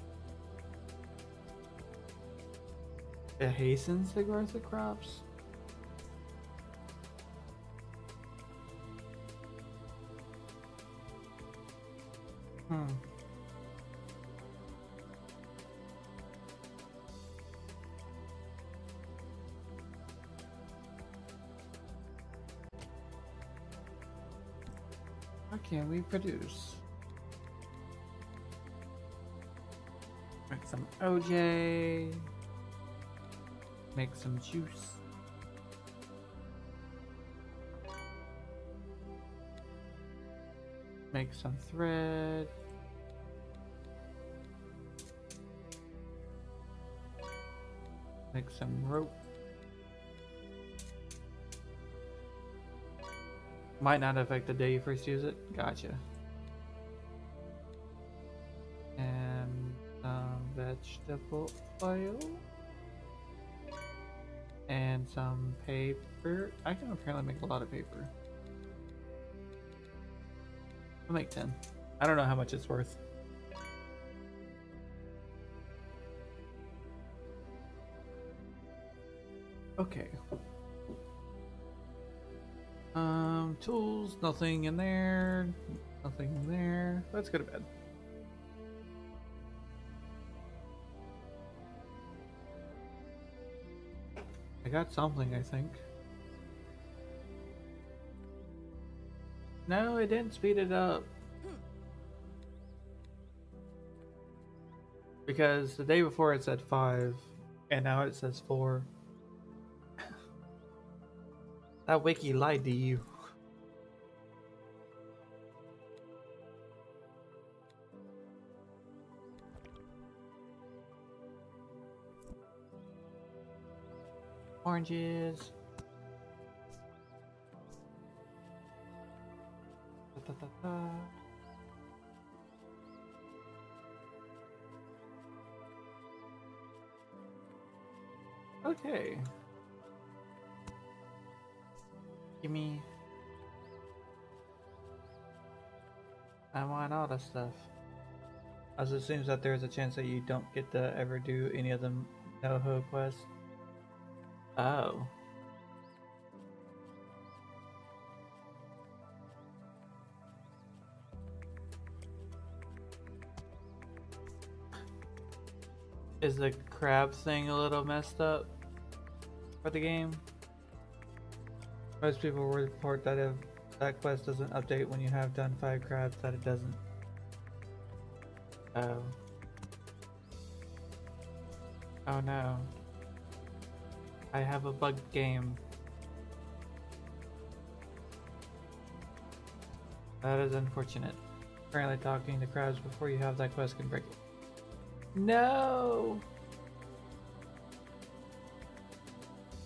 [SPEAKER 1] It hastens the growth of crops? Hmm. Can we produce? Make some OJ. Make some juice. Make some thread. Make some rope. Might not affect the day you first use it. Gotcha. And some vegetable oil. And some paper. I can apparently make a lot of paper. I'll make 10. I don't know how much it's worth. Okay. Um, tools, nothing in there. Nothing in there. Let's go to bed. I got something, I think. No, it didn't speed it up. Because the day before it said 5, and now it says 4. That wiki lied to you. Oranges. Da, da, da. Okay. Give me. I want all the stuff. As it seems that there's a chance that you don't get to ever do any of them Noho quest. Oh. Is the crab thing a little messed up for the game? Most people report that if that quest doesn't update when you have done five crabs, that it doesn't. Oh. Oh no. I have a bug game. That is unfortunate. Apparently talking to crabs before you have that quest can break it. No!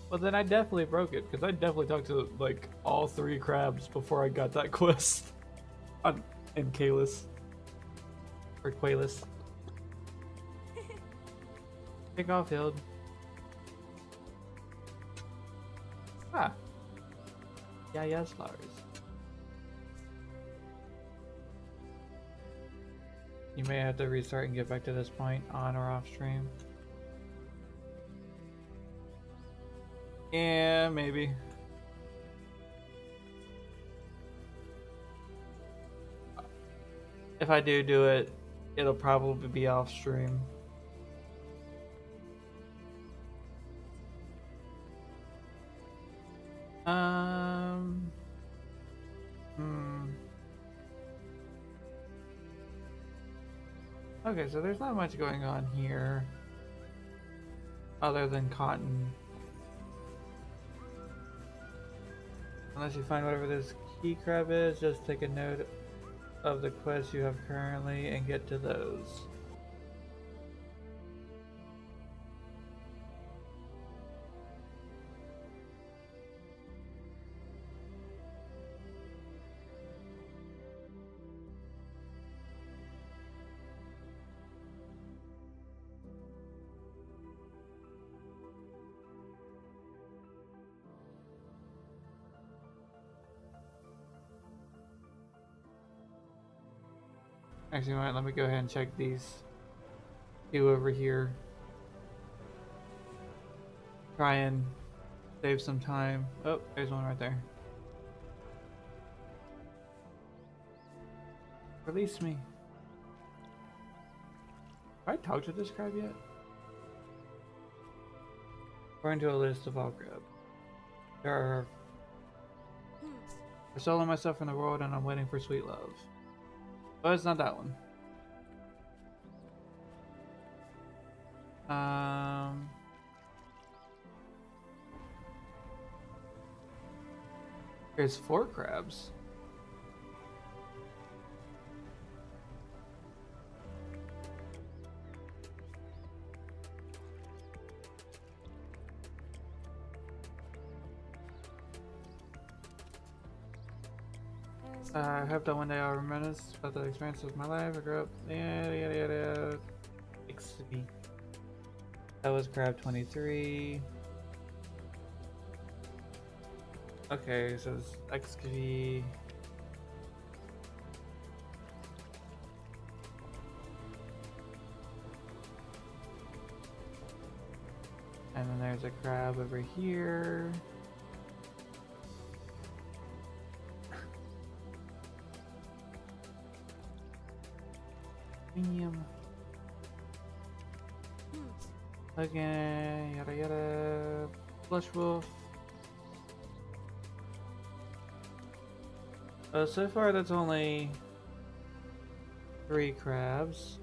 [SPEAKER 1] Well then I definitely broke it, because I definitely talked to like all three crabs before I got that quest. On in Kalis. Or Qualis. Pick off field. Ah. Yeah, yes, flowers. You may have to restart and get back to this point on or off stream. Yeah, maybe. If I do do it, it'll probably be off stream. Um. Hmm. Okay, so there's not much going on here other than cotton. Unless you find whatever this key crab is, just take a note of the quests you have currently and get to those. Actually, let me go ahead and check these two over here. Try and save some time. Oh, there's one right there. Release me. Have I talked to this crab yet? According to a list of all crab. There are I solo myself in the world and I'm waiting for sweet love. Oh, it's not that one. Um. There's four crabs. Uh, I hope that one day I'll reminisce about the experience of my life. I grew up. Yada yada yada. XV. That was crab 23. Okay, so it's XV. And then there's a crab over here. Premium. Okay, yada yada. Flush wolf. Uh, so far, that's only three crabs.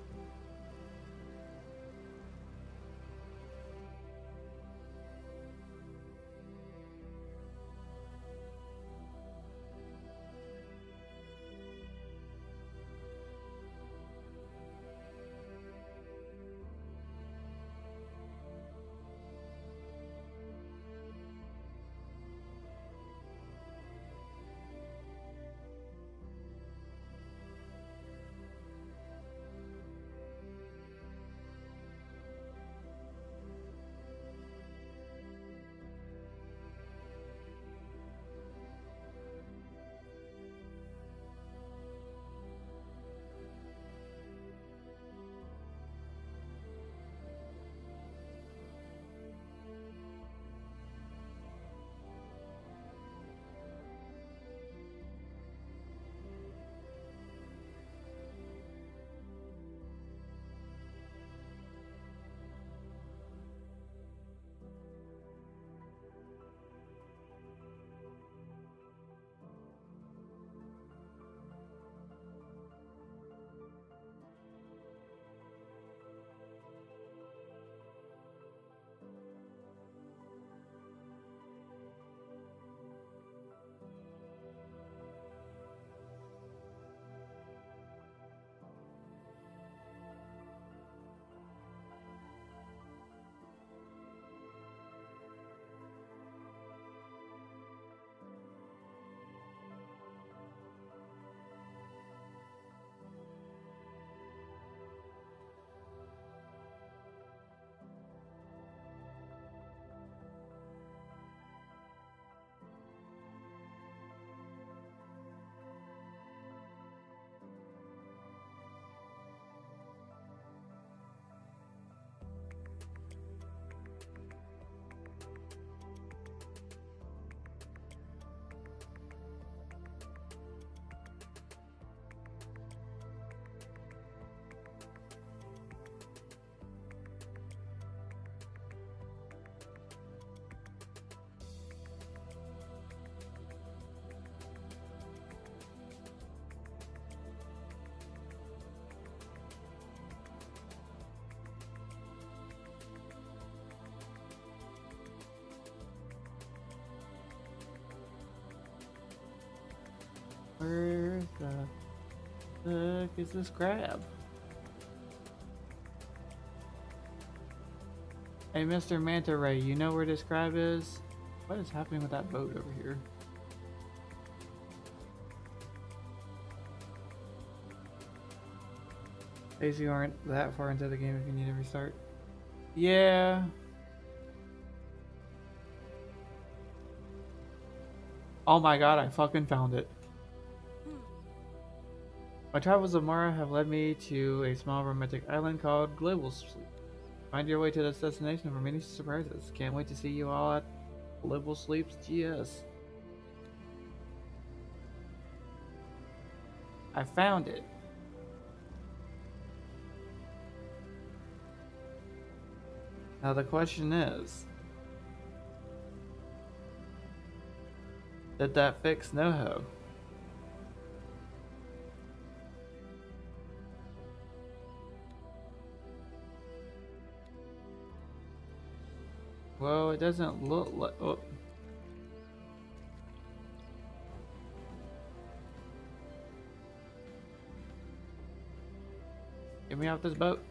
[SPEAKER 1] The heck is this crab? Hey, Mr. Manta Ray, you know where this crab is? What is happening with that boat over here? Days you aren't that far into the game if you need to restart. Yeah. Oh my god, I fucking found it. My travels of Mara have led me to a small romantic island called Global Sleep. Find your way to this destination for many surprises. Can't wait to see you all at Global Sleeps GS. I found it. Now the question is, did that fix Noho? It doesn't look like. Oh. Get me off this boat.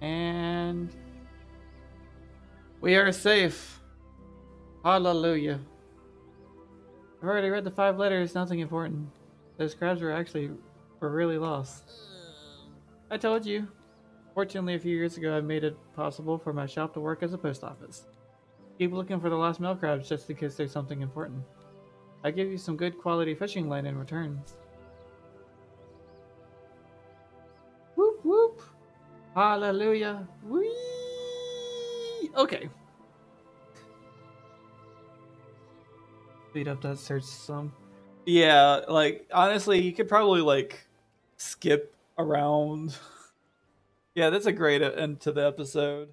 [SPEAKER 1] And we are safe. Hallelujah. I've already read the five letters, nothing important. Those crabs were actually were really lost. I told you. Fortunately, a few years ago, I made it possible for my shop to work as a post office. Keep looking for the lost mail crabs just in case there's something important. I give you some good quality fishing line in return. Whoop whoop! Hallelujah! Whee! Okay. Speed up that search some. Yeah, like honestly, you could probably like skip around. yeah, that's a great end to the episode.